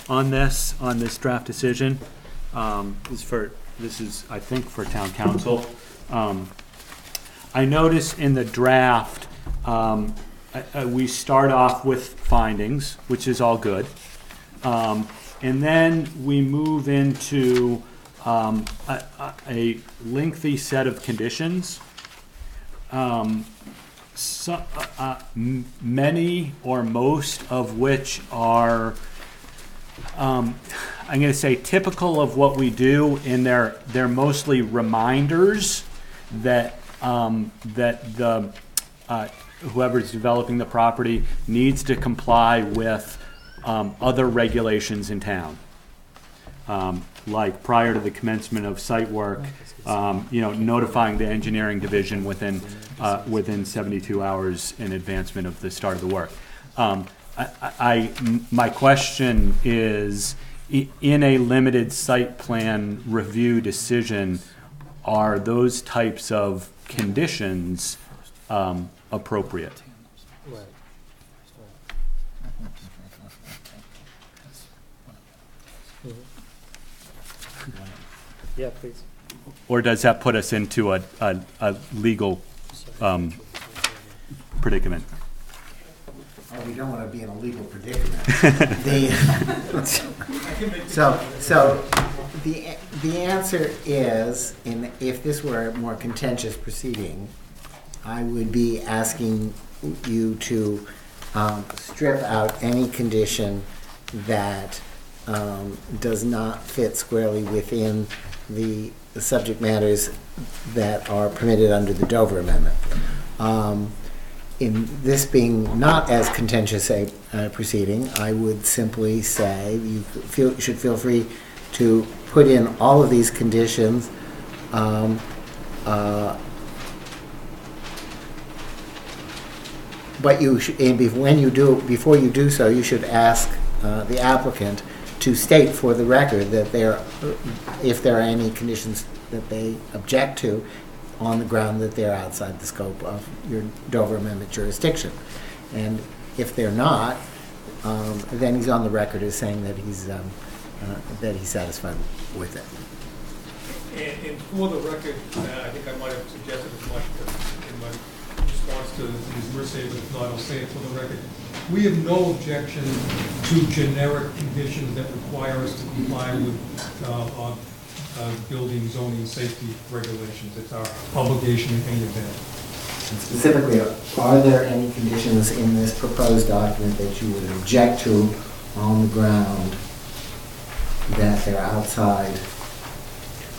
on this, on this draft decision? Um, This is for, this is, I think, for town counsel. Um, I notice in the draft, um, I- I- we start off with findings, which is all good. Um, And then we move into um, a a- lengthy set of conditions. Um, so, m- many or most of which are, um, I'm going to say, typical of what we do, and they're they're mostly reminders that um, that the uh, whoever's developing the property needs to comply with um, other regulations in town. Um, like prior to the commencement of site work, um, you know, notifying the engineering division within, uh, within seventy-two hours in advancement of the start of the work. Um, I, I, m- my question is, i- in a limited site plan review decision, are those types of conditions, um, appropriate? Yeah, please. Or does that put us into a, a, a legal, um, predicament? Oh, we don't want to be in a legal predicament. The- So, so, the, the answer is, in, if this were a more contentious proceeding, I would be asking you to um, strip out any condition that um, does not fit squarely within the the subject matters that are permitted under the Dover Amendment. Um, in this being not as contentious a uh, proceeding, I would simply say you feel, should feel free to put in all of these conditions. um, uh, But you should, and when you do, before you do so, you should ask uh, the applicant to state for the record that there, if there are any conditions that they object to, on the ground that they're outside the scope of your Dover Amendment jurisdiction. And if they're not, um, then he's on the record as saying that he's, um, uh, that he's satisfied with it. And, and for the record, uh, I think I might have suggested as much in my response to Ms. Mercer, but if not, I'll say it for the record. We have no objection to generic conditions that require us to comply with, uh, uh, building zoning safety regulations. It's our obligation in any event. And Specifically, are there any conditions in this proposed document that you would object to on the ground that they're outside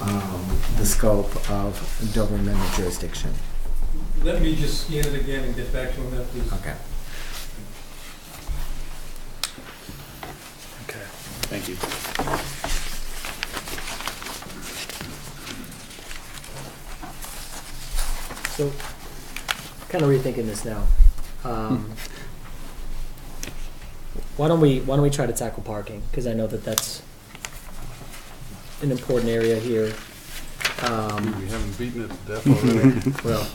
um, the scope of Dover Amendment jurisdiction? Let me just scan it again and get back to you on that, please. Okay. Okay, thank you. So, kind of rethinking this now. Um, why don't we Why don't we try to tackle parking? Because I know that that's an important area here. Um, We haven't beaten it to death already. well,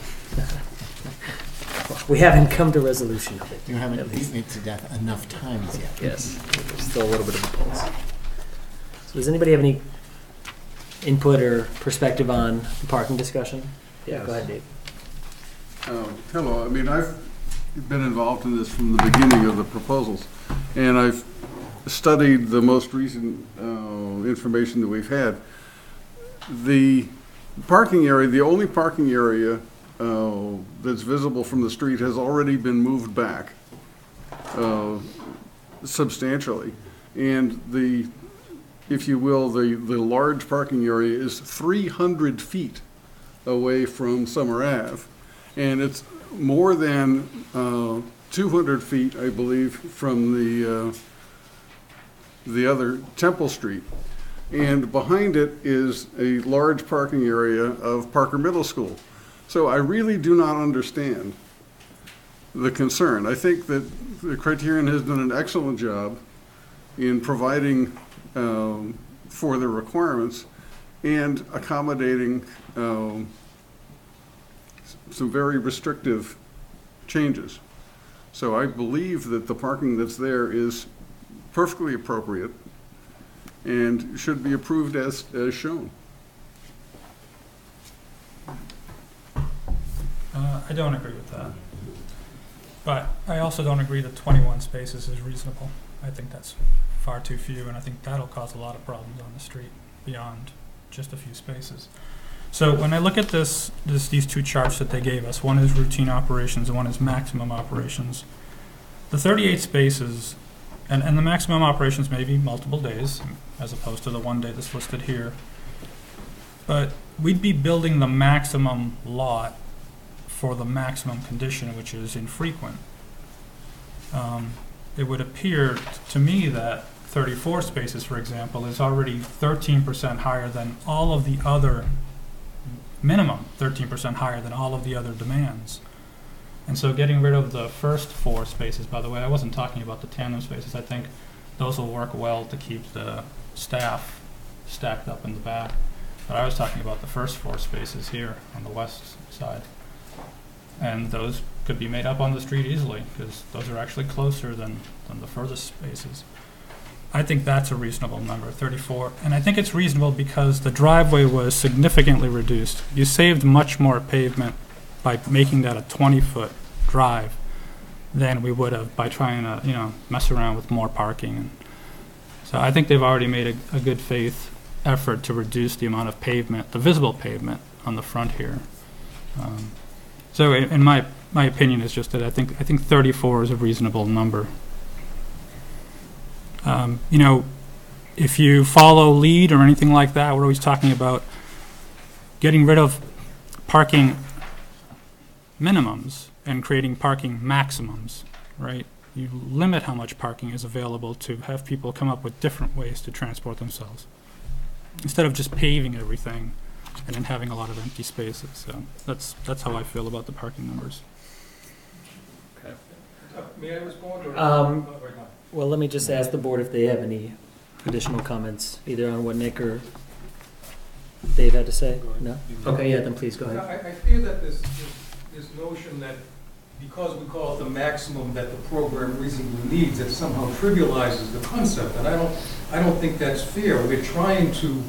we haven't come to resolution of it. You haven't at least. beaten it to death enough times yet. Yes, there's still a little bit of a pulse. So, does anybody have any input or perspective on the parking discussion? Yeah, go ahead, Dave. Uh, Hello, I mean, I've been involved in this from the beginning of the proposals, and I've studied the most recent uh, information that we've had. The parking area, the only parking area uh, that's visible from the street has already been moved back uh, substantially. And the, if you will, the, the large parking area is 300 feet away from Summer Ave. And it's more than uh, 200 feet, I believe, from the, uh, the other Temple Street. And behind it is a large parking area of Parker Middle School. So I really do not understand the concern. I think that the Criterion has done an excellent job in providing um, for the requirements and accommodating um, some very restrictive changes. So I believe that the parking that's there is perfectly appropriate and should be approved as, as shown. Uh, I don't agree with that. But I also don't agree that 21 spaces is reasonable. I think that's far too few, and I think that'll cause a lot of problems on the street beyond just a few spaces. So when I look at this, this, these two charts that they gave us, one is routine operations and one is maximum operations. The 38 spaces, and, and the maximum operations may be multiple days, as opposed to the one day that's listed here. But we'd be building the maximum lot for the maximum condition, which is infrequent. Um, it would appear to me that 34 spaces, for example, is already 13% higher than all of the other, minimum 13% higher than all of the other demands. And so getting rid of the first four spaces, by the way, I wasn't talking about the tandem spaces. I think those will work well to keep the staff stacked up in the back. But I was talking about the first four spaces here on the west side. And those could be made up on the street easily, because those are actually closer than, than the furthest spaces. I think that's a reasonable number, 34. And I think it's reasonable because the driveway was significantly reduced. You saved much more pavement by making that a 20-foot drive than we would have by trying to, you know, mess around with more parking. And so I think they've already made a, a good faith effort to reduce the amount of pavement, the visible pavement on the front here. Um, so in, in my my opinion is just that I think I think 34 is a reasonable number. Um, you know, if you follow LEED or anything like that, we're always talking about getting rid of parking minimums and creating parking maximums, right? You limit how much parking is available to have people come up with different ways to transport themselves instead of just paving everything and then having a lot of empty spaces. So that's that's how I feel about the parking numbers. Uh, May I respond or? Um, not right now? Well, let me just ask the board if they have any additional comments, either on what Nick or Dave had to say? No? Okay, yeah, then please go ahead. I, I fear that this, this, this notion that because we call it the maximum that the program reasonably needs, it somehow trivializes the concept, and I don't, I don't think that's fair. We're trying to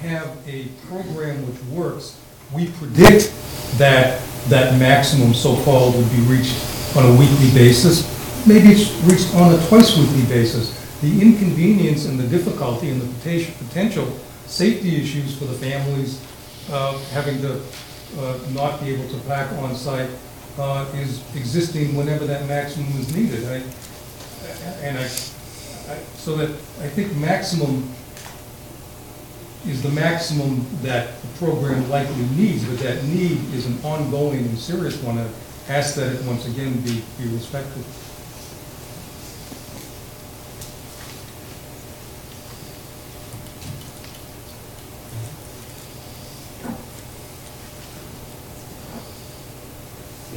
have a program which works. We predict that that maximum so-called would be reached on a weekly basis. Maybe it's reached on a twice-weekly basis. The inconvenience and the difficulty and the potential, potential safety issues for the families uh, having to uh, not be able to pack on site uh, is existing whenever that maximum is needed. I, and I, I, so that I think maximum is the maximum that the program likely needs, but that need is an ongoing and serious one. I ask that it once again be, be respected.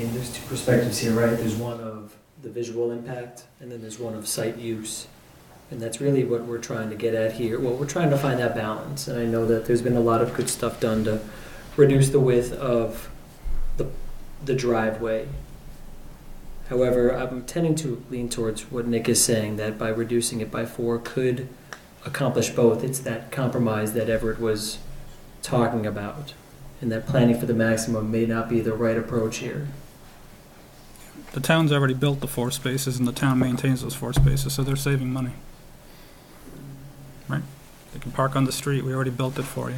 Mean, there's two perspectives here, right? There's one of the visual impact, and then there's one of site use. And that's really what we're trying to get at here. Well, we're trying to find that balance, and I know that there's been a lot of good stuff done to reduce the width of the, the driveway. However, I'm tending to lean towards what Nick is saying, that by reducing it by four could accomplish both. It's that compromise that Everett was talking about, and that planning for the maximum may not be the right approach here. The town's already built the four spaces, and the town maintains those four spaces, so they're saving money. Right? They can park on the street, we already built it for you.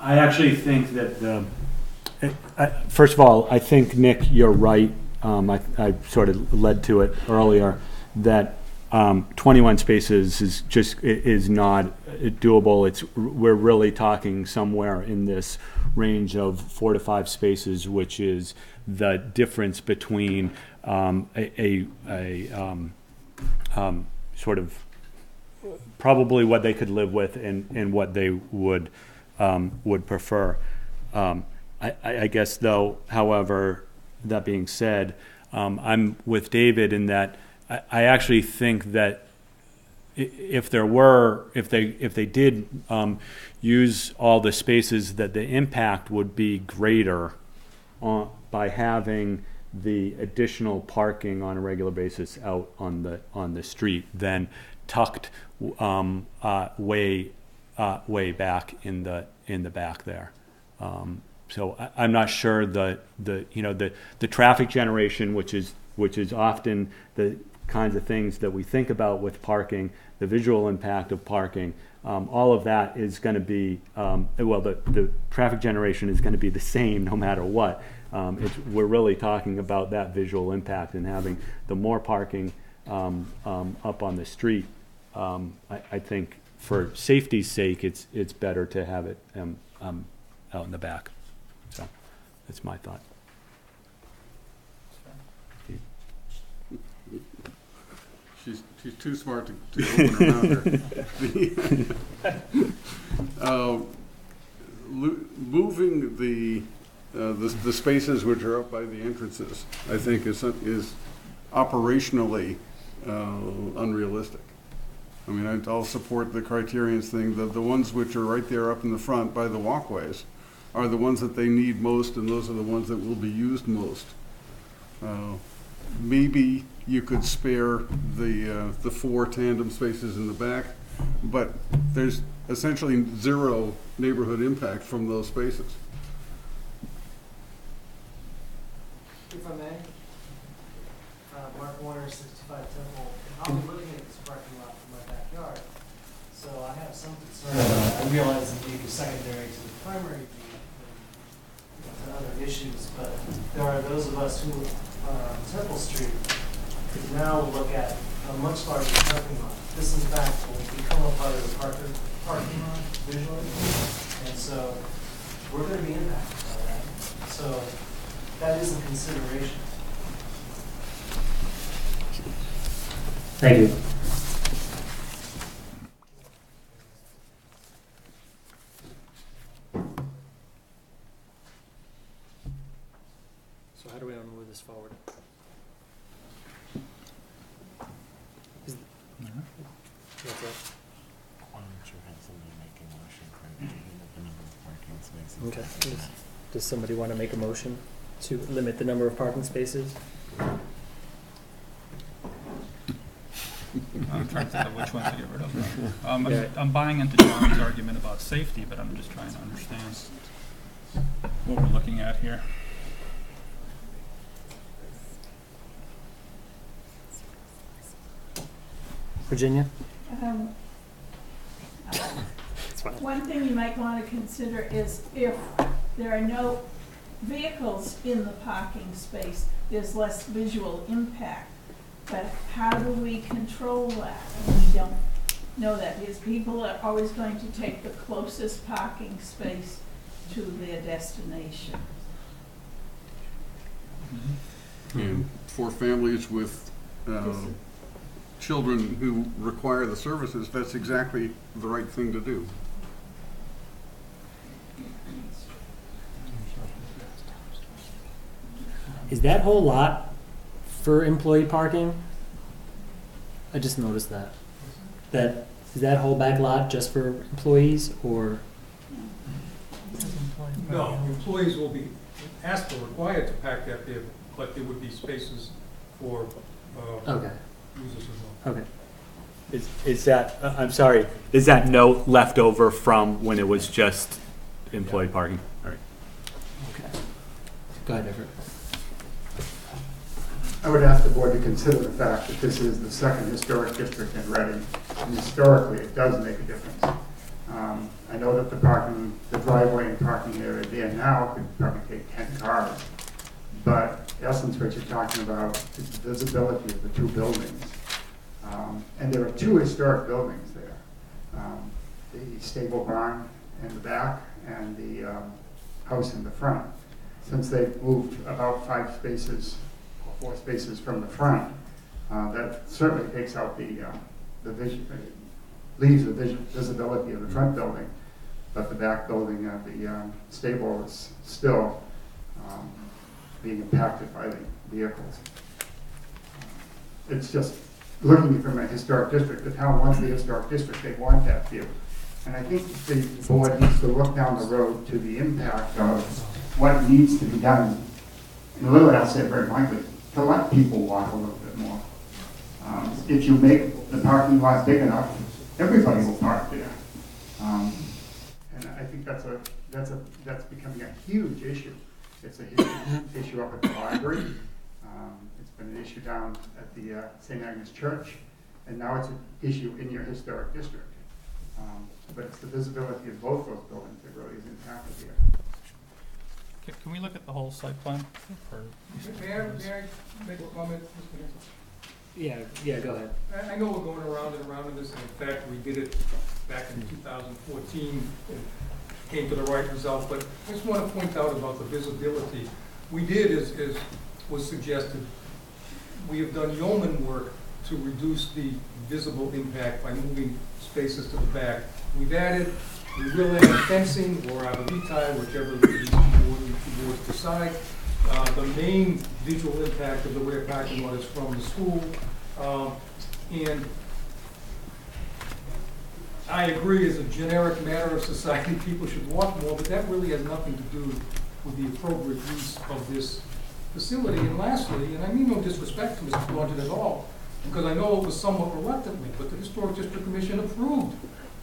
I actually think that the, I- first of all, I think, Nick, you're right. Um, I, I sort of led to it earlier, that, um, twenty-one spaces is just, is not doable. It's, we're really talking somewhere in this range of four to five spaces, which is the difference between, um, a, a, a, um, um, sort of probably what they could live with and, and what they would, um, would prefer. Um, I, I guess though, however, that being said, I'm with David in that I, I actually think that if there were, if they, if they did um, use all the spaces, that the impact would be greater on, by having the additional parking on a regular basis out on the, on the street than tucked um, uh, way, uh, way back in the, in the back there. Um, So I, I'm not sure the, the, you know, the, the traffic generation, which is, which is often the kinds of things that we think about with parking, the visual impact of parking, um, all of that is gonna be, um, well, the, the traffic generation is gonna be the same no matter what. Um, it's, we're really talking about that visual impact and having the more parking, um, um, up on the street. Um, I, I think for safety's sake, it's, it's better to have it, um, um, out in the back. So, that's my thought. She's, too smart to, to open her mouth here. The- Uh, lo- Moving the, uh, the, the spaces which are up by the entrances, I think is, is operationally uh, unrealistic. I mean, I- I'll support the criterions thing, the, the ones which are right there up in the front by the walkways are the ones that they need most, and those are the ones that will be used most. Uh, Maybe you could spare the, uh, the four tandem spaces in the back, but there's essentially zero neighborhood impact from those spaces. If I may, uh, Mark Warner, sixty-five Temple, I'll be looking at this parking lot from my backyard, so I have some concern. I realize the need is secondary to the primary need and other issues, but there are those of us who are on Temple Street who now will look at a much larger parking lot. This in fact will become a part of the parker, parking lot visually, and so we're gonna be impacted by that. So that is a consideration. Thank you. So how do we want to move this forward? Is- What's that? Okay. Does- Does somebody want to make a motion to limit the number of parking spaces? I'm trying to think of which ones to get rid of. Um, Yeah. I'm, I'm buying into John's argument about safety, but I'm just trying to understand what we're looking at here. Virginia? Um, One thing you might want to consider is if there are no vehicles in the parking space, there's less visual impact. But how do we control that? And we don't know that because people are always going to take the closest parking space to their destination. And for families with uh, children who require the services, that's exactly the right thing to do. Is that whole lot for employee parking? I just noticed that. That, is that whole back lot just for employees or? No, employees will be asked or required to pack that vehicle, but there would be spaces for, uh, Okay. Users as well. Okay. Is, is that, uh, I'm sorry, is that note left over from when it was just employee parking? All right. Okay. Go ahead, Everett. I would ask the board to consider the fact that this is the second historic district in Reading, and historically, it does make a difference. Um, I know that the parking, the driveway and parking area there now could probably take ten cars, but in essence, what you're talking about is the visibility of the two buildings. Um, And there are two historic buildings there. Um, The stable barn in the back and the um, house in the front. Since they've moved about five spaces or four spaces from the front, uh, that certainly takes out the, uh, the vision, leaves the vision, visibility of the front building, but the back building of the um, stable is still um, being impacted by the vehicles. It's just looking from a historic district, the town wants the historic district, they want that view. And I think the board needs to look down the road to the impact of what needs to be done. And Lily, I'll say it very frankly, to let people walk a little bit more. Um, If you make the parking lot big enough, everybody will park there. Um, And I think that's a, that's a, that's becoming a huge issue. It's a huge issue up at the library. Um, It's been an issue down at the uh, St. Agnes Church, and now it's an issue in your historic district. Um, But it's the visibility of both those buildings that really is impacted here. Can, can we look at the whole site plan? Or- May I, may I make a comment, Mr. Hanson? Yeah, yeah, go ahead. I, I know we're going around and around in this, and in fact, we did it back in two thousand fourteen, and came to the right result, but I just want to point out about the visibility. We did, as, as was suggested, we have done yeoman work to reduce the visible impact by moving spaces to the back. We've added, we will add fencing or arborvitae, whichever boards, two boards decide. Uh, the main visual impact of the rear parking lot is from the school. Um, and I agree, as a generic matter of society, people should walk more, but that really has nothing to do with the appropriate use of this facility. And lastly, and I mean no disrespect to Mr. Blodgett at all, because I know it was somewhat reluctantly, but the Historic District Commission approved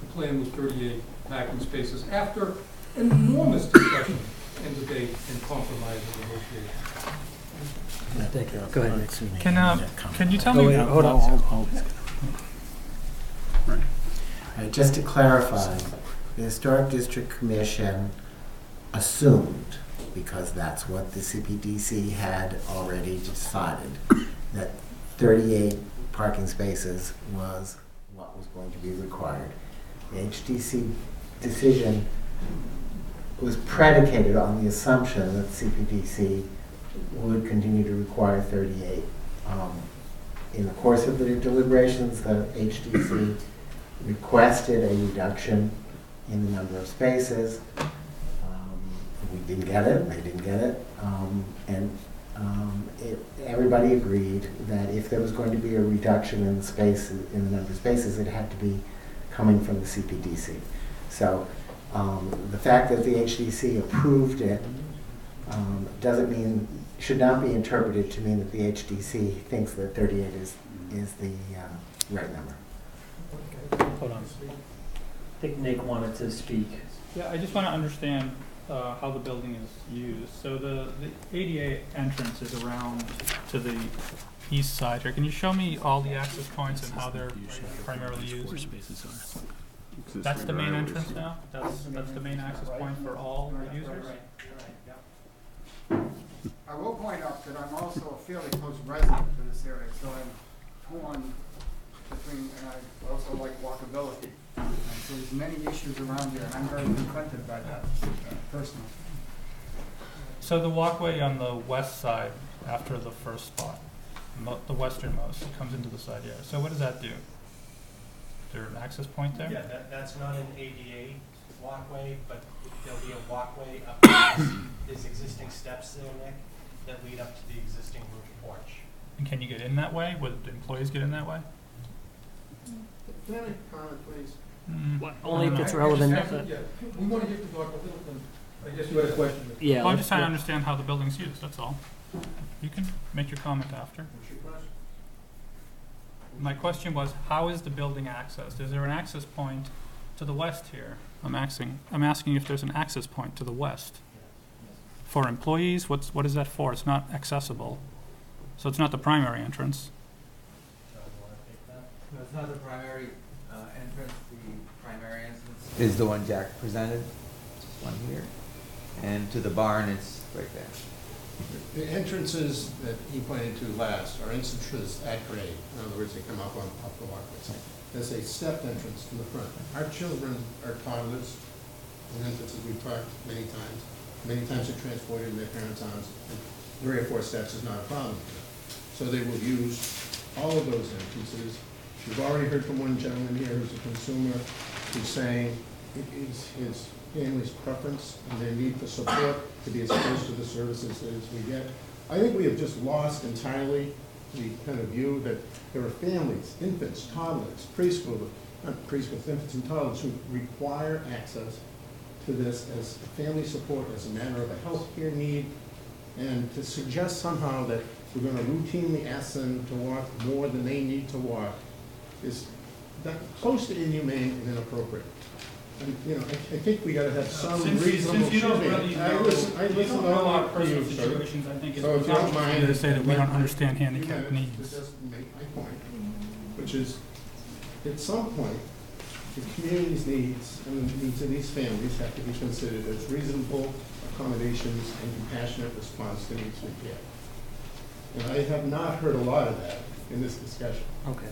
the plan with thirty-eight parking spaces after enormous discussion and debate and compromise and negotiation. Thank you. Go ahead, Nick. Can, uh, can you tell Oh, me? wait, hold on. All just to clarify, the Historic District Commission assumed, because that's what the CPDC had already decided, that thirty-eight parking spaces was what was going to be required. The HDC decision was predicated on the assumption that CPDC would continue to require thirty-eight. Um, In the course of the deliberations, the HDC requested a reduction in the number of spaces. Um, We didn't get it, they didn't get it, um, and um, it- everybody agreed that if there was going to be a reduction in the space, in the number of spaces, it had to be coming from the CPDC. So um, the fact that the HDC approved it um, doesn't mean, should not be interpreted to mean that the HDC thinks that 38 is, is the uh, right number. Hold on. I think Nick wanted to speak. Yeah, I just want to understand uh, how the building is used. So the, the ADA entrance is around to the east side here. Can you show me all the access points and how they're primarily used? That's the main entrance now? That's, that's the main access point for all users? I will point out that I'm also a fairly close resident to this area, so I'm torn between, and I also like walkability. And so there's many issues around here, and I'm very confronted by that uh, personally. So the walkway on the west side, after the first spot, mo- the westernmost, it comes into the side yard. So what does that do? Is there an access point there? Yeah, that, that's not an ADA walkway, but there'll be a walkway up, to this- there's existing steps there, Nick, that lead up to the existing roof porch. And can you get in that way? Would employees get in that way? Can I make a comment, please? Mm, What, I only don't if know. it's I- I relevant, just have- but- Yeah, we want to give to Dr. Littleton, I guess you had a question. Yeah. Well, I'm just trying to understand how the building's used, that's all. You can make your comment after. What's your question? My question was, how is the building accessed? Is there an access point to the west here? I'm asking, I'm asking if there's an access point to the west. For employees, what's, what is that for? It's not accessible. So it's not the primary entrance. John, you wanna take that? No, it's not the primary uh, entrance, the primary entrance is the one Jack presented, this one here. And to the barn, it's right there. The entrances that he pointed to last are entrances at grade. In other words, they come up on, up the walkway. There's a stepped entrance to the front. Our children are toddlers, and entrances we've talked many times. Many times they're transported in their parents' arms. and Three or four steps is not a problem. So they will use all of those entrances. You've already heard from one gentleman here who's a consumer, who's saying it is his family's preference and their need for support to be as close to the services as we get. I think we have just lost entirely the kind of view that there are families, infants, toddlers, preschool, not preschools, infants and toddlers who require access to this as family support, as a matter of a healthcare need, and to suggest somehow that we're gonna routinely ask them to walk more than they need to walk is that close to inhumane and inappropriate. And, you know, I, I think we gotta have uh, some Since you- reasonable since you don't shooting. really I know- listen, I you listen don't to know all our of personal you, sir. situations, I think it's So if you don't presumptuous mind. to say that we don't let- understand let- handicap let- needs. To just make my point, which is, at some point, the community's needs and the needs of these families have to be considered as reasonable accommodations and compassionate response to needs we get. And I have not heard a lot of that in this discussion. Okay.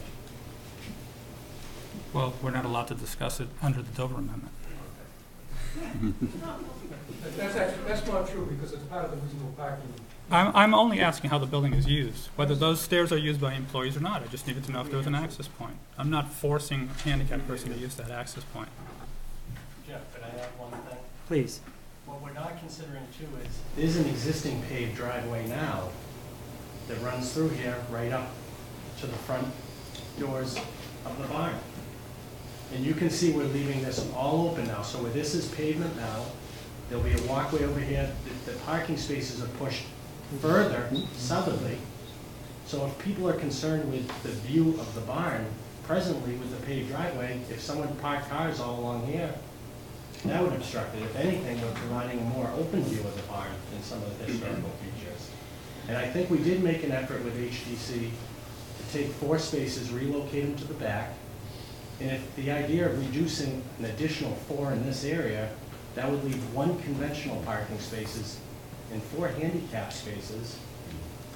Well, we're not allowed to discuss it under the Dover Amendment. That's actually, that's not true, because it's part of the reasonable parking. I'm, I'm only asking how the building is used, whether those stairs are used by employees or not. I just needed to know if there was an access point. I'm not forcing a handicapped person to use that access point. Jeff, could I add one thing? Please. What we're not considering too is, there's an existing paved driveway now that runs through here right up to the front doors of the barn. And you can see we're leaving this all open now, so where this is pavement now, there'll be a walkway over here, the, the parking spaces are pushed further southerly. So if people are concerned with the view of the barn, presently with the paved driveway, if someone parked cars all along here, that would obstruct it. If anything, we're providing a more open view of the barn than some of the historical features. And I think we did make an effort with HDC to take four spaces, relocate them to the back. And if the idea of reducing an additional four in this area, that would leave one conventional parking spaces and four handicap spaces.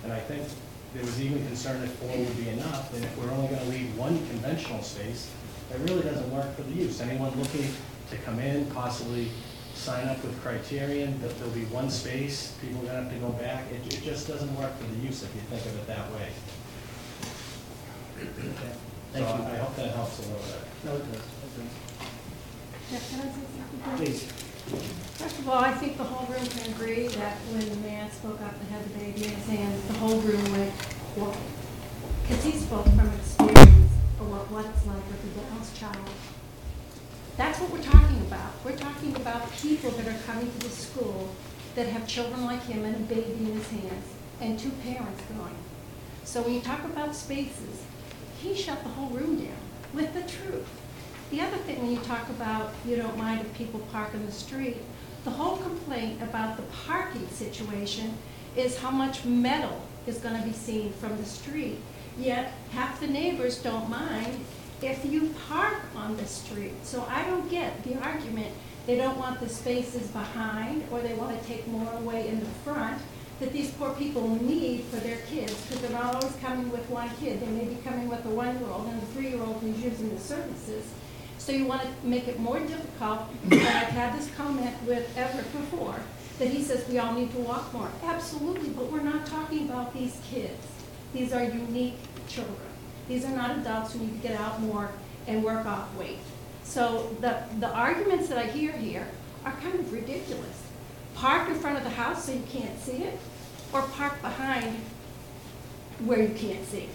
And I think there was even concern if four would be enough, and if we're only gonna leave one conventional space, that really doesn't work for the use. Anyone looking to come in, possibly sign up with criterion, that there'll be one space, people are gonna have to go back, it, it just doesn't work for the use if you think of it that way. Thank So you. I hope that helps a little bit. No, it does. Jeff, can I say something? Please. First of all, I think the whole room can agree that when the man spoke up and had the baby in his hands, the whole room went, whoa. Because he spoke from experience of what, what it's like with a Downs child. That's what we're talking about. We're talking about people that are coming to the school that have children like him and a baby in his hands, and two parents going. So when you talk about spaces, he shut the whole room down with the truth. The other thing, when you talk about you don't mind if people park in the street, the whole complaint about the parking situation is how much metal is gonna be seen from the street. Yet half the neighbors don't mind if you park on the street. So I don't get the argument, they don't want the spaces behind, or they wanna take more away in the front, that these poor people need for their kids, because they're not always coming with one kid. They may be coming with a one-year-old and a three-year-old who's using the services. So you want to make it more difficult, and I've had this comment with Everett before, that he says we all need to walk more. Absolutely, but we're not talking about these kids. These are unique children. These are not adults who need to get out more and work off weight. So the, the arguments that I hear here are kind of ridiculous. Park in front of the house so you can't see it, or park behind where you can't see.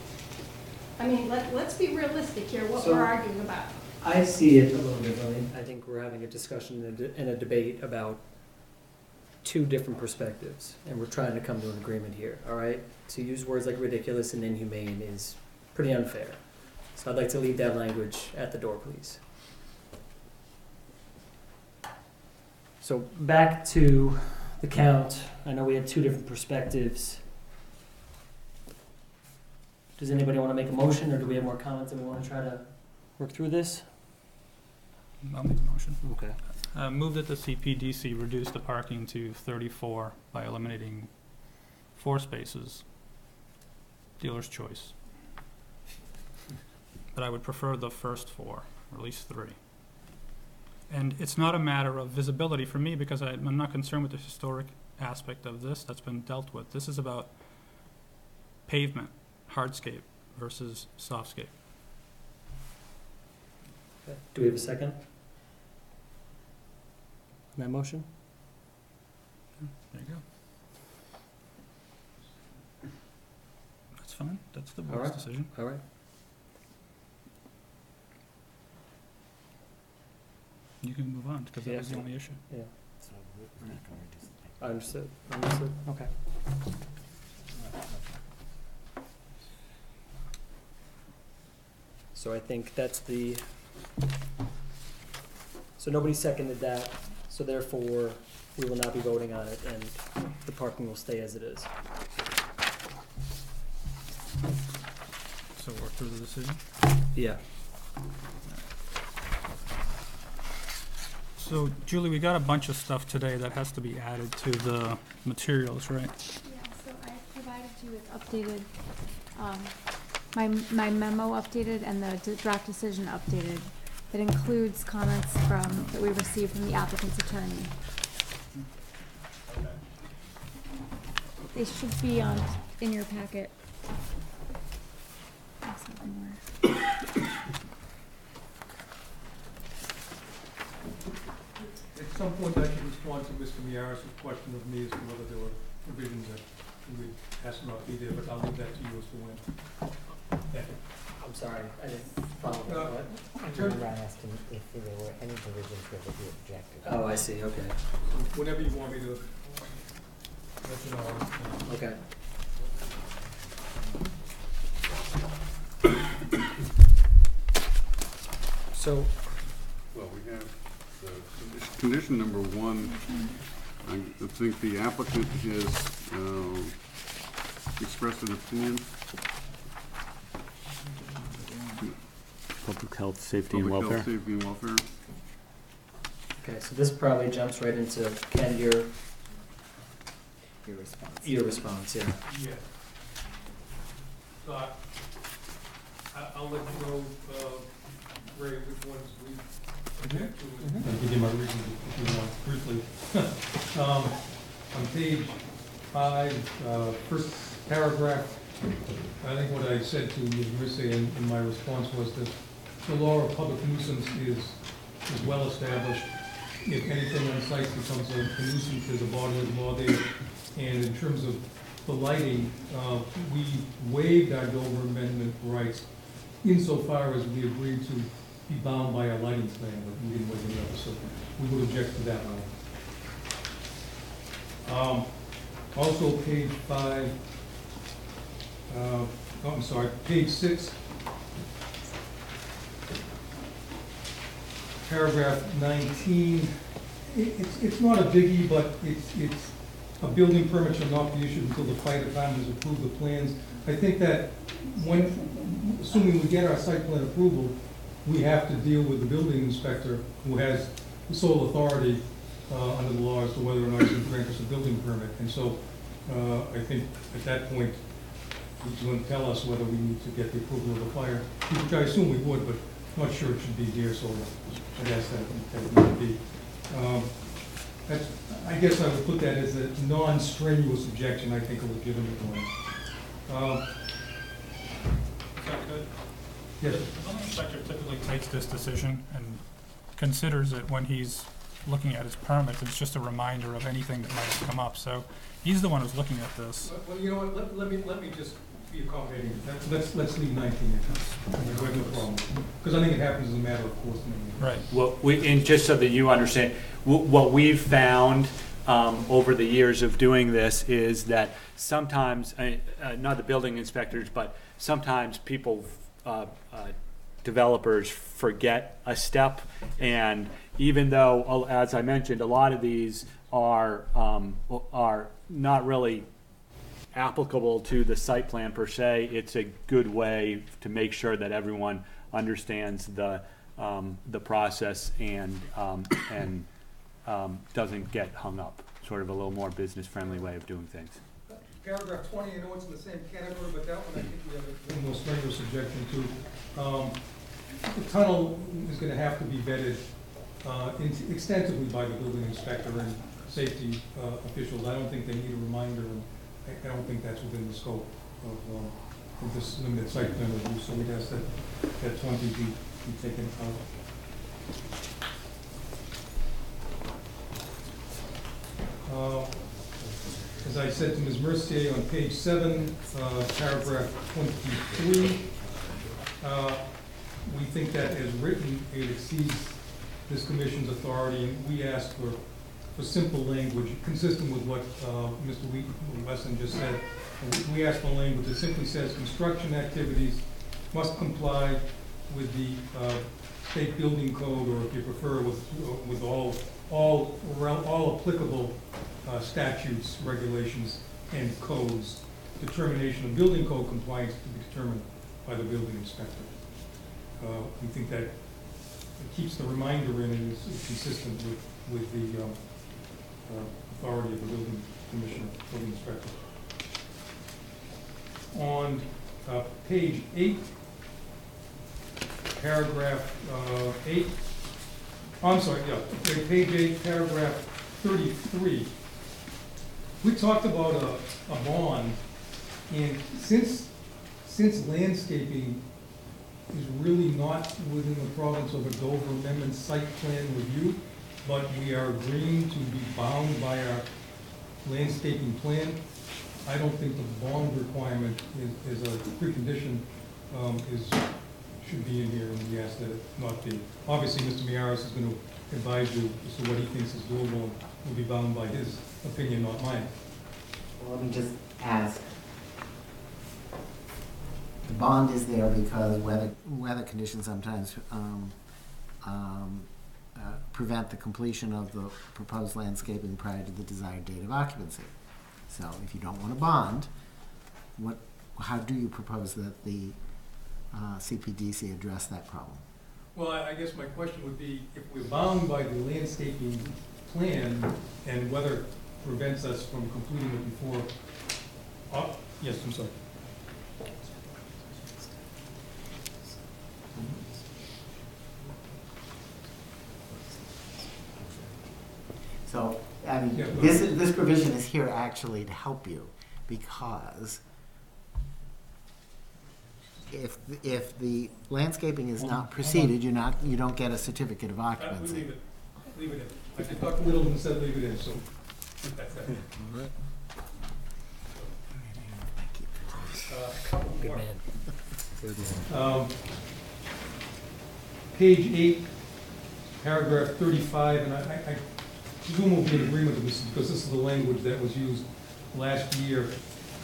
I mean, let, let's be realistic here, what So- we're arguing about. I see it a little differently. I think we're having a discussion and a, and a debate about two different perspectives, and we're trying to come to an agreement here, all right? To use words like ridiculous and inhumane is pretty unfair. So I'd like to leave that language at the door, please. So back to the count. I know we had two different perspectives. Does anybody want to make a motion, or do we have more comments and we want to try to work through this? I'll make the motion. Okay. Uh, move that the CPDC reduce the parking to thirty-four by eliminating four spaces. Dealer's choice. But I would prefer the first four, or at least three. And it's not a matter of visibility for me, because I, I'm not concerned with the historic aspect of this, that's been dealt with. This is about pavement, hardscape versus softscape. Do we have a second? That motion? There you go. That's That's fine, that's the All board's right. decision. All right. You can move on, because that Yeah. was the only issue. Yeah. So we're not gonna reduce the pay. Understood, understood, okay. So I think that's the, so nobody seconded that, so therefore, we will not be voting on it, and the parking will stay as it is. So work through the decision. Yeah. So Julie, we got a bunch of stuff today that has to be added to the materials, right? Yeah, so I provided you with updated, um, my, my memo updated and the draft decision updated. It includes comments from, that we received from the applicant's attorney. They should be on, in your packet. At some point, I should respond to Mr. Miaris' question of me as to whether there were provisions that we would ask not be there, but I'll leave that to you as to when. Thank you. I'm sorry, I didn't follow Uh, that, what? I remember I asked him if there were any provisions that would be objected. Oh, I see, okay, Whenever you want me to let you know. I'll- okay. So, Well, we have the condi- condition number one, I think the applicant has uh, expressed an opinion. Public health, safety, and Public welfare. health, safety, and welfare. okay, so this probably jumps right into, Ken, your, Your response. your response, yeah. Yeah. So I, I- I'll let you know, uh, Ray, which ones we to. and I'll give you my reasons if you want briefly. Um, on page five, uh, first paragraph, I think what I said to Ms. Rissy in, in my response was that the law of public nuisance is, is well established. If anything on site becomes a a nuisance, there's a body of law there. And in terms of the lighting, uh, we waived our Dover Amendment rights insofar as we agreed to be bound by our lighting plan, but we didn't waive any other, so we would object to that one. Um, Also, page five, uh, oh, I'm sorry, page six, paragraph nineteen, it, it's, it's not a biggie, but it's, it's, a building permit shall not be issued until the fire department has approved the plans. I think that when, assuming we get our site plan approval, we have to deal with the building inspector who has the sole authority, uh, under the law as to whether or not he can grant us a building permit. And so, uh, I think at that point, he's going to tell us whether we need to get the approval of the fire, which I assume we would, but not sure it should be here, so I guess that, that would be. Um, That's, I guess I would put that as a non-strenuous objection, I think a legitimate one. Um, Is that good? Yes, The building inspector typically takes this decision and considers it when he's looking at his permits. It's just a reminder of anything that might have come up. So he's the one who's looking at this. Well, Well, you know what, let, let me, let me just be accommodating, Let- let's, let's leave nineteen in, we have no problem, because I think it happens as a matter of course. mainly. Right. Well, we, and just so that you understand, wh- what we've found um, over the years of doing this is that sometimes, uh, uh, not the building inspectors, but sometimes people, uh, uh, developers forget a step. And even though, uh, as I mentioned, a lot of these are, um, are not really applicable to the site plan per se, it's a good way to make sure that everyone understands the, um, the process and, um, and, um, doesn't get hung up. Sort of a little more business-friendly way of doing things. Paragraph twenty, I know it's in the same category, but that one I think we have a more strenuous objection to. Um, The tunnel is gonna have to be vetted uh, in- extensively by the building inspector and safety uh, officials. I don't think they need a reminder, and I I don't think that's within the scope of, um, of this limited site plan review, so we'd ask that, that twenty be, be taken out. Uh, As I said to Ms. Mercier on page seven, uh, paragraph twenty-three, uh, we think that as written, it exceeds this commission's authority, and we ask for, for simple language, consistent with what uh, Mr. Wheat- Wesson just said. We- asked for language that simply says, construction activities must comply with the uh, state building code, or if you prefer, with, with all, all, all applicable uh, statutes, regulations, and codes. Determination of building code compliance to be determined by the building inspector. Uh, We think that it keeps the reminder in and is consistent with, with the um, uh, authority of the building commissioner, building inspector. On uh, page eight, paragraph uh, eight, I'm sorry, yeah, page eight, paragraph thirty-three. We talked about a, a bond, and since, since landscaping is really not within the province of a Dover Amendment site plan review, but we are agreeing to be bound by our landscaping plan, I don't think the bond requirement is, is a precondition, um, is, should be in here, and we ask that it not be. Obviously, Mr. Miaris is gonna advise you as to what he thinks is doable, and will be bound by his opinion, not mine. Well, let me just ask. The bond is there because weather, weather conditions sometimes, um, um, uh, prevent the completion of the proposed landscaping prior to the desired date of occupancy. So if you don't want a bond, what, how do you propose that the, uh, CPDC address that problem? Well, I I guess my question would be, if we're bound by the landscaping plan, and weather prevents us from completing it before, oh, yes, I'm sorry. So, I mean, Yeah, but- this, this provision is here actually to help you, because if, if the landscaping is Hold on, not hold on. proceeded, you're not, you don't get a certificate of Uh, we occupancy. leave it, leave it in. I could talk little and said leave it in, so. Um, Page eight, paragraph thirty-five, and I, I I presume we'll be in agreement with this, because this is the language that was used last year.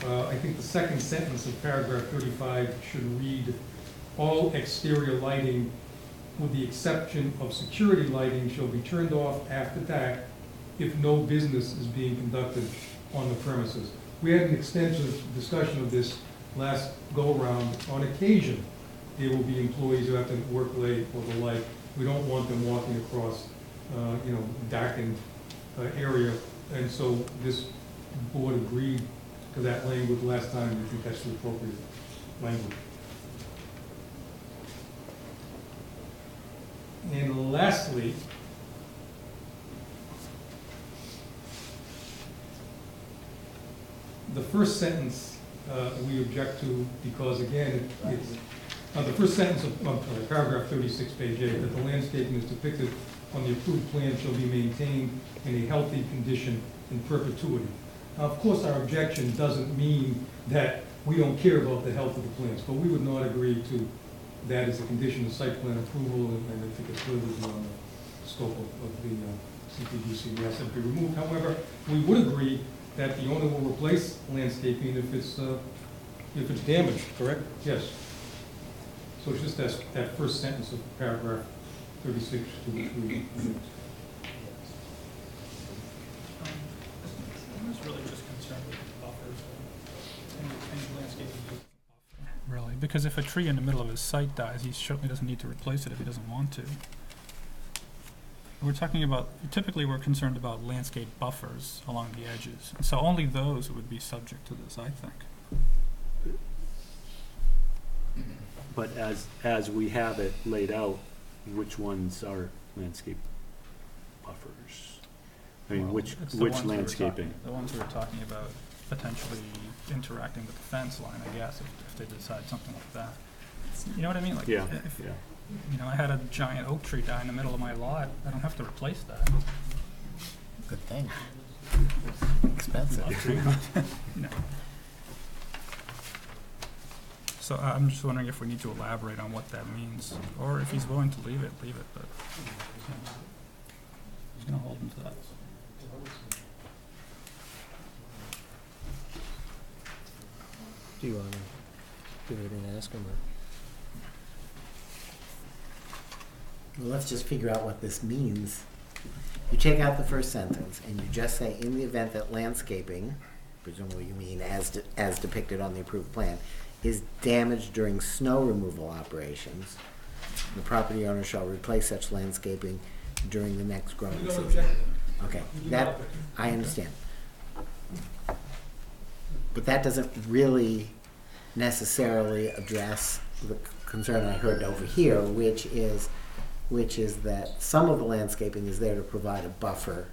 Uh, I think the second sentence of paragraph thirty-five should read, "All exterior lighting, with the exception of security lighting, shall be turned off after dark if no business is being conducted on the premises." We had an extensive discussion of this last go-around. On occasion, there will be employees who have to work late or the like. We don't want them walking across, uh, you know, darkened uh, area. And so this board agreed to that language last time. We think that's the appropriate language. And lastly, the first sentence, uh, we object to because again, it's, uh, the first sentence of, uh, paragraph thirty-six, page eight, that the landscaping is depicted on the approved plan shall be maintained in a healthy condition in perpetuity. Now, of course, our objection doesn't mean that we don't care about the health of the plants, but we would not agree to that as a condition of site plan approval, and and I think it's clearly beyond the scope of, of the uh, CPDC, that it be removed. However, we would agree that the owner will replace landscaping if it's, uh, if it's damaged, correct? Yes. So it's just that, that first sentence of paragraph thirty-six to which we. I was really just concerned with buffers, any, any landscaping. Really, because if a tree in the middle of his site dies, he certainly doesn't need to replace it if he doesn't want to. We're talking about, typically we're concerned about landscape buffers along the edges, so only those would be subject to this, I think. But as, as we have it laid out, which ones are landscape buffers? I mean, Well, which, it's the which ones we were talking- landscaping? The ones we were talking about potentially interacting with the fence line, I guess, if, if they decide something like that. You know what I mean? Like, Yeah, if, yeah. You know, I had a giant oak tree die in the middle of my lot, I don't have to replace that. Good thing. Expensive. No. So I- I'm just wondering if we need to elaborate on what that means, or if he's willing to leave it, leave it, but. He's gonna hold him to that. Do you want to give it and ask him, or? Well, let's just figure out what this means. You take out the first sentence and you just say, in the event that landscaping, presumably you mean as, de- as depicted on the approved plan, is damaged during snow removal operations, the property owner shall replace such landscaping during the next growing don't season. object. Okay, that, object. I understand. But that doesn't really necessarily address the concern I heard over here, which is, which is that some of the landscaping is there to provide a buffer.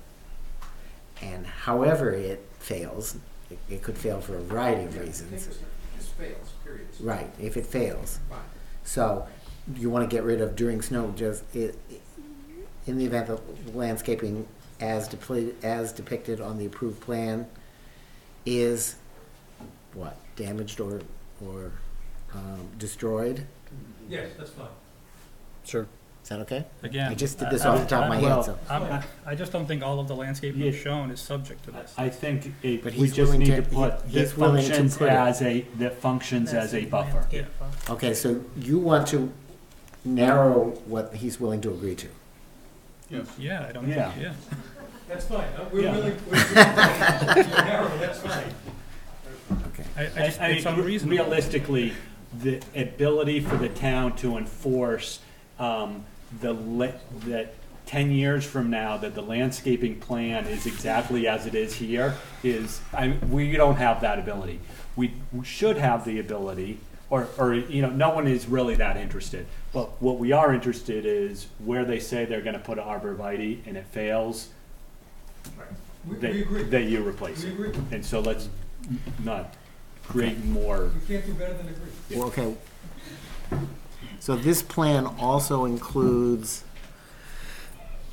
And however it fails, it, it could fail for a variety of reasons. Just fails, period. Right, if it fails. Fine. So you want to get rid of during snow, just it, in the event that landscaping as depleted, as depicted on the approved plan is what, damaged or, or, um, destroyed? Yes, that's fine. Sure. Is that okay? Again. I just did this I- off the top of my I- head, so. I'm, I- I just don't think all of the landscaping Yeah. shown is subject to this. I think it, But we he's just willing need to- to put he- that he's willing to functions put it. as a, that functions as a buffer. Yeah. Okay, so you want to narrow what he's willing to agree to? Yes. Yeah, I don't think, Yeah. yeah. That's fine. Uh, We're Yeah. willing, we're willing to narrow, that's fine. Okay. I, I I, just, I it's mean, unreasonable. realistically, the ability for the town to enforce, um, the li- that ten years from now, that the landscaping plan is exactly as it is here, is, I, we don't have that ability. We, we should have the ability, or, or, you know, no one is really that interested. But what we are interested is where they say they're gonna put an arborvitae and it fails, We, that, we agree. that you replace We it. agree. And so let's not create more We can't do better than agree. Well, okay. So this plan also includes,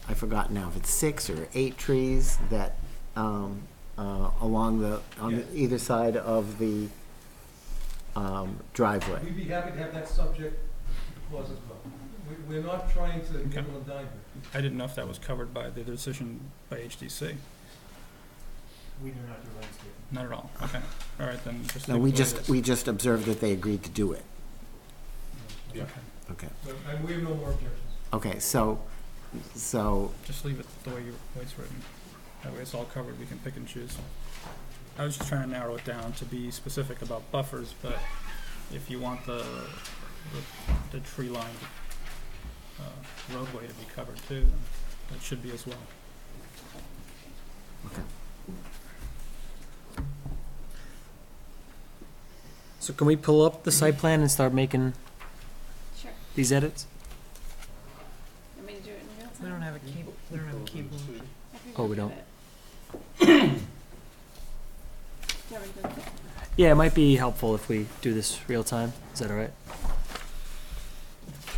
I forgot now if it's six or eight trees that, um, uh, along the, on the either side of the, um, driveway. We'd be happy to have that subject clause as well. We, we're not trying to Okay. nickel and dime here. I didn't know if that was covered by the decision by HDC. We do not do landscaping. Not at all. Okay. All right, then just. No, leave it we the way it just, is. we just observed that they agreed to do it. Okay. Okay. But, and we have no more objections. Okay, so, so, Just leave it the way you, the way it's written. That way it's all covered, we can pick and choose. I was just trying to narrow it down to be specific about buffers, but if you want the, the, the tree lined, uh, roadway to be covered too, then that should be as well. Okay. So can we pull up the site plan and start making Sure. These edits? Want me to do it in real time? We don't have a keyboard, we don't have a keyboard. Oh, we don't. Yeah, we do it. Yeah, it might be helpful if we do this real time. Is that all right?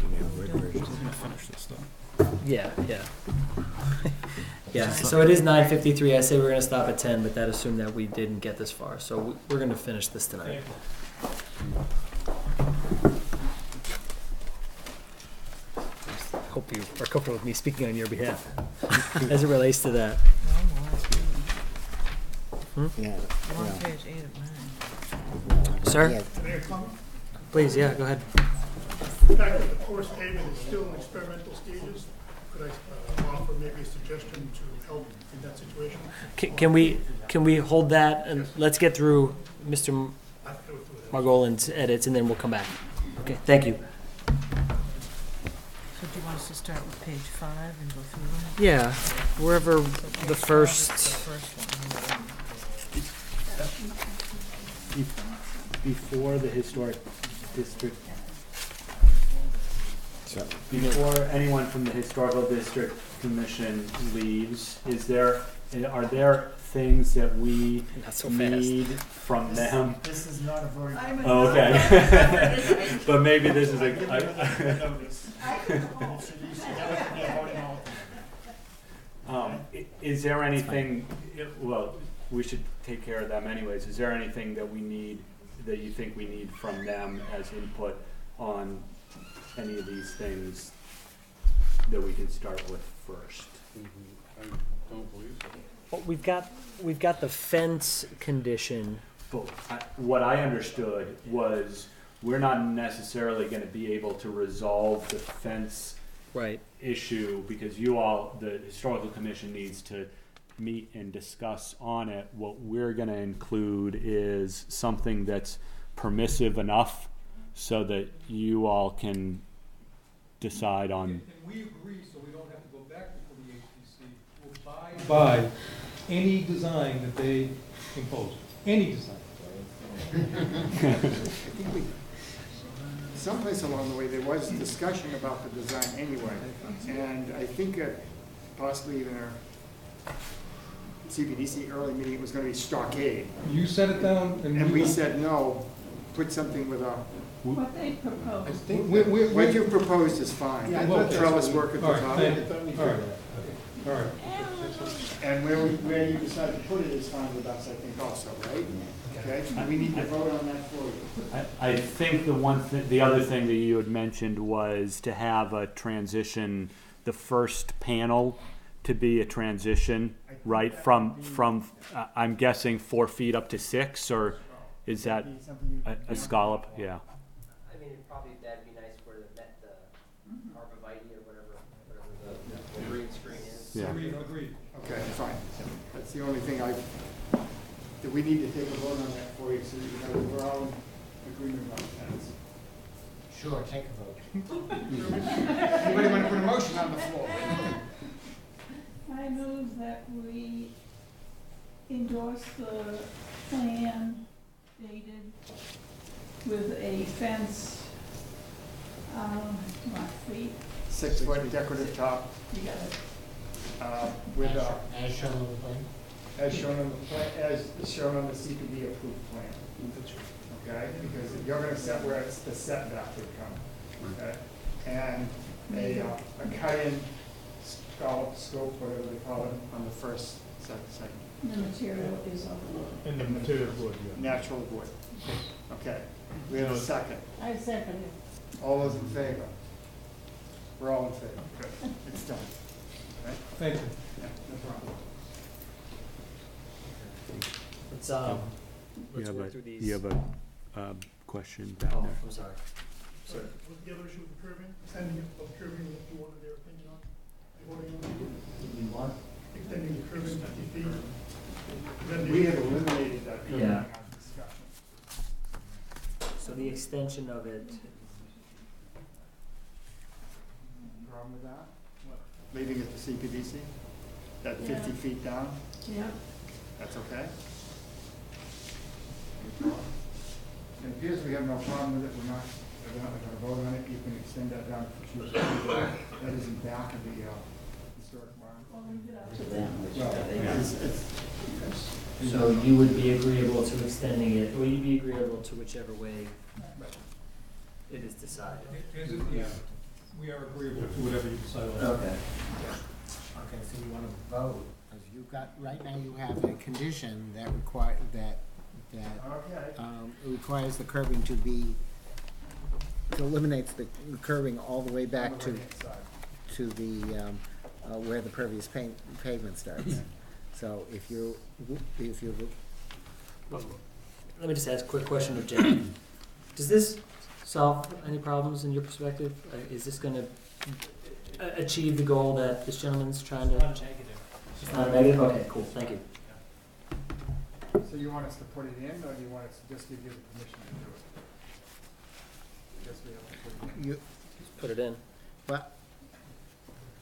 I'm gonna finish this though. Yeah, yeah. Yeah, so it is nine fifty-three. I say we're gonna stop at ten, but that assumed that we didn't get this far. So we- we're gonna finish this tonight. Hope you are comfortable with me speaking on your behalf as it relates to that. yeah. We're on yeah. page eight of nine. Sir? Yeah. Can Please, yeah, go ahead. The fact that the course pavement is still in experimental stages, could I uh, offer maybe a suggestion to help in that situation? Can, can we, can we hold that and let's get through Mr. M- I can go through that. Margolin's edits and then we'll come back. Okay, thank you. So do you want us to start with page five and go through them? Yeah, wherever the first, First. Before the historic district, So, before anyone from the historical district commission leaves, is there, are there things that we not so fast. need from them? This is not a voting. Oh, Okay. But maybe this is Give me a, the notice. It should be- that would be a voting all. um, i- is there anything Yeah, Well, we should take care of them anyways. Is there anything that we need, that you think we need from them as input on any of these things that we can start with first? I don't believe so. Well, we've got, we've got the fence condition. But I- what I understood was, we're not necessarily gonna be able to resolve the fence Right. issue, because you all, the historical commission needs to meet and discuss on it. What we're gonna include is something that's permissive enough so that you all can decide on. And we agree, so we don't have to go back before the HDC, will abide by any design that they impose, any design. Someplace along the way, there was discussion about the design anyway, and I think at possibly even our CPDC early meeting, it was gonna be stockade. You set it down and. And we said, no, put something with a, What they propose. We- we- we- what you proposed is fine. Yeah, I thought that's Trellis what work at the all right, top. thank you. All right, all right. And where, we- where you decide to put it is fine with us, I think also, right? Okay, we need to vote on that for you. I, I think the one thing, the other thing that you had mentioned was to have a transition, the first panel to be a transition, right, from, from, uh, I'm guessing four feet up to six, or is that a, a scallop? Yeah. I mean, it probably, that'd be nice where it met the arborvitae or whatever, whatever the, the green screen is. Yeah. Agreed, agreed. Okay, fine. That's the only thing I, that we need to take a vote on that for you, so you know we're all in agreement about that. Sure, take a vote. Anybody want to put a motion on the floor? I move that we endorse the plan dated with a fence, um, what feet? Six foot decorative top, You got it. uh, with, uh, As shown on the plan? As shown on the plan, as shown on the CPD approved plan. Okay, because you're gonna set where it's, the setback would come, okay? And a, uh, a cut-in scallop scope, whatever they call it, on the first, sec- second. The material is of wood. And the material wood, Natural wood. Okay, we have a second. I second it. All those in favor? We're all in favor. Good. It's done. Right? Thank you. Yeah, no problem. Let's, um, You let's have work a, through these. you have a, um, question back Oh, there? I'm sorry. Sir. With the other issue with the curbing, extending it of curbing, what you wanted their opinion on, they voting on it? You want? Extending the curbing fifty feet. Then We have eliminated that curbing in Yeah. our discussion. So the extension of it, Problem with that? Leaving it to CPDC? That fifty Yeah. feet down? Yeah. That's okay? It appears we have no problem with it, we're not, we're not gonna vote on it, you can extend that down if you choose. That is in back of the, uh, historic barn. Well, leave it up to them. Well, it's, it's, so you would be agreeable to extending it, or you'd be agreeable to whichever way it is decided? Is it, yeah, we are agreeable to whatever you decide on. Okay. Okay, so you wanna vote, because you've got, right now you have a condition that require, that, that, okay. um, requires the curbing to be, eliminates the curbing all the way back to, to the, um, uh, where the pervious pa- pavement starts. So if you, if you, Let me just ask a quick question of Jen. Does this solve any problems in your perspective? Uh, Is this gonna uh, achieve the goal that this gentleman's trying to? It's not negative? Okay, cool, thank you. So you want us to put it in, or do you want us to just give you the permission to do it? Guess we have to put it in. you, Put it in. But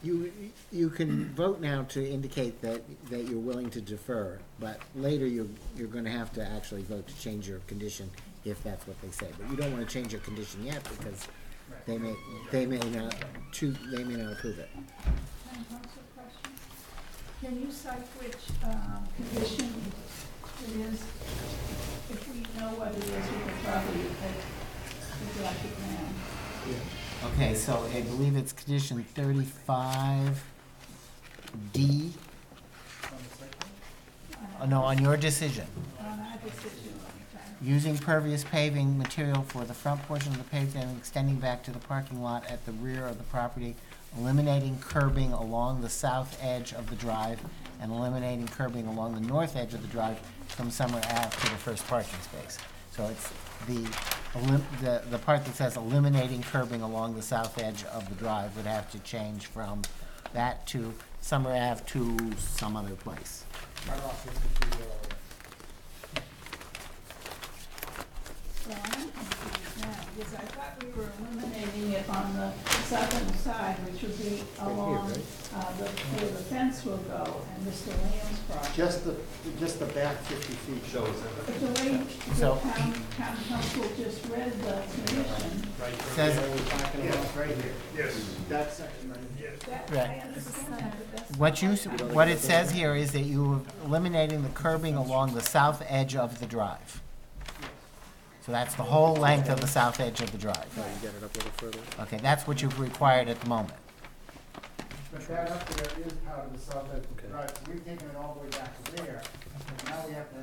you, you can vote now to indicate that, that you're willing to defer, but later you're, you're gonna have to actually vote to change your condition if that's what they say. But you don't wanna change your condition yet because they may, they may not choose, they may not approve it. Can I ask a question? Can you cite which, um, condition it is? If we know what it is with the property, that we got it now. Okay, so I believe it's condition thirty-five D. The plan? no, on your decision. On our decision. Using pervious paving material for the front portion of the pavement and extending back to the parking lot at the rear of the property, eliminating curbing along the south edge of the drive, and eliminating curbing along the north edge of the drive from Summer Ave to the first parking space. So it's the, elim- the, the part that says eliminating curbing along the south edge of the drive would have to change from that to Summer Ave to some other place. Well, I'm confused now, because I thought we were eliminating it on the southern side, which would be along, uh, the, where the fence will go and Mr. Lamb's property. Just the, just the back fifty feet shows But the way the So- town, town counsel just read the condition, Says- Yes, right here. Yes. That section right here. that, Right. Understand that, but that's. What you, s- what it says here is that you are eliminating the curbing along the south edge of the drive. So that's the whole length of the south edge of the drive. you get it up a little further. Okay, that's what you've required at the moment. But that up there is part of the south edge of drive, so we've taken it all the way back to there, and now we have to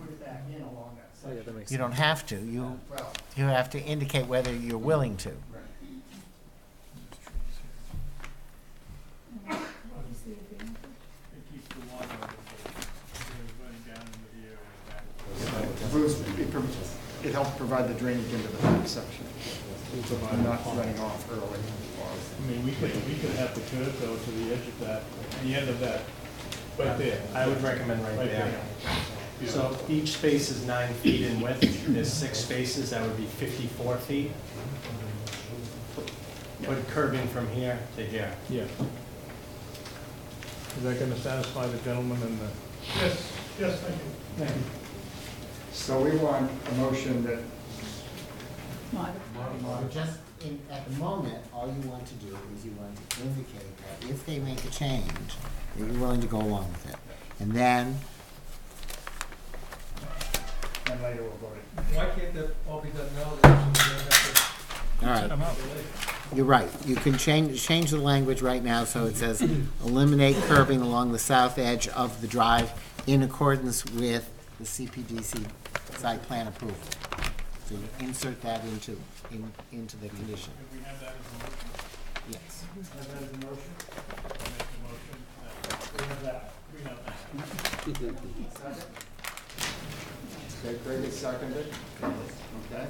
put it back in along that Oh, yeah, section. that makes You don't have to, you, Well, you have to indicate whether you're willing to. What is the advantage? Bruce, it pro- it helps provide the drainage into the back section, so I'm not running off early. I mean, we could, we could have the curb go to the edge of that, the end of that, right there. I would recommend right there. So each space is nine feet in width, there's six spaces, that would be fifty-four feet. Put curbing from here to here. Yeah. Is that gonna satisfy the gentleman and the? Yes, yes, thank you. Thank you. So we want a motion that Modify. Just in, at the moment, all you want to do is you want to indicate that if they make a change, that you're willing to go along with it. And then, then later we'll vote it. Why can't that all be done now? then, so we don't have all right. Set 'em up. You're right. You can change, change the language right now so it says eliminate curbing along the south edge of the drive in accordance with the CPDC site plan approval. So you insert that into, in, into the condition. If we have that as a motion, Yes. have that as a motion, I make the motion that, we have that, we have that. Okay, Craig is seconded. Okay.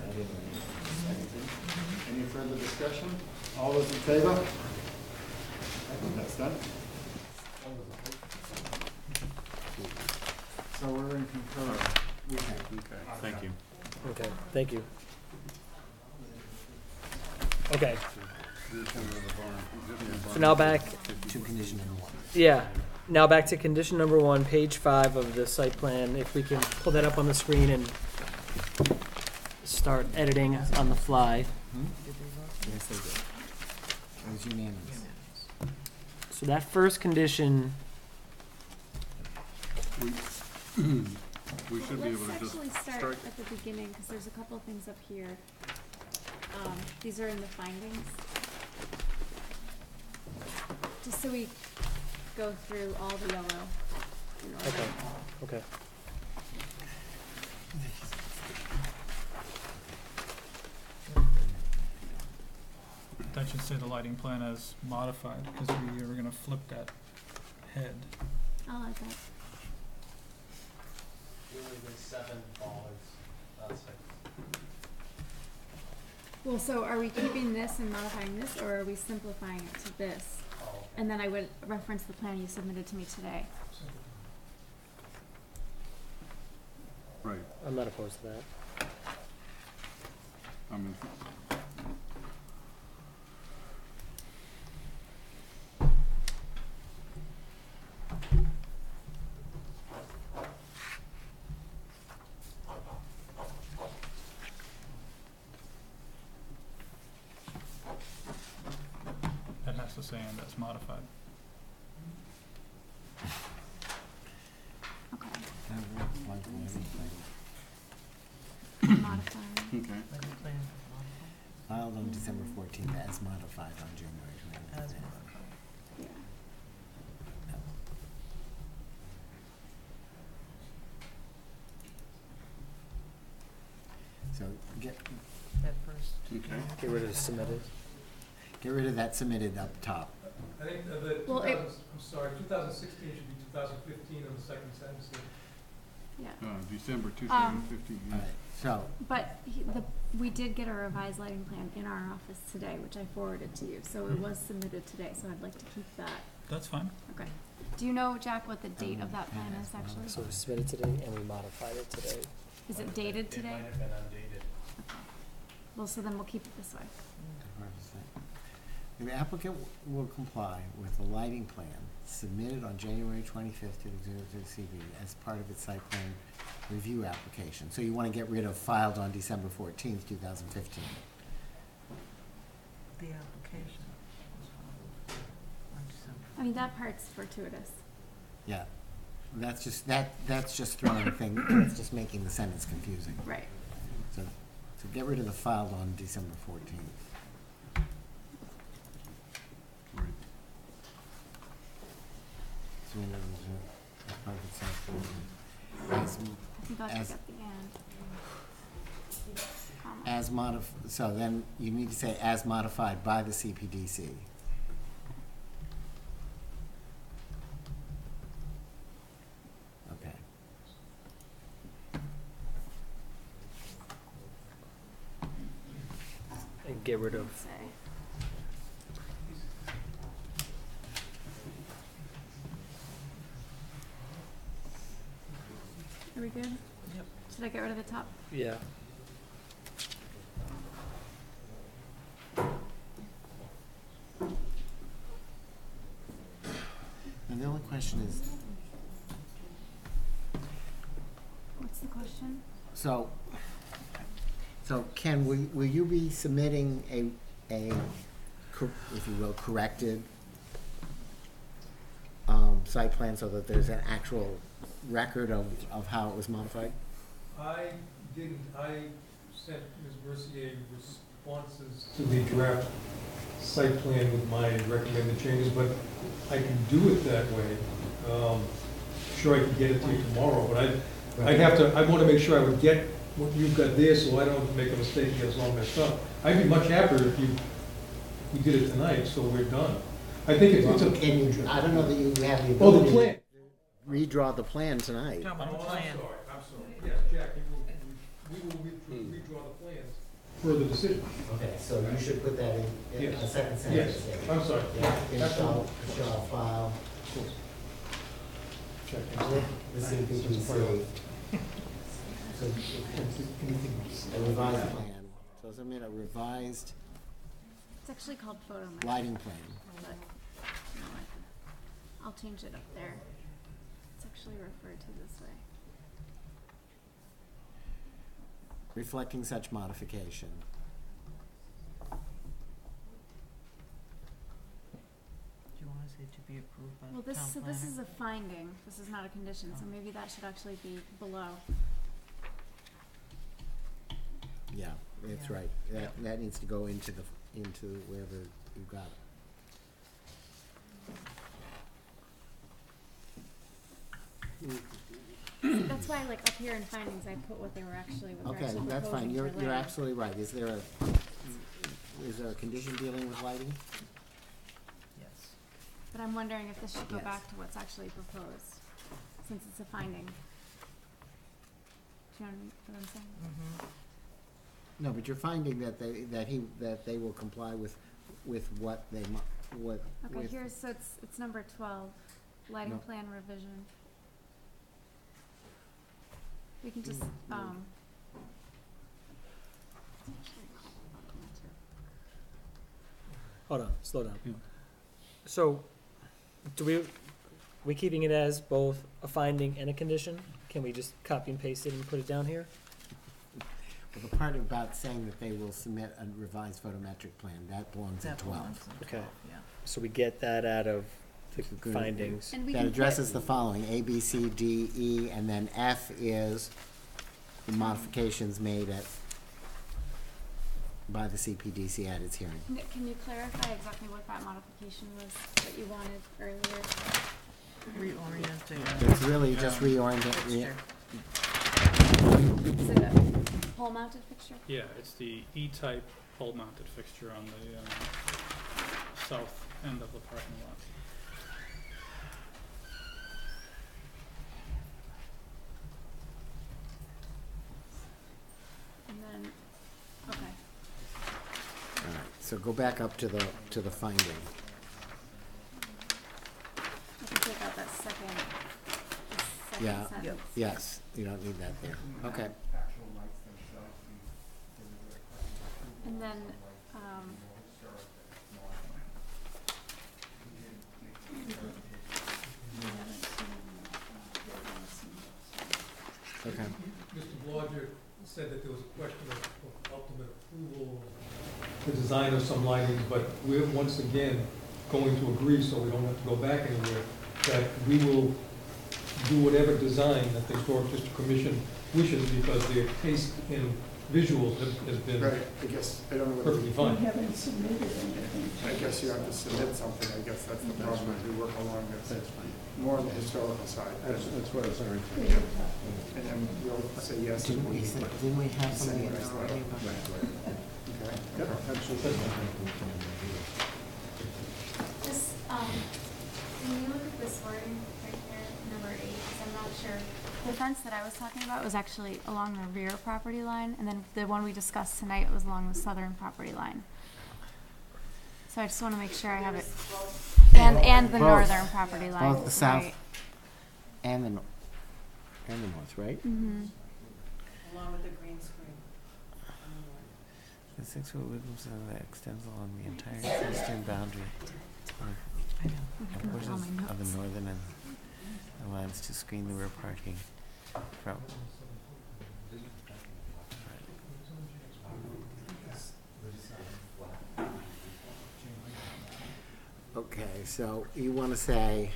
Any further discussion? All those in favor? I think that's done. So we're in concur. Okay, thank you. Okay, thank you. Okay, so now back, To condition number one. yeah, now back to condition number one, page five of the site plan. If we can pull that up on the screen and start editing on the fly. Mm-hmm. Yes, they did. It was unanimous. So that first condition, We should be able to Let's actually start strike. at the beginning, because there's a couple of things up here. Um, these are in the findings. Just so we go through all the yellow. in order. okay, okay. That should say the lighting plan as modified, because we were gonna flip that head. I like that. Really good seven bollards, that's it. Well, so are we keeping this and modifying this, or are we simplifying it to this? Oh, and then I would reference the plan you submitted to me today. Right, I'm not opposed to that. I mean, five on January twenty. So get, That first. Okay. Get rid of submitted. get rid of that submitted up top. I think uh, the Well, 2000, I'm sorry, 2016 should be 2015 on the second sentence. Yeah. Uh, December two thousand um, fifteen. All right so, But he, the, we did get a revised lighting plan in our office today, which I forwarded to you, so it was submitted today, so I'd like to keep that. That's fine. Okay. Do you know, Jack, what the date of that plan is actually? So we submitted today and we modified it today. Is it dated today? It today? might have been undated. Okay. Well, so then we'll keep it this way. The applicant will comply with the lighting plan submitted on January twenty-fifth to the to the as part of its site plan review application. So you want to get rid of filed on December fourteenth, two thousand fifteen. The application. on December. I mean, that part's fortuitous. Yeah, that's just, that, that's just throwing thing, that's just making the sentence confusing. Right. So, so get rid of the filed on December fourteenth. So, in other words, uh, as part of its site plan, as, I think I'll as, at the end. Comma. as modif, so then you need to say as modified by the CPDC. Okay. And get rid of, Say. Are we good? Yep. Should I get rid of the top? yeah. And the only question is, What's the question? so, so Ken, will, will you be submitting a, a, cor- if you will, corrected um, site plan so that there's an actual record of, of how it was modified? I didn't, I sent Ms. Mercier responses to the draft site plan with my recommended changes, but I can do it that way. Um, Sure, I can get it to you tomorrow, but I, I'd have to, I want to make sure I would get what you've got there, so I don't make a mistake and get us all messed up. I'd be much happier if you, we did it tonight, so we're done. I think it's, it's a. Can you, I don't know that you have the Oh, the ability plan. To redraw the plan tonight. Talking Oh, about I'm the sorry, plan. I'm sorry. Yes, Jack, you will, we will redraw hmm. redraw the plans for the decision. Okay, so you should put that in, in Yes. the second Yes, sentence. I'm sorry. The applicant shall, Absolutely. shall file Check. with the CPDC. So, a revised plan, so submit a revised It's actually called photometric. lighting plan. But, you know what? I'll change it up there. It's actually referred to this way. reflecting such modification. Do you want to say to be approved by Well, the this, town so planner? this is a finding, this is not a condition, so oh. maybe that should actually be below. Yeah, that's Yeah. right. That, that needs to go into the, into wherever you got it. That's why, like, up here in findings, I put what they were actually, what they're Okay, actually that's fine. proposing You're, for you're lighting. absolutely right. Is there a, is there a condition dealing with lighting? Yes. But I'm wondering if this should go Yes. back to what's actually proposed, since it's a finding. Do you know what I'm saying? Mm-hmm. No, but you're finding that they, that he, that they will comply with, with what they, mo- what, Okay, with. here's, so it's, it's number twelve, lighting No. plan revision. We can just, Mm, um. Hold on, slow down. Yeah. So, do we, we keeping it as both a finding and a condition? Can we just copy and paste it and put it down here? Well, the part about saying that they will submit a revised photometric plan, that belongs at That twelve. belongs in Okay. 12, yeah. So we get that out of the Good. findings. And we That can put- addresses the following, A, B, C, D, E, and then F is the modifications made at, by the CPDC at its hearing. Nick, can you clarify exactly what that modification was that you wanted earlier? Reorienting. It's really just reorienting. re- Fixture. Is it a pole mounted fixture? Yeah, it's the E-type pole-mounted fixture on the um, south end of the parking lot. And then, okay. All right, so go back up to the, to the finding. I can take out that second, the second Yeah, sentence. yes, you don't need that there. Okay. Actual lights themselves, And then, um, Okay. Mr. Blodgett said that there was a question of of ultimate approval, of the design of some lighting, but we're once again going to agree, so we don't have to go back anywhere, that we will do whatever design that the Historic District Commission wishes, because their taste in visuals has has been Right, I guess, I don't know whether. perfectly We fine. haven't submitted anything. I guess you have to submit something, I guess that's the problem, as we work along this, more on the historical side. That's, that's what it's on. And then we'll say yes. Didn't we, say- didn't we have Send something it as already about Okay, yep, absolutely. This, um, when you look at this wording right there, number eight, 'cause I'm not sure. The fence that I was talking about was actually along the rear property line, and then the one we discussed tonight was along the southern property line. So I just wanna make sure I have it, and, and the Both. northern property line, Both the south right. and the, nor- and the north, right? Mm-hmm. Along with the green screen. The six-foot wiggle zone that extends along the entire eastern boundary. I know. And portions All my of notes. the northern and lines to screen the rear parking from. Okay, so you say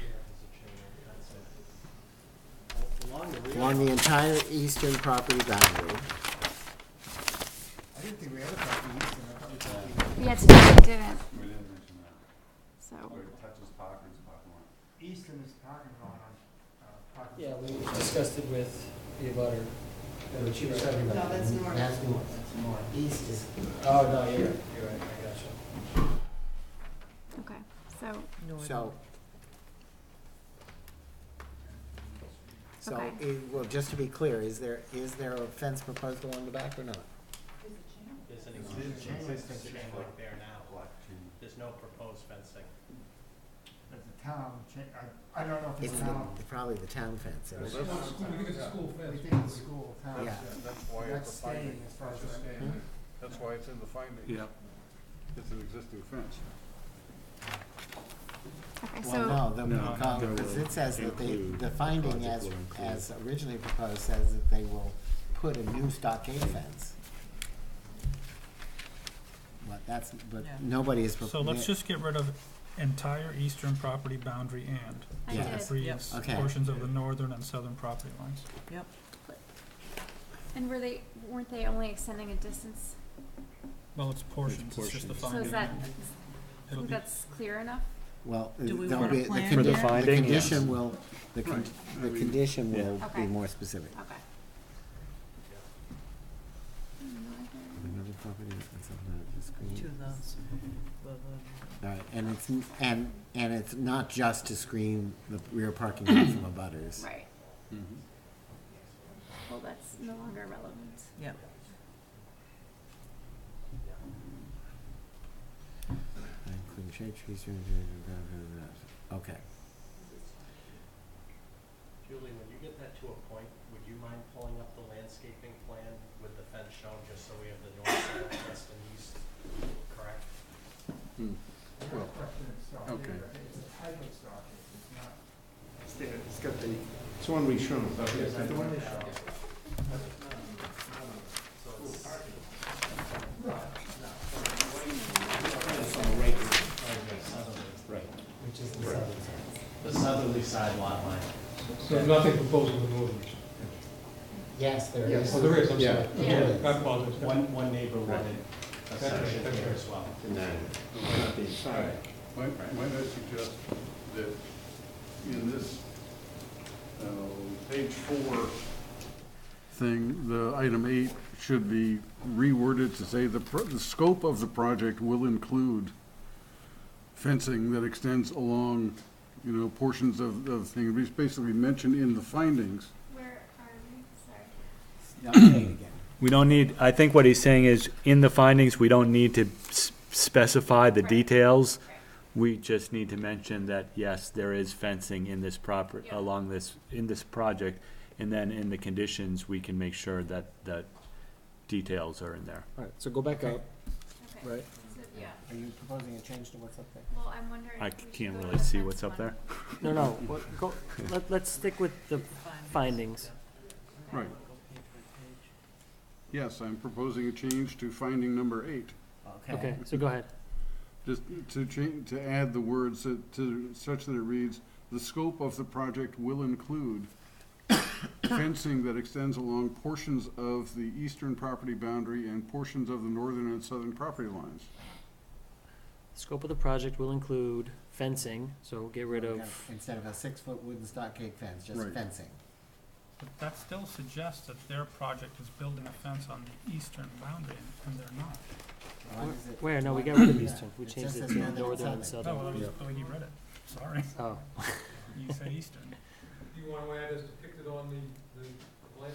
Along the rear. along the entire eastern property boundary, I didn't think we ever talked to Easton, I thought we talked to Yeah, today we didn't, We didn't mention that. so. Where it touches Parker's parking lot. Easton is parking lot on, uh, parking. Yeah, we discussed it with the abutter, and what she was talking about. No, that's north. that's north, east is. Oh, no, you're right, you're right, I got you. Okay, so, So. So, Okay. i- well, just to be clear, is there, is there a fence proposed along the back or not? There's an existing existing chain link there now. There's no proposed fencing. That's a town, cha- I, I don't know if It's it's the, town. probably the town fence. Well, is that's- school- We think it's a school We fence. think it's school, town. Yeah. That's why That's it's a finding. as far as That's I'm- That's why it's in the finding. Yeah. It's an existing fence. okay, Well, so, no, the, No, because there will it says that they, include- the finding project as, will include- as originally proposed says that they will put a new stockade fence. But that's, but Yeah. nobody is. So let's just get rid of entire eastern property boundary and. I Yeah. did. That reads Okay. portions of the northern and southern property lines. Yep. And were they, weren't they only extending a distance? Well, it's portions, it's just the portions. So finding. is that, It'll think be, that's clear enough? Well, Do we there'll want a be, the plan For the condi- the finding, yes. condition will, the con- Right. I the mean- condition Yeah. will be Okay. more specific. Okay. Another property that's on the screen. To the, the, the- All right, and it's, and, and it's not just to screen the rear parking lot from abutters. Right, mm-hmm. well, that's no longer relevant. yep. Including shade trees, okay. Julie, when you get that to a point, would you mind pulling up the landscaping plan with the fence shown, just so we have the north, south, west, and east correct? Hmm. I have a question in stockade. okay. I think it's a type of stockade, it's not. It's the, it's got the. One we shown. Yes, the one they showed. Right. Which is the southern side. The southerly side lot line. So nothing proposed in the northern. Yes, there Yes. Oh, there is, I'm sorry. Yeah. I apologize. One, one neighbor wanted a That's right, section that's here right. as well. Might, might I suggest that in this, uh, page four thing, the item eight should be reworded to say the, pro- the scope of the project will include fencing that extends along, you know, portions of, of things. It's basically mentioned in the findings. Where are we? Sorry. Yeah, say it again. We don't need, I think what he's saying is, in the findings, we don't need to s- specify the details. Right. We just need to mention that, yes, there is fencing in this proper, Yeah. along this, in this project. And then in the conditions, we can make sure that, that details are in there. All right, so go back up, Okay. right? So, yeah, Are you proposing a change to what's up there? well, I'm wondering. I if we should can't go to really the see what's up one. there. No, no, what, go, let, let's stick with the findings. Right. Yes, I'm proposing a change to finding number eight. Okay, so go ahead. Just to change, to add the words that- to, such that it reads, "The scope of the project will include fencing that extends along portions of the eastern property boundary and portions of the northern and southern property lines." Scope of the project will include fencing, so get rid of, Instead of a six-foot wooden stockade fence, just Right. fencing. But that still suggests that their project is building a fence on the eastern boundary, and they're not. Why does it- where, no, we why- got rid of eastern, we It changed just it says to northern northern and and Oh, southern. well, that was the way he read it, sorry. Oh, You said eastern. Do you want to add as depicted on the, the plan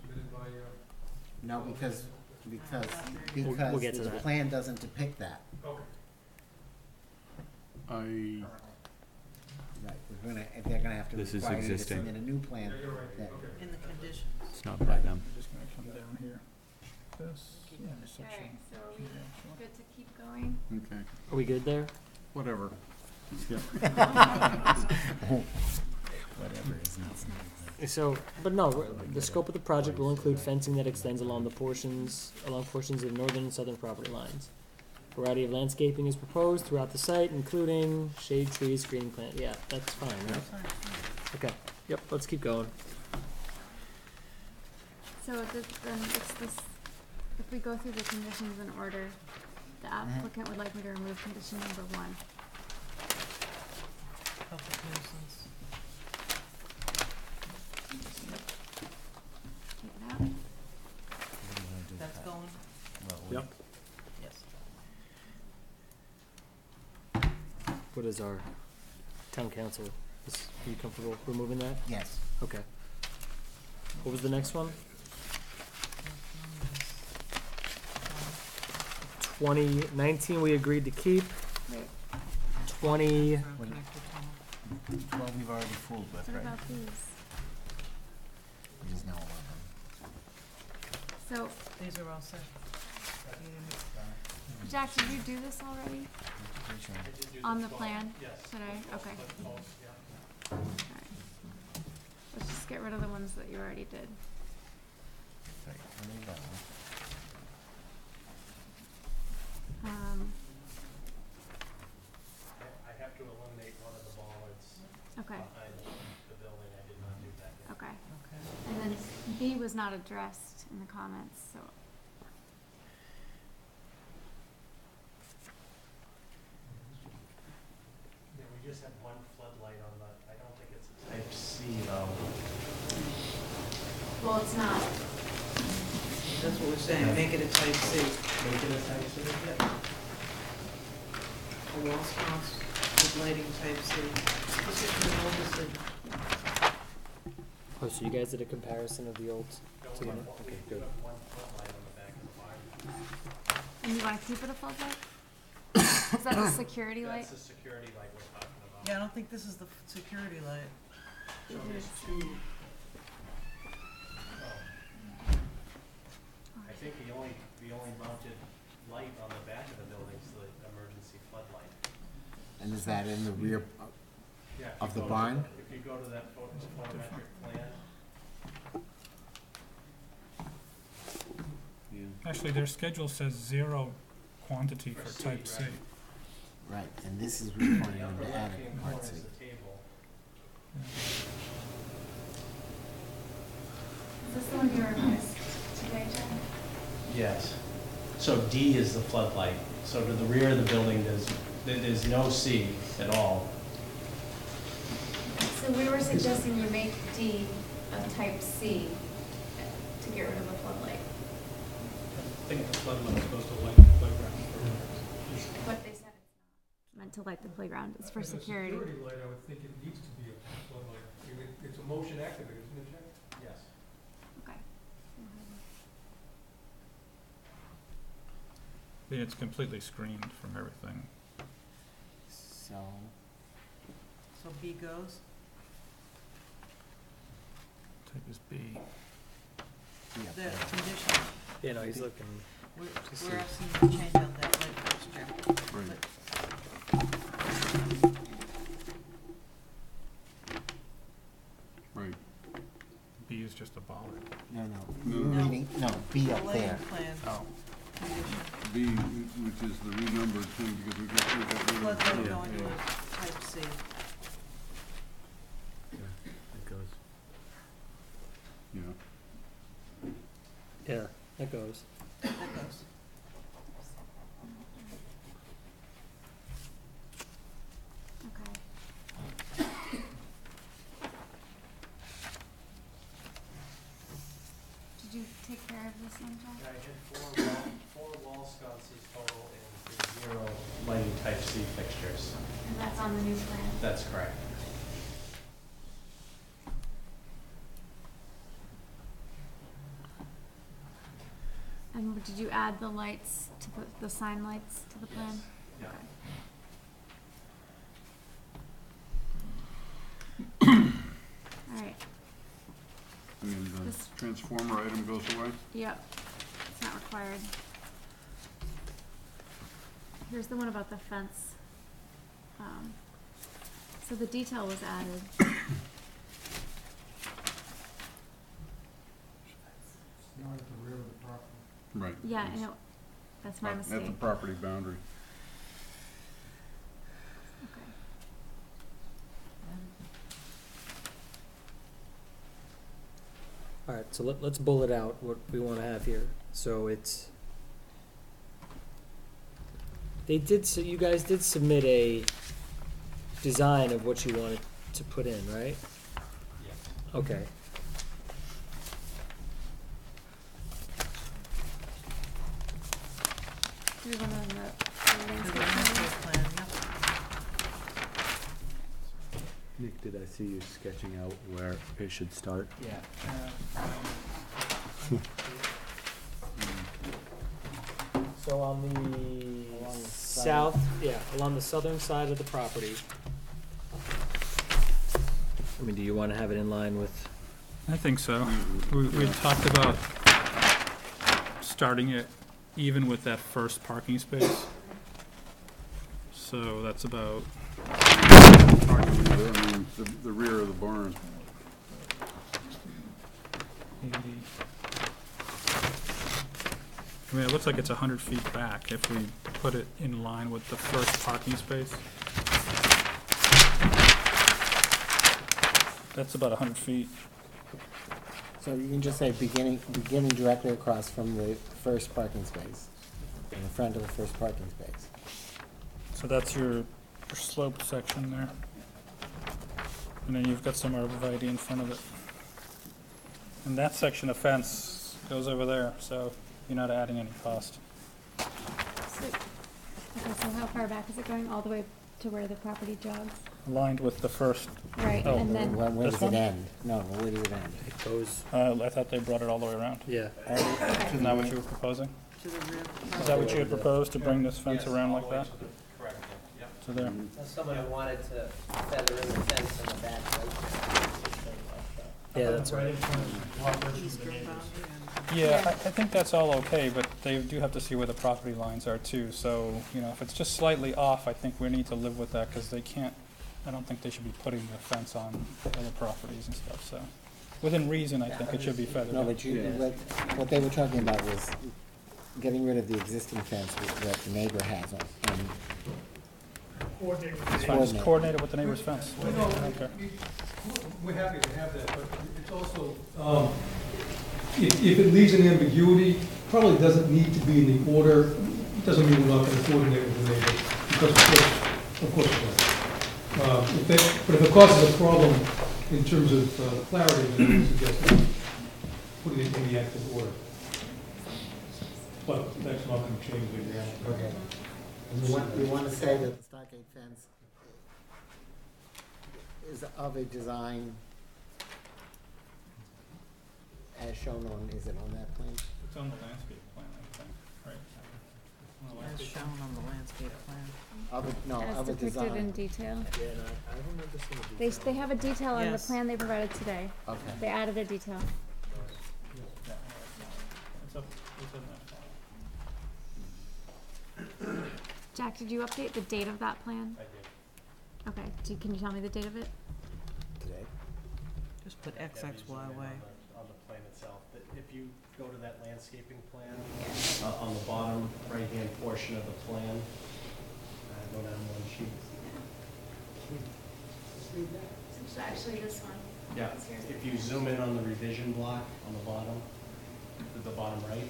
submitted by, uh? No, because, because, We'll- we'll because to the that. plan doesn't depict that. Okay. I, Right, we're gonna, if they're gonna have to This is require you to existing. submit a new plan. Yeah, you're right, that- okay. In the conditions. It's not by them. I'm just gonna come down here. This All right, intersection. so are we Yeah, good to keep going? okay, are we good there? whatever. Yeah. Whatever is not. So, but no, the scope of the project will include fencing that extends along the portions, along portions of northern and southern property lines. Variety of landscaping is proposed throughout the site, including shade trees, green plant, yeah, that's fine, right? Okay, yep, let's keep going. So this, then um, it's this, if we go through the conditions in order, the applicant would like me to remove condition number one. Public nuisance. Take it out. That's going, Yep. yes. What is our town counsel, is, are you comfortable removing that? Yes. Okay. What was the next one? Twenty nineteen, we agreed to keep, Wait, twenty, Connected tunnel. Twelve we've already fooled with, what right? about these? Which is now eleven. So, These are all set. Jack, did you do this already Pretty on the plan today? Okay. Alright. Let's just get rid of the ones that you already did. Right, remove that one. Um, I I have to eliminate one of the bollards okay, behind the building, I did not do that yet. okay. Okay. And then B was not addressed in the comments, so, Yeah, we just have one floodlight on the, I don't think it's a type C though. well, it's not. That's what we're saying, make it a type C. Make it a type C? A wall sconce with lighting type C. This is the old decision. oh, so you guys did a comparison of the old to the, have, okay, good. one floodlight on the back of the barn. And you wanna keep it a floodlight? Is that the security light? That's the security light we're talking about. Yeah, I don't think this is the f- security light. So there's two. oh. I think the only, the only mounted light on the back of the building is the emergency floodlight. And is that in the rear Yeah, if of you the go to barn? If you go to that photo, photometric plan, Actually, their schedule says zero quantity for For type C, C. right. Right, and this is requiring the them upper to add it left-hand part C. is the table. Is this the one you revised today, Jack? Yes. So D is the floodlight. So to the rear of the building, there's, there- there's no C at all. So we were suggesting you make D a type C to get rid of the floodlight. I think the floodlight is supposed to light the playground for But they said it's not meant to light the playground, it's for As a security. security light, I would think it needs to be a floodlight. I mean, it- It's a motion activated, isn't it, Jack? Yes. Okay. I mean, it's completely screened from everything. So, So B goes? Take this B. The condition, You know, he's looking. we're, to we're asking you to change out that light fixture. Right. Right. B is just a bollard. no, no, No. you're reading, no, B The up lighting there. plan, Oh. condition, B, which is the renumbered thing, because we got, we got. floodlight Yeah. going to a type C. It goes. Yeah. Yeah, that goes. That goes. Okay. Did you take care of this one, Jack? I had four wall, four wall sconces total and the zero lighting type C fixtures. And that's on the new plan? That's correct. And did you add the lights to the, the sign lights to the plan? Yeah. Alright, And the This- transformer item goes away? yep, it's not required. Here's the one about the fence. Um, so the detail was added. Not at the rear of the property. Right. Yeah, I know, that's my At mistake. the property boundary. Okay. All right, so let, let's bullet out what we want to have here. So it's, they did, so you guys did submit a design of what you wanted to put in, right? Yes. Okay. Do we want to, the To landscape the plan? plan, yep. Nick, did I see you sketching out where it should start? Yeah. Um, hmm. So on the Along the side. South, yeah, along the southern side of the property. I mean, do you want to have it in line with? I think so. We, we talked about starting it even with that first parking space. So that's about, I mean, the, the rear of the barn. eighty. I mean, it looks like it's a hundred feet back if we put it in line with the first parking space. That's about a hundred feet. So you can just say beginning, beginning directly across from the first parking space, in the front of the first parking space. So that's your, your sloped section there. And then you've got some arborvitae in front of it. And that section of fence goes over there, so you're not adding any cost. So, okay, so how far back is it going? All the way to where the property jogs? Aligned with the first, Right, Oh. and then, Where, where This does one? it end? No, where does it end? It goes. uh, I thought they brought it all the way around. Yeah. Isn't that what you were proposing? To the rear. Is that what you had proposed, to bring this fence around like that? to Correct, yeah. Yep. To there? That's someone who wanted to feather in the fence in the back, right? Something like that. Yeah, that's right. in front of Lot Richmond Eastern and neighbors. boundary and. Yeah, I, I think that's all okay, but they do have to see where the property lines are too, so, you know, if it's just slightly off, I think we need to live with that, because they can't, I don't think they should be putting the fence on other properties and stuff, so. Within reason, I think it should be feathered No, in. but you, what, what they were talking about was getting rid of the existing fence that the neighbor has on, and Coordinate with It's the fine, Coordinate. just coordinate it with the neighbor's fence. Well, I don't care. we- We're happy to have that, but it's also, um, if, if it leaves an ambiguity, probably doesn't need to be in the order, It doesn't mean we're not gonna coordinate with the neighbor, because of course, of course it will. Uh, if but if it causes a problem in terms of uh, clarity, then I suggest putting it in the active order. But that's not gonna change the reality. Okay. You want, you want to say that the stockade fence is of a design as shown on, is it on that plan? It's on the landscape plan, I think, right? On the As landscape shown on the landscape plan. Of a, no, As of a depicted in detail. Yeah, no, I remember seeing a They, detail. they have a detail on the Yes. plan they provided today. Okay. They added a detail. Yeah, It's up, it's in there. Jack, did you update the date of that plan? I did. Okay, do, can you tell me the date of it? Today? Just put Yeah, if you zoom XXY in on way. the- On the plan itself, that if you go to that landscaping plan, uh, on the bottom right-hand portion of the plan, uh, go down one sheet. It's actually this one. Yeah, if you zoom in on the revision block on the bottom, at the bottom right,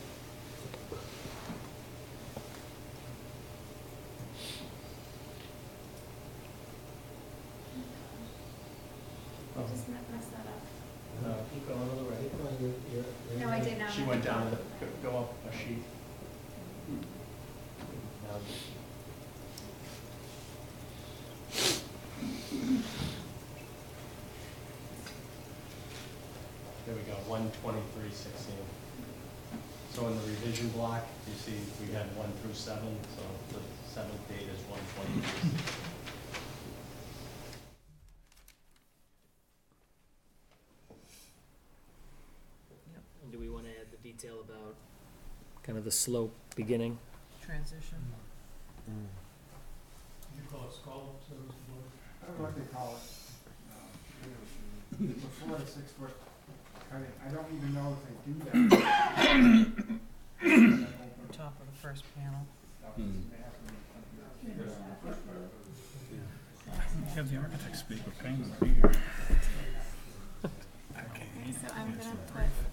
I just me- that up. No, keep going to the right. No, I did not. She went down, the- go- go up a sheet. Now, There we go, one twenty-three sixteen. So in the revision block, you see, we had one through seven, so the seventh date is one twenty-three. And do we want to add the detail about kind of the slope beginning? Transition. You call it scallop, so it's board. I don't know what they call it. Um, Before the six foot cutting, I don't even know if they do that. Top of the first panel. Have the architect speak, we're paying them to here. So I'm gonna put this.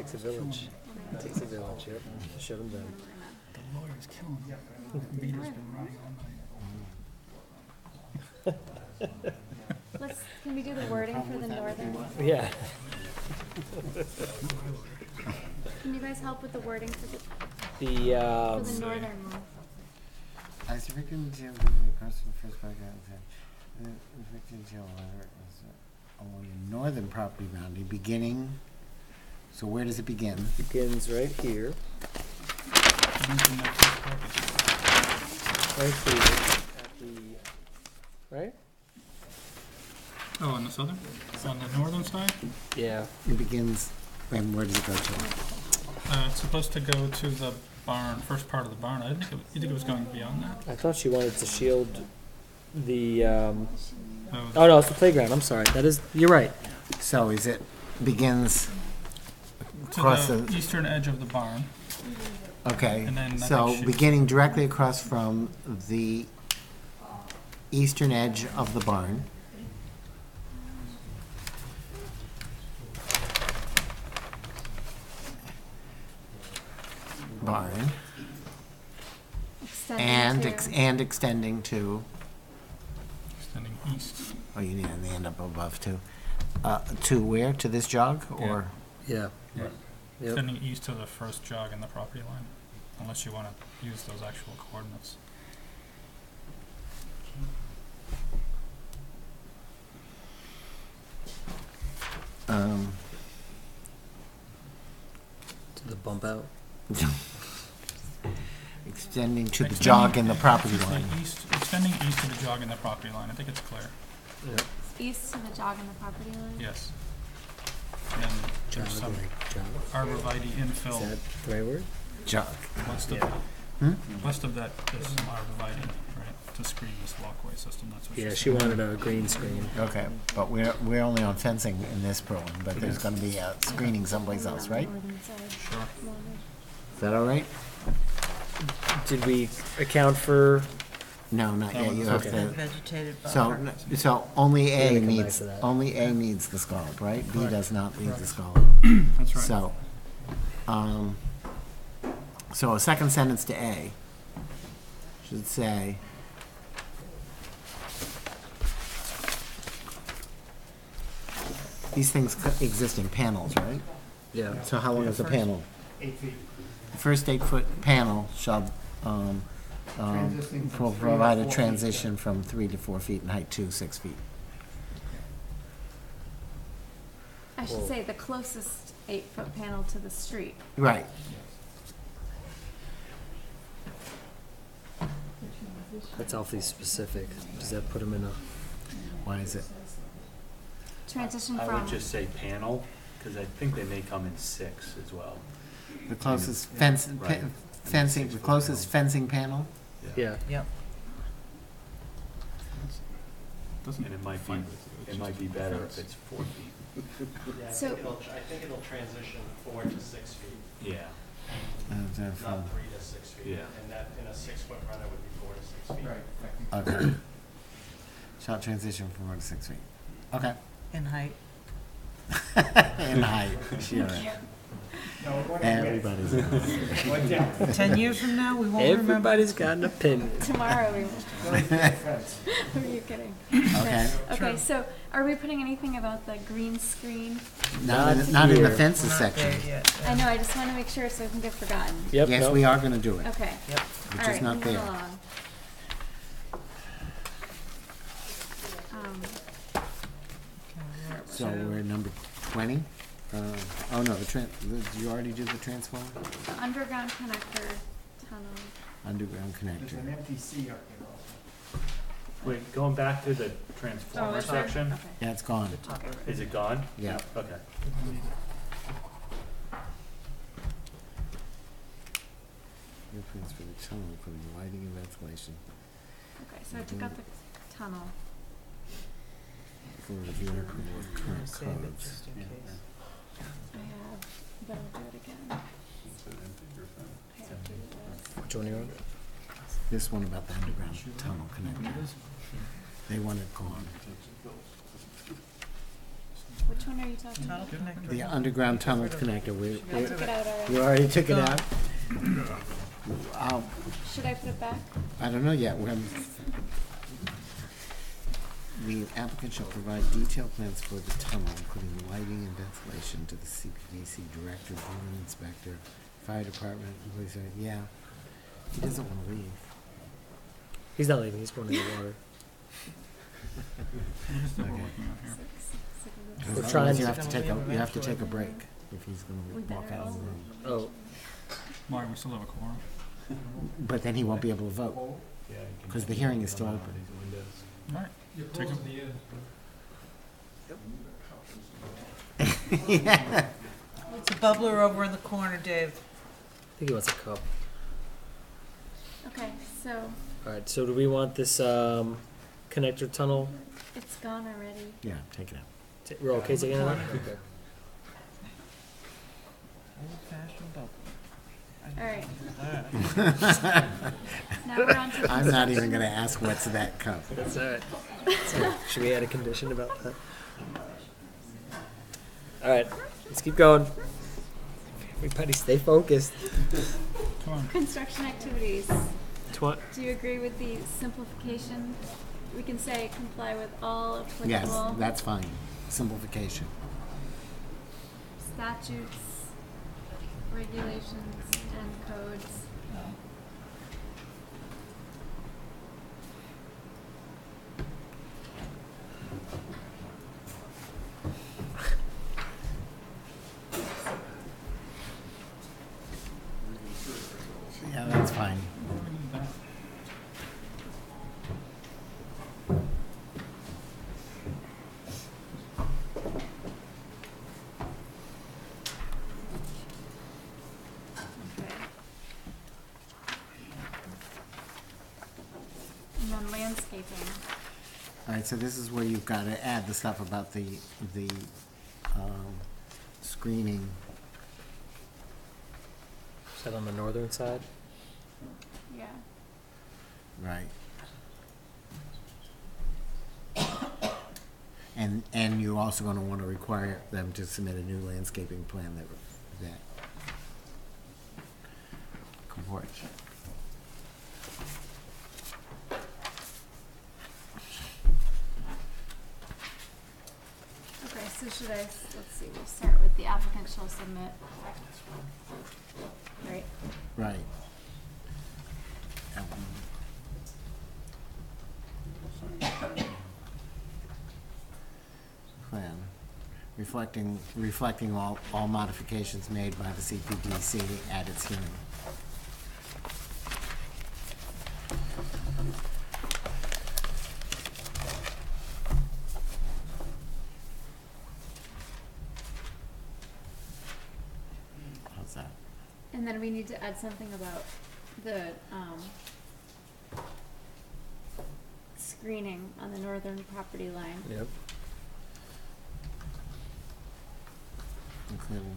Takes a village. Takes a village, yep. Shut them down. The lawyer's killing them. Meter's been running all night. Let's, can we do the wording for the northern? Yeah. Can you guys help with the wording for the, The, um, for the northern one? As the victim detail across the first part of the victim detail letter is uh, along the northern property boundary, beginning, so where does it begin? It begins right here. Right here at the, right? Oh, on the southern, on the northern side? Yeah. It begins, and where does it go to? Uh, it's supposed to go to the barn, first part of the barn. I didn't think, it- you think it was going beyond that? I thought she wanted to shield the, um, Oh. oh no, it's the playground, I'm sorry. That is, you're right. So is it begins To across the the, eastern edge of the barn. okay, And then I so think she- beginning directly across from the eastern edge of the barn. Barn, Extending and, to- ex- and extending to, Extending east. oh, you need to end up above too. Uh, to where, to this jog, or? Yeah. Right. Yep. Extending east to the first jog in the property line, unless you want to use those actual coordinates. Um, To the bump out. extending to the Extending- jog in the property Just line. east, extending east to the jog in the property line. I think it's clear. Yep. East to the jog in the property line? Yes. And Jog, there's some like jog. arborvitae Is infill that the right word? Jog. west of, Hmm? west of that, there's some arborvitae, right, to screen this walkway system. That's what Yeah, she's she wanted a green screen. Okay, but we're, we're only on fencing in this program, but there's gonna be a screening someplace else, right? Sure. Is that all right? Did we account for, No, not yet, you have Okay. to, Vegetated so, buffer. n- so only We're A gonna come back needs, to that. only A needs the scallop, right? B Correct. does not need the Correct. scallop. That's right. So, um, so a second sentence to A should say, these things co- exist in panels, right? Yeah. So how long is the panel? Eight feet. The first eight-foot panel shall, um, um, Transitioning from pro- three to provide a four feet, transition from three to four feet in height to six feet. I should say the closest eight-foot panel to the street. Right. That's awfully specific. Does that put them in a? Why is it? Transition I from. would just say panel, because I think they may come in six as well. The closest fence, Right. pe- fencing, the closest fencing panel? Yeah. Yep. Doesn't And it might be, it might be better if it's four feet. Yeah, I So- think it'll, I think it'll transition four to six feet, Yeah. They're not three to six feet. Yeah. And that, in a six-foot run, it would be four to six feet. Right. Okay. Shall transition from four to six feet. Okay. In height. In height, sure. No, we're going to- Everybody's. Ten years from now, we won't remember. Everybody's got an opinion. Tomorrow we will. Going to the fence. Are you kidding? Okay. Okay, so are we putting anything about the green screen? Not, in- Not not in the here. fences section. there yet. I know, I just want to make sure so it can get forgotten. Yep. Yes, no. we are gonna do it. Okay. Yep. All It's just not moving there. along. Um, So we're at number twenty? Uh, oh no, the tran, the- did you already do the transformer? the underground connector tunnel. Underground connector. There's connector. an empty C up here also. Wait, going back to the Oh, transformer is there? section, Okay. Yeah, it's gone. is it gone? Yeah. Okay. Blueprints for the tunnel, including lighting and ventilation. Okay, so I took out the tunnel. For review and approval of current codes. just in case. I have, do it again. I have this. Which one are you on? This one about the underground tunnel connector. They want it gone. Which one are you talking Tunnel about? connector. The underground tunnel connector, we, I took it out already. you already took it Gone. out? Should I put it back? I don't know yet, we're, the applicant shall provide detailed plans for the tunnel, including lighting and ventilation to the CPDC director, building inspector, fire department, police, uh, yeah. He doesn't wanna leave. He's not leaving. He's going to the water. What is it we're Okay. working on here? Six, six of Because. We're trying otherwise to- You have to take a, you have to take a break if he's We gonna walk better out of the all- room. Oh, Mark, we still have a quorum. But then he won't be able to vote, Yeah, you can because the hearing is still open. of. All right. You're Take close a- to the end. It's a bubbler over in the corner, Dave. I think he wants a cup. Okay, so All right. So do we want this um, connector tunnel? it's gone already. Yeah, take it out. T- We're okay taking it out. Okay. Old fashioned bubble. All right, Alright. now we're on to. I'm not even gonna ask what's that cup. That's all right. So, should we add a condition about that? All right. Let's keep going. Everybody, stay focused. Come on. Construction activities. Tw- Do you agree with the simplification? We can say comply with all applicable Yes, that's fine. Simplification. statutes, regulations, and codes. Yeah, that's fine. And then landscaping. All right, so this is where you've gotta add the stuff about the, the, um, screening. Is that on the northern side? Right. And, and you're also gonna wanna require them to submit a new landscaping plan that, that comports. Okay, So should I, s- let's see, we'll start with the applicant shall submit. Right, Right. Um, Plan, reflecting, reflecting all, all modifications made by the CPDC at its hearing. How's that? and then we need to add something about the, um, screening on the northern property line. Yep. Including,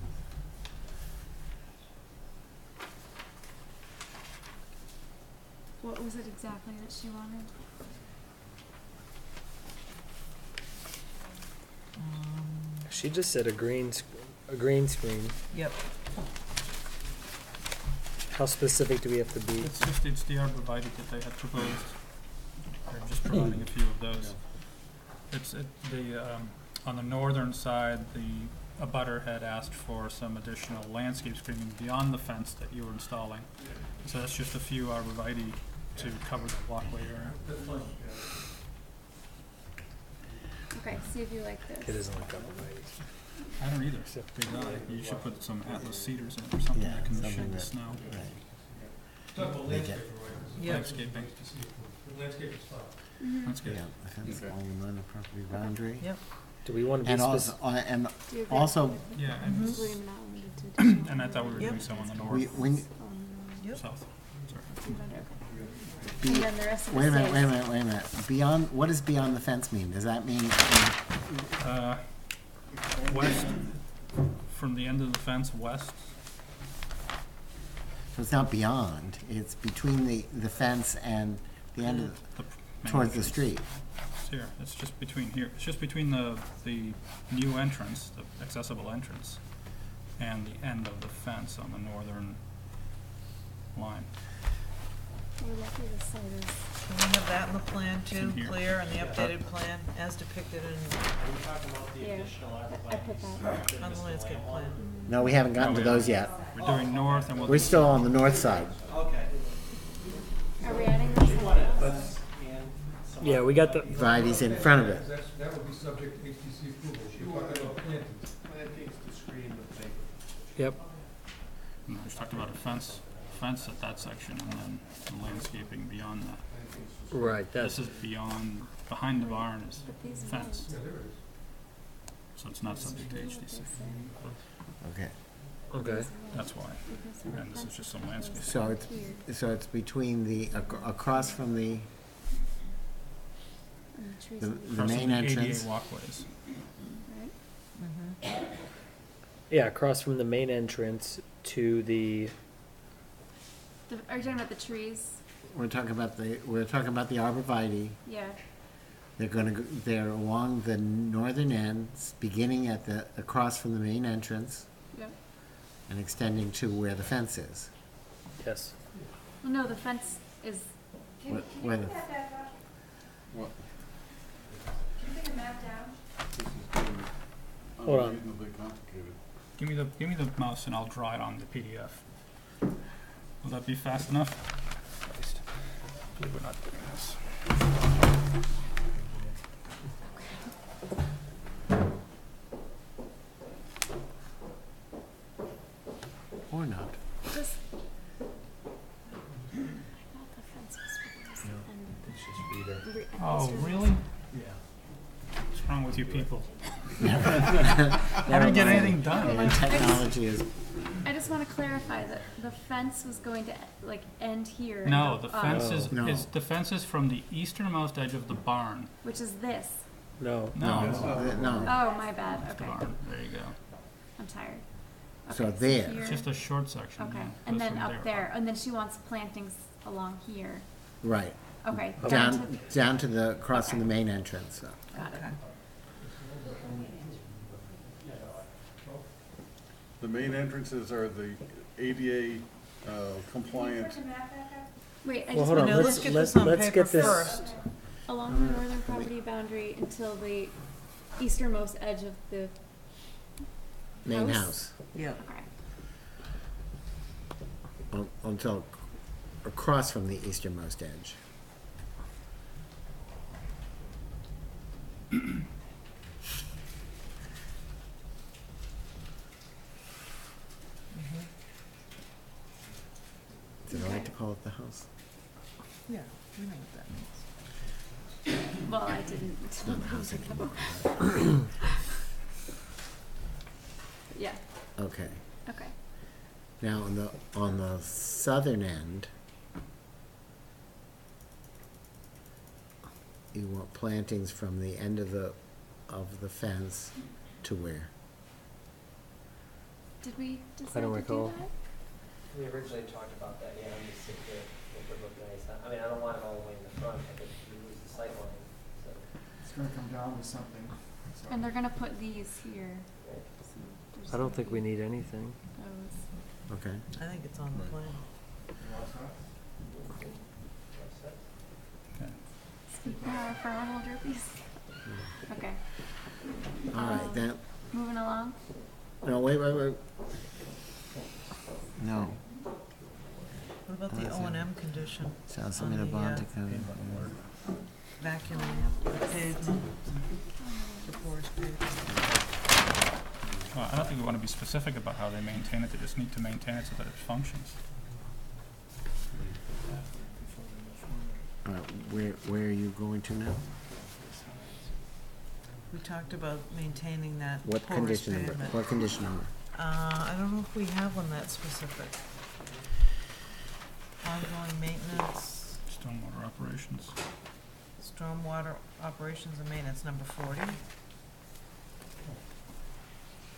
What was it exactly that she wanted? Um, she just said a green, sc- a green screen. Yep. How specific do we have to be? It's just, it's the arborvitae that they had proposed. They're just providing a few of those. It's, it, the, um, on the northern side, the abutter had asked for some additional landscape screening beyond the fence that you were installing. So that's just a few arborvitae to cover the walkway area. Okay, see if you like this. It doesn't look arborvitae. I don't either. Big eye. You should put some atlas cedars in or something Yeah, that can something shed the that- snow. right. Talk about Make it- landscaper, right? Yep. Landscaping. Landscape is fine. Mhm. That's good. Yeah, the fence along the line of property boundary. Yep. Do we want to be And also, specific? uh, and Do you agree? also, Yeah, and, Including not limited to additional. and I thought we were Yep. doing some on the we, north, when, Um, Yep. south. Sorry. two hundred, okay. be, And then the rest of it wait a minute, wait a minute, wait a minute. Beyond, what does beyond the fence mean? Does that mean, uh, west, from the end of the fence west, so it's not beyond, it's between the, the fence and the end of, the main towards the street? It's here, it's just between here, it's just between the, the new entrance, the accessible entrance, and the end of the fence on the northern line. We're lucky this site is. Can we have that in the plan too, in here. clear, and the updated plan as depicted in, Are you talking about the Yeah, additional I arborvitae? put that. on the landscape plan? No, we haven't gotten oh, to those yet. We're doing north and we'll. We're still on the north side. Okay. Are we adding this? Let's, and some Yeah, we got the, Varieties in front of it. That's, that would be subject to HDC approval. We're talking about plantings. plantings to screen the paper. yep. No, we talked about a fence, fence at that section and then the landscaping beyond that. Right, This that's, is beyond, behind the barn is But fence, Yeah, there is. so it's not subject to HDC. Okay. okay. That's why. And this is just some landscape. So it's, so it's between the, ac- across from the, the, the Across main from ADA entrance. walkways. Right? Yeah, across from the main entrance to the, The, are you talking about the trees? We're talking about the, we're talking about the arborvitae. Yeah. They're gonna, go they're along the northern ends, beginning at the, across from the main entrance Yep. and extending to where the fence is. yes. Well, no, the fence is, Where- where the- What? Can you bring the map down? This is getting Hold on. unreasonably complicated. Give me the, give me the mouse and I'll draw it on the PDF. Will that be fast enough? Believe we're not doing this. Or not. just. I thought the fence was supposed to end. Re- Oh, eastern- really? Yeah. What's wrong with you people? I Never didn't get mind. anything done. Your Technology is, I just wanna clarify that the fence was going to, like, end here. No, go the up, fence is, No. is, the fence is from the easternmost edge of the barn. Which is this. No. No. the- no, Oh, my bad, The okay. barn, there you go. I'm tired. So Okay, there. here- It's just a short section, Okay, yeah. and Goes then from up there, and then she wants plantings along here. right. Okay, down to, Down, down to the, crossing from the main entrance. so. got it. The main entrances are the ADA uh, compliant. Wait, I Well, just hold on, want No, let's, let's get let's, this on let's paper get this. first. along the northern property boundary until the easternmost edge of the Main House? house. Yeah. okay. Un- Until across from the easternmost edge. Is it all right to call it the house? Yeah, we know what that means. Well, I didn't. It's not the house anymore. Yeah. Okay. Okay. Now, on the, on the southern end, you want plantings from the end of the, of the fence to where? Did we decide I don't to recall. do that? We originally talked about that, yeah, I'm just sitting here, it would look nice. I mean, I don't want it all the way in the front, I think you lose the sight line, so. It's gonna come down to something, so. And they're gonna put these here. so there's I don't think we be need anything. those. Okay. I think it's on the plan. Okay. Speaking of our farm holder piece. Okay. All Um, then, Moving along. no, wait, wait, wait. No. What about the O and M condition? Shall on a the, bond uh, to cover. Vacuuming pavement, the porous pavement. Well, I don't think we want to be specific about how they maintain it, they just need to maintain it so that it functions. All right, where, where are you going to now? We talked about maintaining that What porous condition number, pavement. what condition number? Uh, I don't know if we have one that specific. Ongoing maintenance, Stormwater operations. stormwater operations and maintenance, number forty.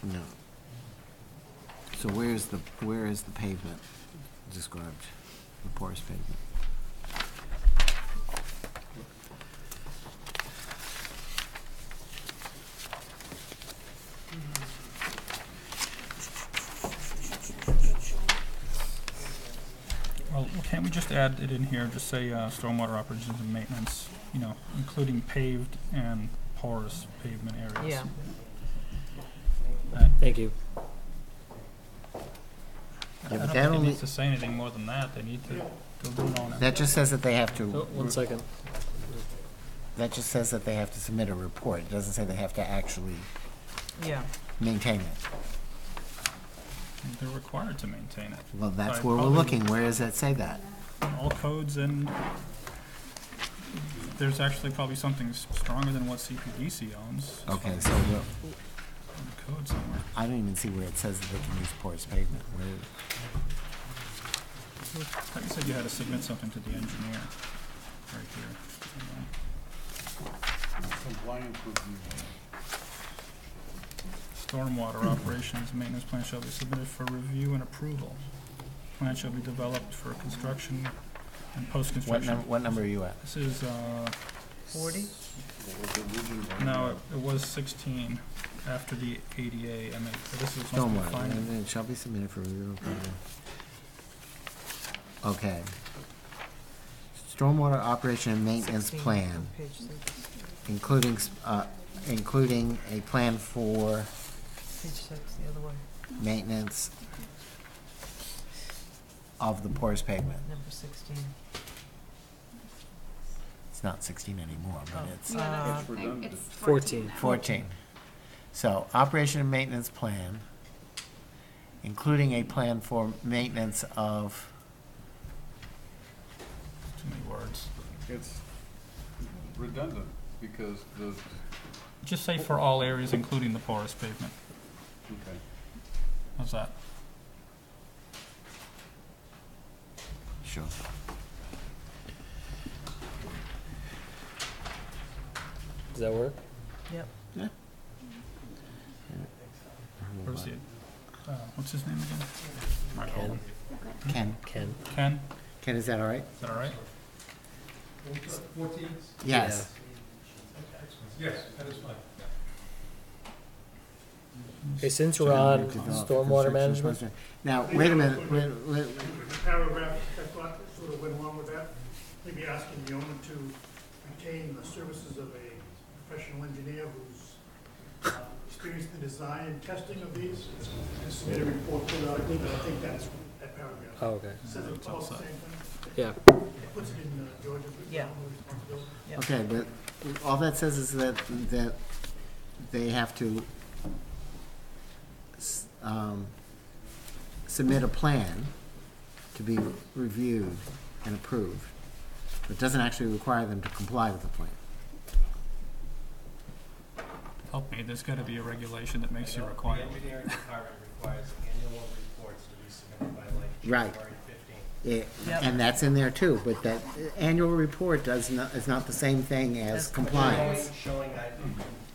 No. So where is the, where is the pavement described, the porous pavement? Well, can't we just add it in here, just say, uh, stormwater operations and maintenance, you know, including paved and porous pavement areas? Yeah. I- Thank you. I Yeah, don't that think it only- needs to say anything more than that, they need to go down on it. That just says that they have to. Oh, one second. That just says that they have to submit a report. It doesn't say they have to actually Yeah. maintain it. They're required to maintain it. Well, that's By where we're public- looking. Where does that say that? All codes and there's actually probably something s- stronger than what CPDC owns. Okay, so the, the code somewhere. I don't even see where it says that they can use porous pavement. Where, I thought you said you had to submit something to the engineer, right here. Compliance review. Stormwater operations, maintenance plan shall be submitted for review and approval. Plan shall be developed for construction and what post-construction. number, what number are you at? This is, uh, Forty? no, it, it was sixteen after the ADA, I mean, this is supposed to be Stormwater, finding. and it shall be submitted for review and approval. Okay. Stormwater operation and maintenance plan, on Page six, including, s- uh, including a plan for page six, the other way, maintenance of the porous pavement. number sixteen. It's not sixteen anymore, but Oh. it's Yeah, Uh, It's redundant. it's Fourteen. fourteen. So, operation and maintenance plan, including a plan for maintenance of, Too many words. It's redundant because the, Just say for all areas, including the porous pavement. okay. How's that? Sure. Does that work? Yep. Yeah. Where's the, uh, what's his name again? Mark Ken. Owen. Ken, Ken. Ken, Ken, is that all right? is that all right? Fourteen? Yes. Yes, that is fine. Okay, since we're on Develop stormwater construction management, process. Now, wait a minute, wait, wait, The paragraph that thought sort of went along with that, maybe asking the owner to retain the services of a professional engineer who's experienced the design and testing of these, and submit a report periodically, but I think that's that paragraph. Oh, okay. Says it's all the same thing. Yeah. It Puts it in uh, Georgia's Yeah. responsibility. Okay, but all that says is that, that they have to s- um, submit a plan to be reviewed and approved. It doesn't actually require them to comply with the plan. Help me, there's gotta be a regulation that makes you The require. engineering department requires annual reports to be submitted by like Right. January fifteenth. It- Yep. And that's in there too, but that annual report does not, is not the same thing as As compliance. Showing, showing that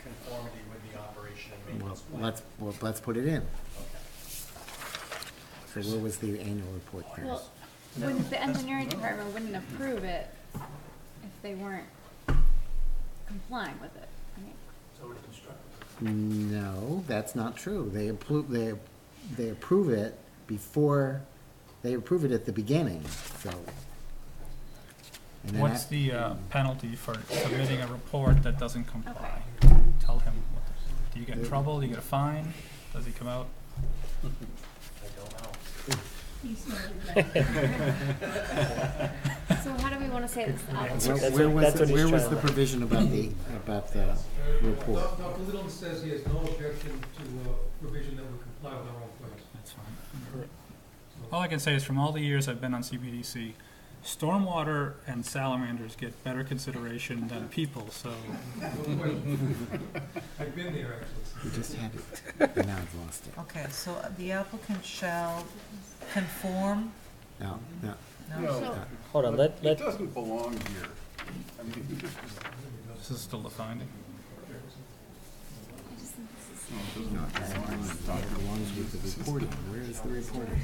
conformity with the operation and Well, maintenance plan. let's, well, let's put it in. Okay. So where was the annual report there? Well, wouldn't, the engineering department wouldn't approve it if they weren't complying with it. I mean, It's already constructed. No, that's not true. They approve, they, they approve it before, they approve it at the beginning, so. And then What's that- the uh, penalty for submitting a report that doesn't comply? Tell him, what the- do you get in trouble, do you get a fine, does he come out? I don't know. He's not So how do we wanna say this? Where That's where what- was, that's the- what he's where was trying the to- provision about the, about the report? Doc- Dr. Little says he has no objection to uh, provision that would comply with our own plans. That's fine. All I can say is from all the years I've been on CPDC, stormwater and salamanders get better consideration than people, so. I've been there, actually. We just had it, and now I've lost it. Okay, so the applicant shall conform, No, no. no? So- Hold on, let, It let, doesn't belong here. I mean, This is still the finding. I just think this no, it doesn't belong. it belongs with the reporting. Where is the reporting?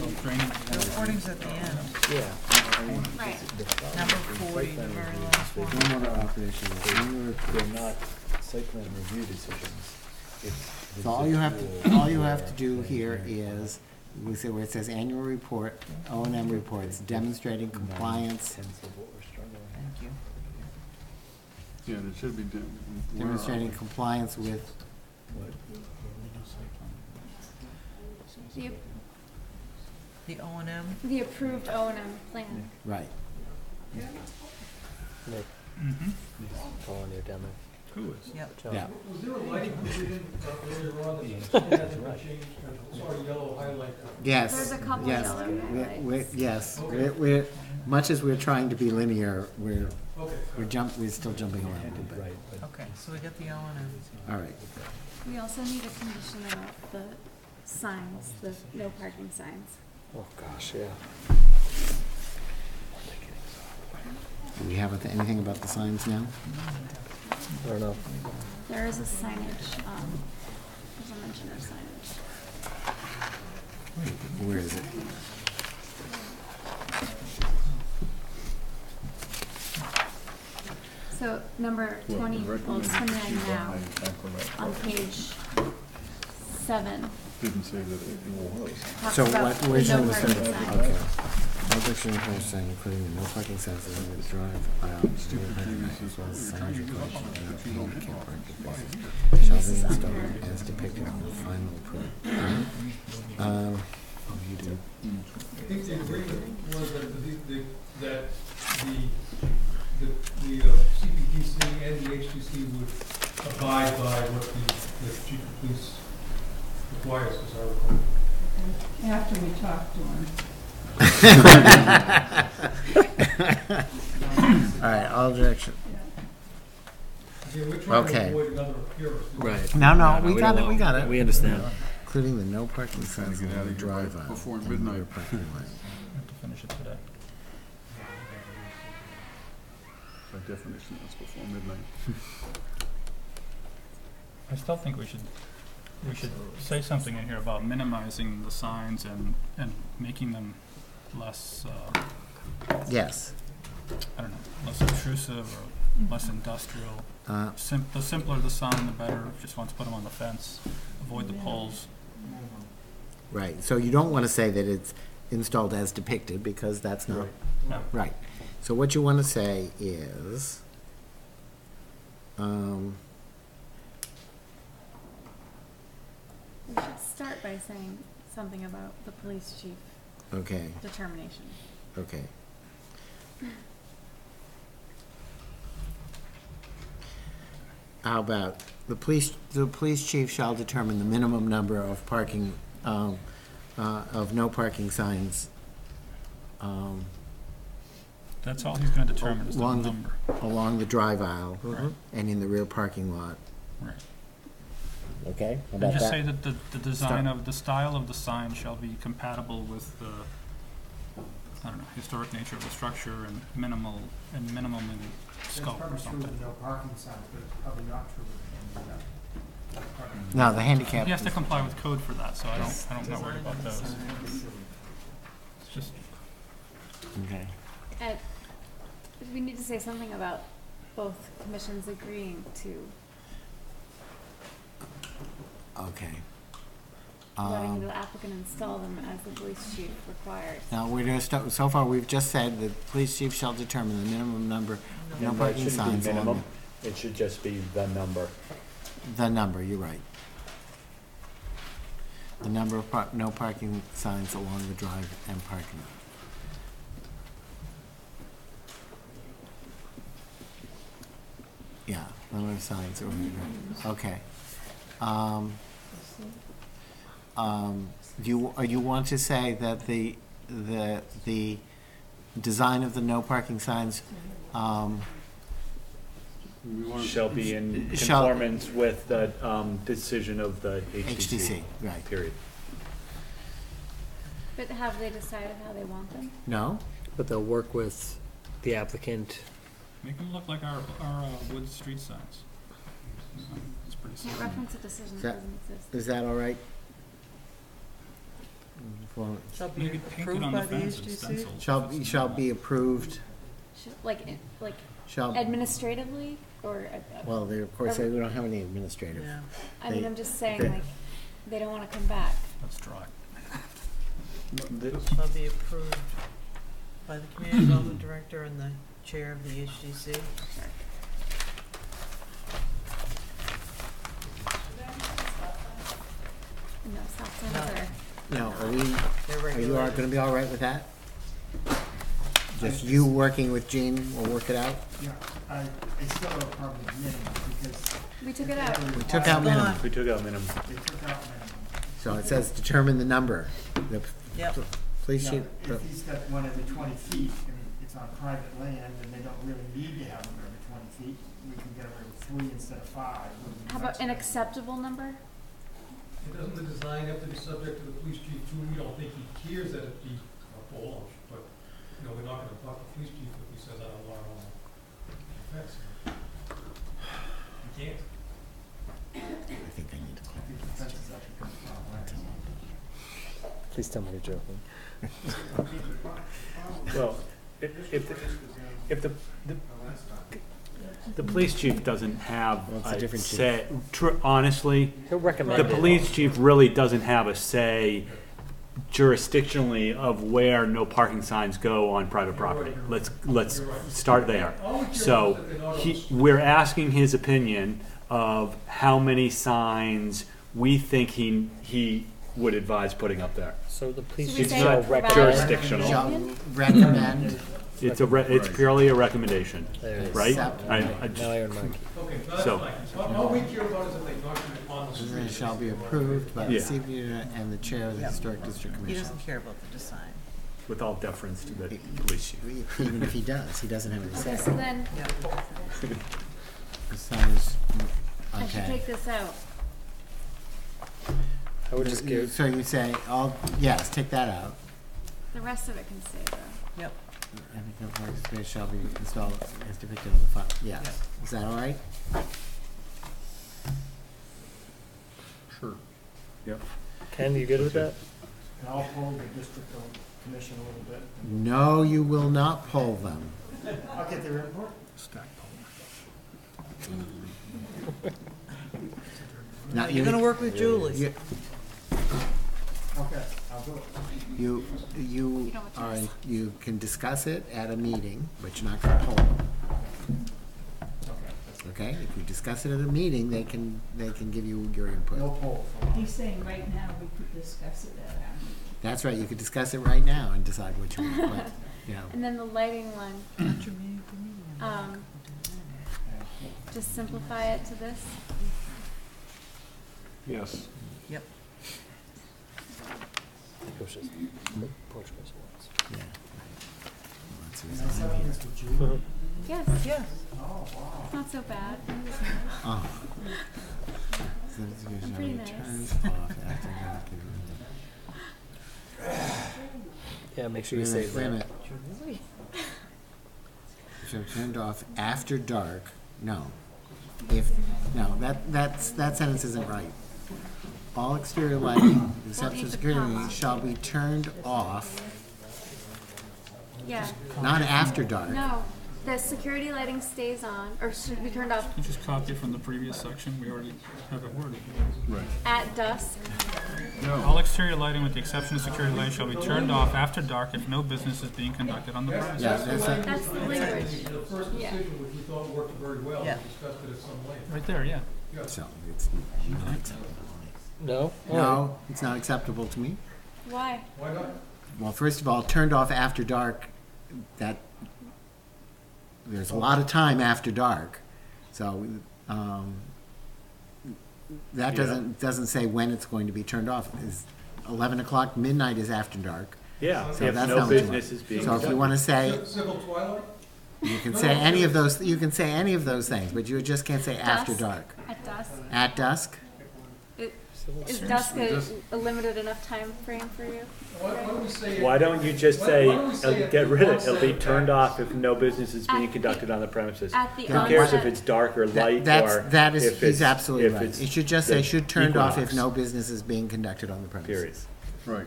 Well, drainage- The recording's at the end, yeah. Right. number forty, the very last one. Stormwater operation, They're not site plan review decisions. It's. So all you have to, all you have to do here is, we say where it says annual report, O and M reports demonstrating compliance, Sense of what we're struggling Thank you. Yeah, it should be. dim- where are demonstrating we? compliance with, The, The O and M, the approved O and M plan. right. Nick, calling you down there. Who is? yep. Yeah. Was there a lighting provision uh, earlier on that hasn't been changed? I saw a yellow highlight. Yes, There's a couple yes. yellow We- highlights. we- Yes, we're, we're, much as we're trying to be linear, we're, Okay. we're jump, we're still jumping around a little bit. Right, Okay, so we got the O and M. All right. We also need a condition about the signs, the no parking signs. Oh, gosh, yeah. Do we have anything about the signs now? I don't know. There is a signage, um, there's a mention of signage. Where is it? So number twenty, well, it's twenty-nine now, on page seven, Didn't say that it was. talks So about what, the where's no the parking sign? signs. Okay. No picture in front sign, including the no parking signs in the drive aisle, stupid as well as signage requirements for no handicap parking places. Shall be installed as depicted on the final approval. Um, I think the agreement was that the, the, that the, the, the uh, CPDC and the HDC would abide by what the, the chief of police requires, as I recall. After we talk to him. All right, all direction. Yeah, we're trying to Okay. avoid another appearance. Right. No, no, we we got it, we got it. we understand. Including the no parking Trying to signs get out along the of here by- drive aisle. before and midnight. rear parking lot. Have to finish it today. By definition, that's before midnight. I still think we should, we should say something in here about minimizing the signs and, and making them less, uh, Yes. I don't know, less intrusive or less industrial. Uh, Sim- the simpler the sign, the better, just want to put them on the fence, avoid the poles. Right, so you don't want to say that it's installed as depicted, because that's not, No. right. So what you want to say is, um, We should start by saying something about the police chief Okay, determination. okay. How about, the police, the police chief shall determine the minimum number of parking, um, uh, of no parking signs, um, That's all he's gonna determine is the along number. along the drive aisle Right. and in the rear parking lot. Right. Okay, how And about just say that? that the, the design of, the style of the sign shall be compatible with the, I don't know, historic nature of the structure and minimal, and minimum in That's scope or probably true something. with no parking signs, but it's probably not true with the handicap. No, the handicap. He has to comply with code for that, so I don't, I don't know worry about those. It's just, Okay. And we need to say something about both commissions agreeing to Okay. letting Um, the applicant install them as the police chief requires. Now, we're just, so far, we've just said the police chief shall determine the minimum number of no And that parking shouldn't be signs along minimum, it should just be the number. the number, you're right. The number of par- no parking signs along the drive and parking lot. Yeah, number of signs over the drive, okay. Um, um, do you, or you want to say that the, the, the design of the no parking signs, um, Shall be in Shall- conformance with the, um, decision of the HDC. HDC, right. Period. But have they decided how they want them? no? But they'll work with the applicant. make them look like our, our, uh, wood street signs. It's pretty Can't simple. reference a decision that that, doesn't exist. is that all right? Well, Shall be Make it painted approved on the by the fence and HDC? stenciled. Shall, be- shall be approved, Should- Like, it- like shall, administratively, or, uh, uh, well, they, of course, they don't have any administrative. Yeah. I mean, they- I'm just saying, they- like, they don't wanna come back. Let's draw it. Shall be approved by the community development director and the chair of the HDC. No, stop signs are. Now, are we, They're are you all gonna be all right with that? Just you working with Jean, we'll work it out? Yeah, I, I still have a problem with minimum, because. We took it out. We took out minimum, We took out minimum. They took out minimum. so it says determine the number. The Yep. police Now, chief, If he's got one every twenty feet, and it's on private land, and they don't really need to have them every twenty feet, we can get away with three instead of five. How about an acceptable number? And doesn't the design have to be subject to the police chief too? We don't think he cares that it be a pole, but, you know, we're not gonna talk to police chief if he says, I don't want it on the fence. You can't. I think I need to I think the fence is actually kind. Please tell me you're joking. Well, if, if, the- if the, the, the police chief doesn't have Well, it's a a different chief. say, tr- honestly, He'll recommend the it. police chief really doesn't have a say jurisdictionally of where no parking signs go on private property. Let's, let's start there. All we care about So, is that they're not he, we're asking his opinion of how many signs we think he, he would advise putting up there. So the police Should we chief say shall provide- recommend. Jurisdictional. shall recommend, It's a, re- it's purely a recommendation, There it is. right? I, I Now I just, earn Okay, no, that's So- fine. All, all we care about is that they document on the and street. then shall be approved by the Yeah. CPU and the chair of the Yep. historic district He commission. doesn't care about the design. with all deference to the police chief. Even if he does, he doesn't have any Okay, say. so then, Yeah. The signs, I should okay. take this out. I would just give, So you say, all, yes, take that out. The rest of it can stay though. Yep. Every parking space shall be installed as depicted on the file, yes. Is that all right? Sure. Yep. Ken, you good with that? And I'll hold the district commission a little bit. No, you will not poll them. I'll get their input. Stack Now, You're gonna work with Julie. You, Okay, I'll do it. You, you You are, you can discuss it at a meeting, but you're not gonna poll them, Okay, if you discuss it at a meeting, they can, they can give you your input. No poll. He's saying right now we could discuss it at our meeting. That's right, you could discuss it right now and decide what you want, but, you know. And then the lighting one, um, just simplify it to this. Yes. Yep. The reason I'm here. Yes. Yes. It's not so bad. Oh. So it's gonna I'm pretty nice. turns off after dark. Yeah, make sure you Wait a save minute, that. Wait a minute. So turned off after dark, no. If, no, that, that's, that sentence isn't right. All exterior lighting, except for security, shall be turned off, Yeah. not after dark. No, the security lighting stays on, or should be turned off You just copy from the previous section, we already have it worded. Right. at dusk. No. All exterior lighting with the exception of security lighting shall be turned off after dark if no business is being conducted on the premises. Yeah, that's a- That's the language. The first Yeah. decision, which we thought worked very well, we Yeah. discussed it at some length. Right there, yeah. So, it's not acceptable. No? No, it's not acceptable to me. Why? Why not? Well, first of all, turned off after dark, that, there's a lot of time after dark. So, um, that Yeah. doesn't, doesn't say when it's going to be turned off. Is eleven o'clock, midnight is after dark. Yeah, So if that's no not you business want. is being So if you wanna say, Civil twilight? you can say any of those, you can say any of those things, but you just can't say after Dusk. dark. At dusk. At dusk? It, is dusk a, a limited enough time frame for you? Why, why don't we say? Why don't you just why- say, why don't we say uh, at get the rid of it, it'll be onset turned off if no business is being At conducted on the premises. At the Who cares if onset. it's dark or That- light That's, or that is, if he's it's, absolutely if right. it's It should just the say, should turned off if equinox. no business is being conducted on the premises. Period. Right.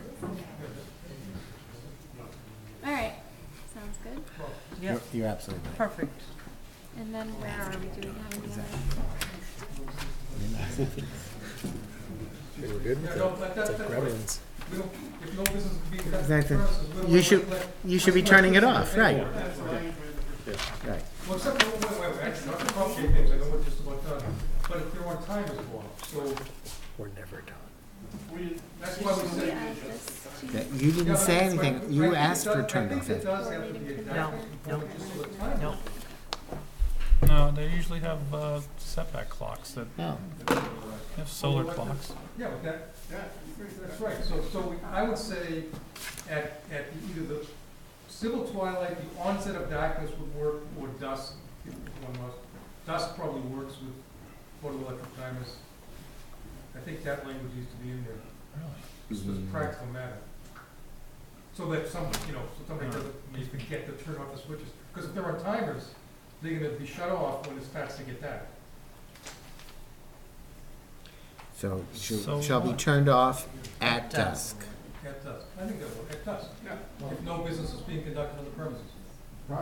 All right, sounds good. Yeah, You're- You're absolutely right. perfect. And then where are we? Do we have any other? We were good with it. It's like gremlins. We don't, if no business is being conducted on the Exactly. premises, we don't You should, you should be turning it off, right, right. Well, except, wait, wait, wait, actually, not to complicate things, I know we're just about done, but if there are timers involved, so We're never done. we, that's why we Should we say. add this to? That You didn't say anything, you asked for turned off. it does have to be a No, no, component, just so the time- No. No, they usually have uh, setback clocks that Oh, have solar clocks. Yeah, but that, that's right, so, so we- I would say at, at either the civil twilight, the onset of darkness would work, or dusk, if one must. Dusk probably works with photoelectric timers. I think that language needs to be in there, Really, just a practical matter. So that some, you know, so somebody doesn't, you forget to turn off the switches, because if there are timers, they're gonna be shut off when it starts to get dark. So should, So shall be what? turned off at dusk. At dusk, I think that would, at dusk, yeah, if no business is being conducted on the premises.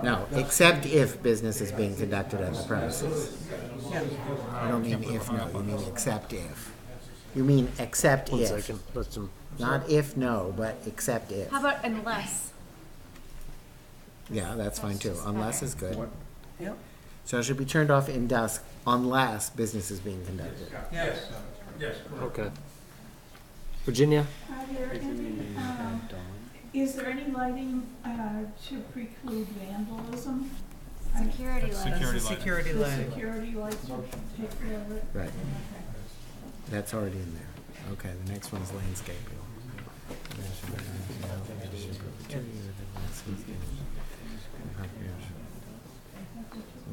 No, except if business is being conducted on the premises. I don't mean if no, you mean except if. You mean except One if, second, let's, um, not if no, but except if. How about unless? Yeah, that's fine too, unless is good. Yep. So it should be turned off in dusk unless business is being conducted. Yes, yes, correct. okay. Virginia? Are there any, um, is there any lighting, uh, to preclude vandalism? Security lights. security That's lighting. security The lighting. security lights will take care of it? Right. That's already in there. Okay, the next one's landscaping.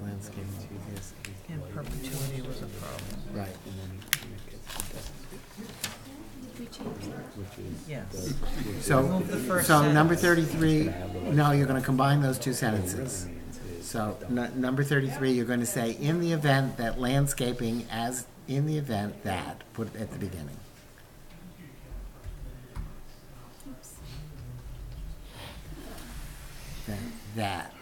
Landscaping. In perpetuity was a problem. Right. Did we change that? Yes. So, Remove the first so number sentence. thirty-three, no, you're gonna combine those two sentences. So, n- number thirty-three, you're gonna say, in the event that landscaping as, in the event that, put it at the beginning. That, that.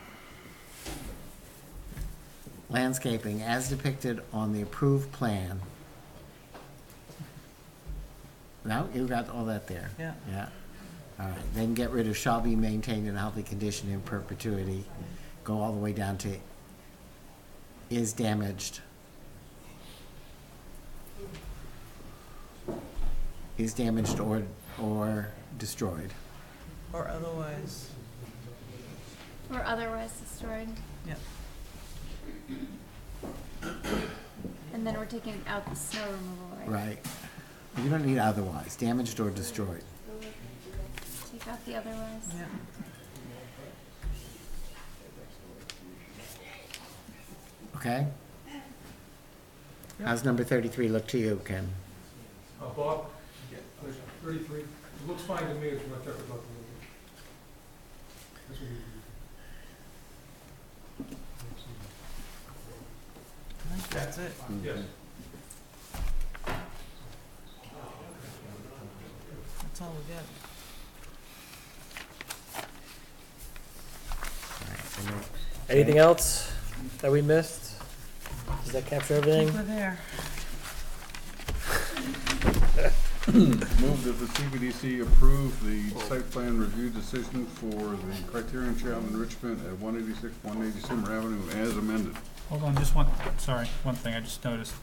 Landscaping as depicted on the approved plan. Now you've got all that there. Yeah. Yeah. All right, then get rid of shall be maintained in a healthy condition in perpetuity. Go all the way down to is damaged. Is damaged or, or destroyed. Or otherwise, Or otherwise destroyed. yeah. And then we're taking out the snow removal, right? Right, you don't need otherwise, damaged or destroyed. Take out the otherwise. yeah. Okay? How's number thirty-three look to you, Ken? Uh, Bob? Thirty-three, it looks fine to me, it's what I talked about. the other day. That's what we- I think that's it. Yes. That's all we got. Anything else that we missed? Does that capture I think everything? we're there. Move that the CPDC approve the site plan review decision for the Criterion Child Enrichment at one eighty-six, one eighty Simmer Avenue as amended. Hold on, just one, sorry, one thing I just noticed.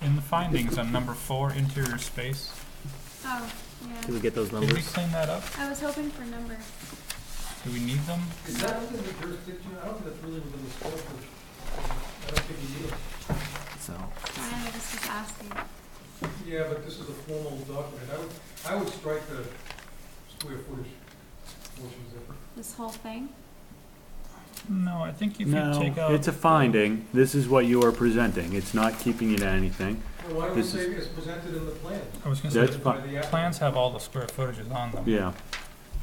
In the findings on number four, interior space, Oh, Did we get those did we numbers? clean that up? I was hoping for numbers. Do we need them? Is that within the jurisdiction, I don't think that's really within the scope of, I don't think you need it. So, I just asking. Yeah, but this is a formal document, I would, I would strike the square footage portions of it. This whole thing? No, I think if you No, take out. it's a finding. This is what you are presenting. It's not keeping you to anything. Well, Why don't we This say is- it's presented in the plan? I was gonna That's say, By fine. the applicant? plans have all the square footages on them. Yeah.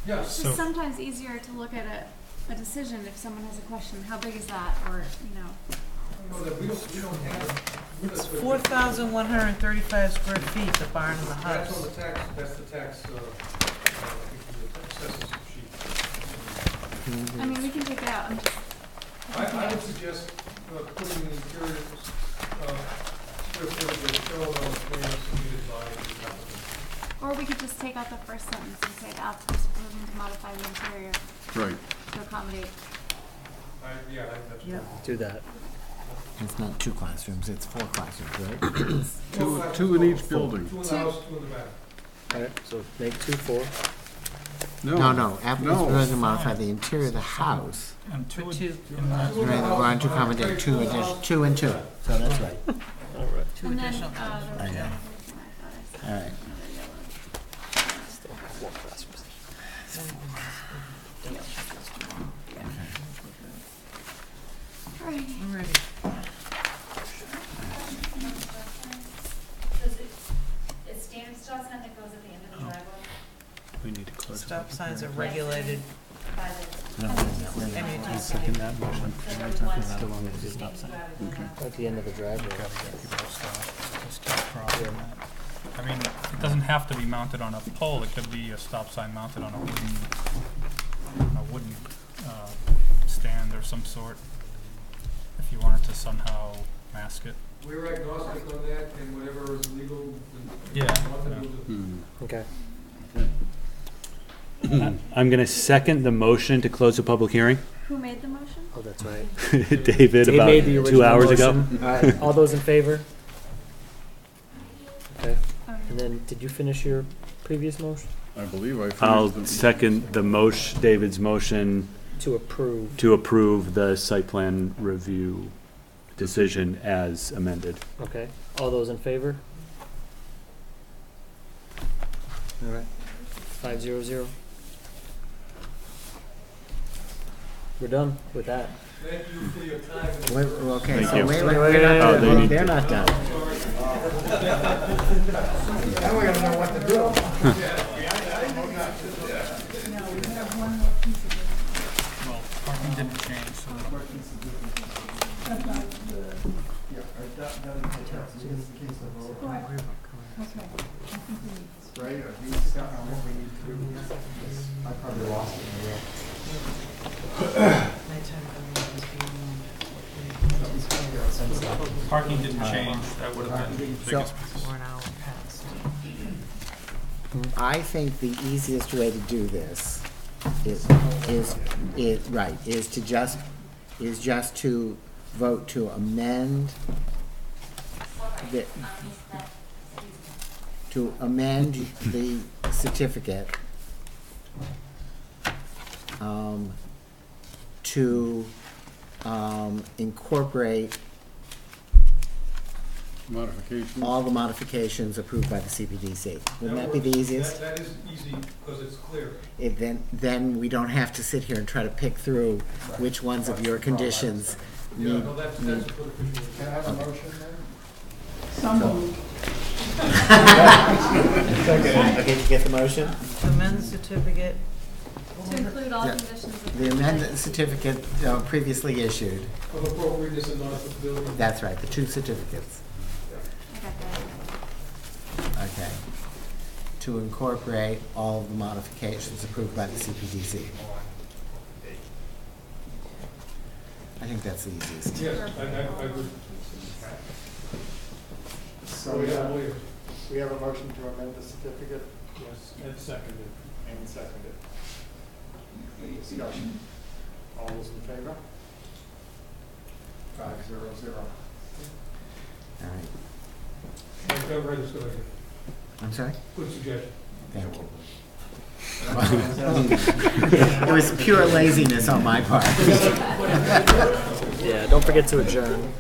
Yeah, It's So- just sometimes easier to look at a, a decision if someone has a question, how big is that, or, you know. no, that we don't, we don't have. It's four thousand one hundred and thirty-five square feet, the barn and the That's on house. the tax, that's the tax, uh, uh, I the assessors sheet. I mean, we can take it out, I'm just. I, I would suggest, uh, putting the interior, uh, square footage as shown on the plan submitted by the applicant. Or we could just take out the first sentence and say the applicant is proposing to modify the interior Right. to accommodate. I, yeah, I think that's. Yeah. Do that. it's not two classrooms, it's four classrooms, right? Two, two in each building. Two in the house, two in the back. Alright, so make two four. No, no, applicant's No. proposing to modify the interior of the house. And two, For would- two. in that- Two in the Right, we're on to accommodate two in addition, two and two, so that's right. Alright. Two And then, additional. uh, there was I know. another thing I thought I said. All right. Still have four classrooms. Alrighty. I'm ready. Does it, is standard stop sign that goes at the end of the driveway We need to close. the Stop public signs are hearing. regulated. by the? No. Second that motion. So there's one Still on the stop stop sign. sign. At the end of the driveway. Gotta get people to stop. Just keep crossing that. I mean, it doesn't have to be mounted on a pole, it could be a stop sign mounted on a wooden, on a wooden, uh, stand or some sort. If you wanted to somehow mask it. We're agnostic on that, and whatever is legal, and. Yeah, Nothing yeah. to do Okay. I'm gonna second the motion to close the public hearing. Who made the motion? Oh, that's right. David, Dave about made the two original hours ago. motion. Alright, all those in favor? Okay, Okay. and then, did you finish your previous motion? I believe I finished I'll the. second the motion, David's motion To approve. to approve the site plan review decision as amended. Okay, all those in favor? Alright, five zero zero. We're done with that. Thank you for your time. Wait, okay, Thank so you. wait, wait, Wait, we're not wait, done. they Well, need They're not done. Now we gotta know what to do. No, we have one more piece of it Well, parking parking didn't change, that would have been the So- biggest. Four an hour past. I think the easiest way to do this is, is, is, right, is to just, is just to vote to amend the, to amend the certificate um, to um, incorporate Modifications. all the modifications approved by the CPDC. Wouldn't that be the easiest? That, that is easy, because it's clear. It then, then we don't have to sit here and try to pick through which ones of your conditions Yeah, need. no, that's, need- that's a good. Can I have a motion then? Some moved. Okay, did you get the motion? To amend the certificate, To include all Yeah. conditions of. The amended certificate uh, previously issued, Of appropriateness and non-applicability. that's right, the two certificates, I that. okay. To incorporate all of the modifications approved by the CPDC. I think that's the easiest. Yes, I, I, I would. So we have, we have a motion to amend the certificate. Yes, and seconded, and seconded. Any discussion? All those in favor? Five zero zero. All right, I've got read this good idea. I'm sorry? Good suggestion. Thank you. It was pure laziness on my part. Yeah, don't forget to adjourn.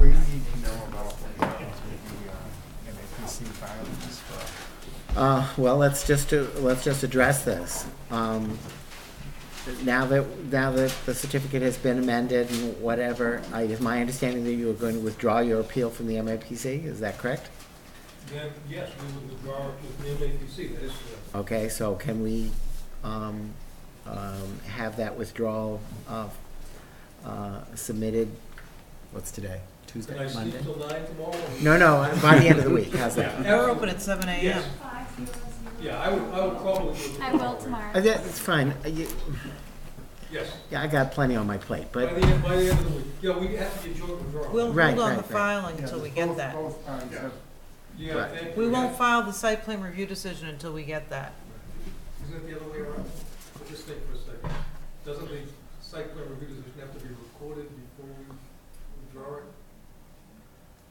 We need to know about the, uh, MAPC filings for. Uh, well, let's just, do- let's just address this. Um, now that, now that the certificate has been amended and whatever, I, is my understanding that you are going to withdraw your appeal from the MAPC, is that correct? Then, yes, we would withdraw it the MAPC, that is correct. Okay, so can we, um, um, have that withdrawal, uh, uh, submitted, what's today? Tuesday, Can I sleep Monday? till nine tomorrow? No, no, by the end of the week, how's that? we're open at seven AM. Yes. Yeah, I would, I would probably. do it I will tomorrow. tomorrow. Uh, that- It's fine, Uh, you- Yes, yeah, I got plenty on my plate, by but, the end, by the end of the week. Yeah, we have to get joint withdrawal. We'll Right, hold on the right, right. filing until we get that. Both parties have Yeah, Right. and. We won't file the site plan review decision until we get that. Isn't it the other way around? Let's just think for a second. Doesn't the site plan review decision have to be recorded before we withdraw it?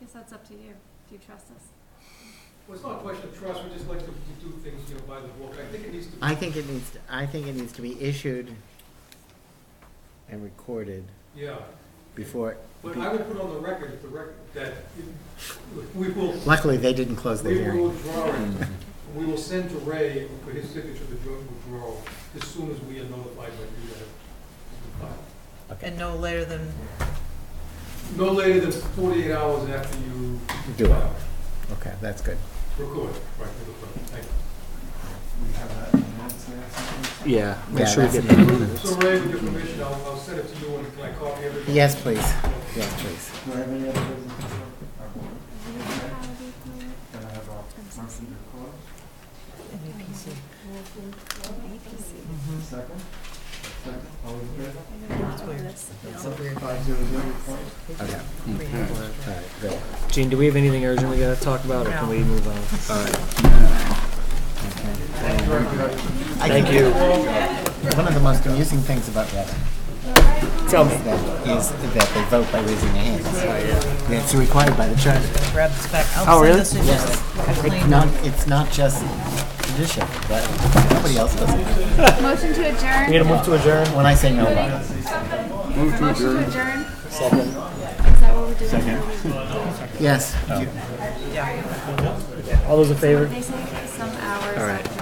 Guess that's up to you. Do you trust us? Well, it's not a question of trust, we just like to to do things, you know, by the book. I think it needs to be. I think it needs, to- I think it needs to be issued and recorded Yeah, before, but I would put on the record, if the record, that we will. luckily, they didn't close the We will hearing. withdraw it. We will send to Ray for his signature the joint withdrawal as soon as we are notified by you that it's been filed. And no later than, No later than forty-eight hours after you. Do it. file. Okay, that's good. Record, right, record, thank you. We have that in minutes there, something? Yeah, make Yeah, sure you that's get it. that. So Ray, with your permission, I'll, I'll send it to you and can I copy everything? Yes, please. Yes, please. Do I have any other business? Can I have uh, a motion to close? MAPC. Second? Second, all in favor? That's weird. That's so weird. Five zero zero, close. Okay. Freehand. All right, good. Jean, do we have anything urgent we gotta talk about, or can we move on? All right. Thank you. One of the most amusing things about that Tell me. is that, is that they vote by raising their hands. It's required by the charter. Grab this back. Oh, I'll send really? this in Yes. It's clean. not, it's not just tradition, but nobody else does it. Motion to adjourn? We gotta move to adjourn? When I say nobody. Move to Motion adjourn. to adjourn? Second. Is that what we're doing? Second. Yes. Yeah. All those in favor? They say some hours. All right. after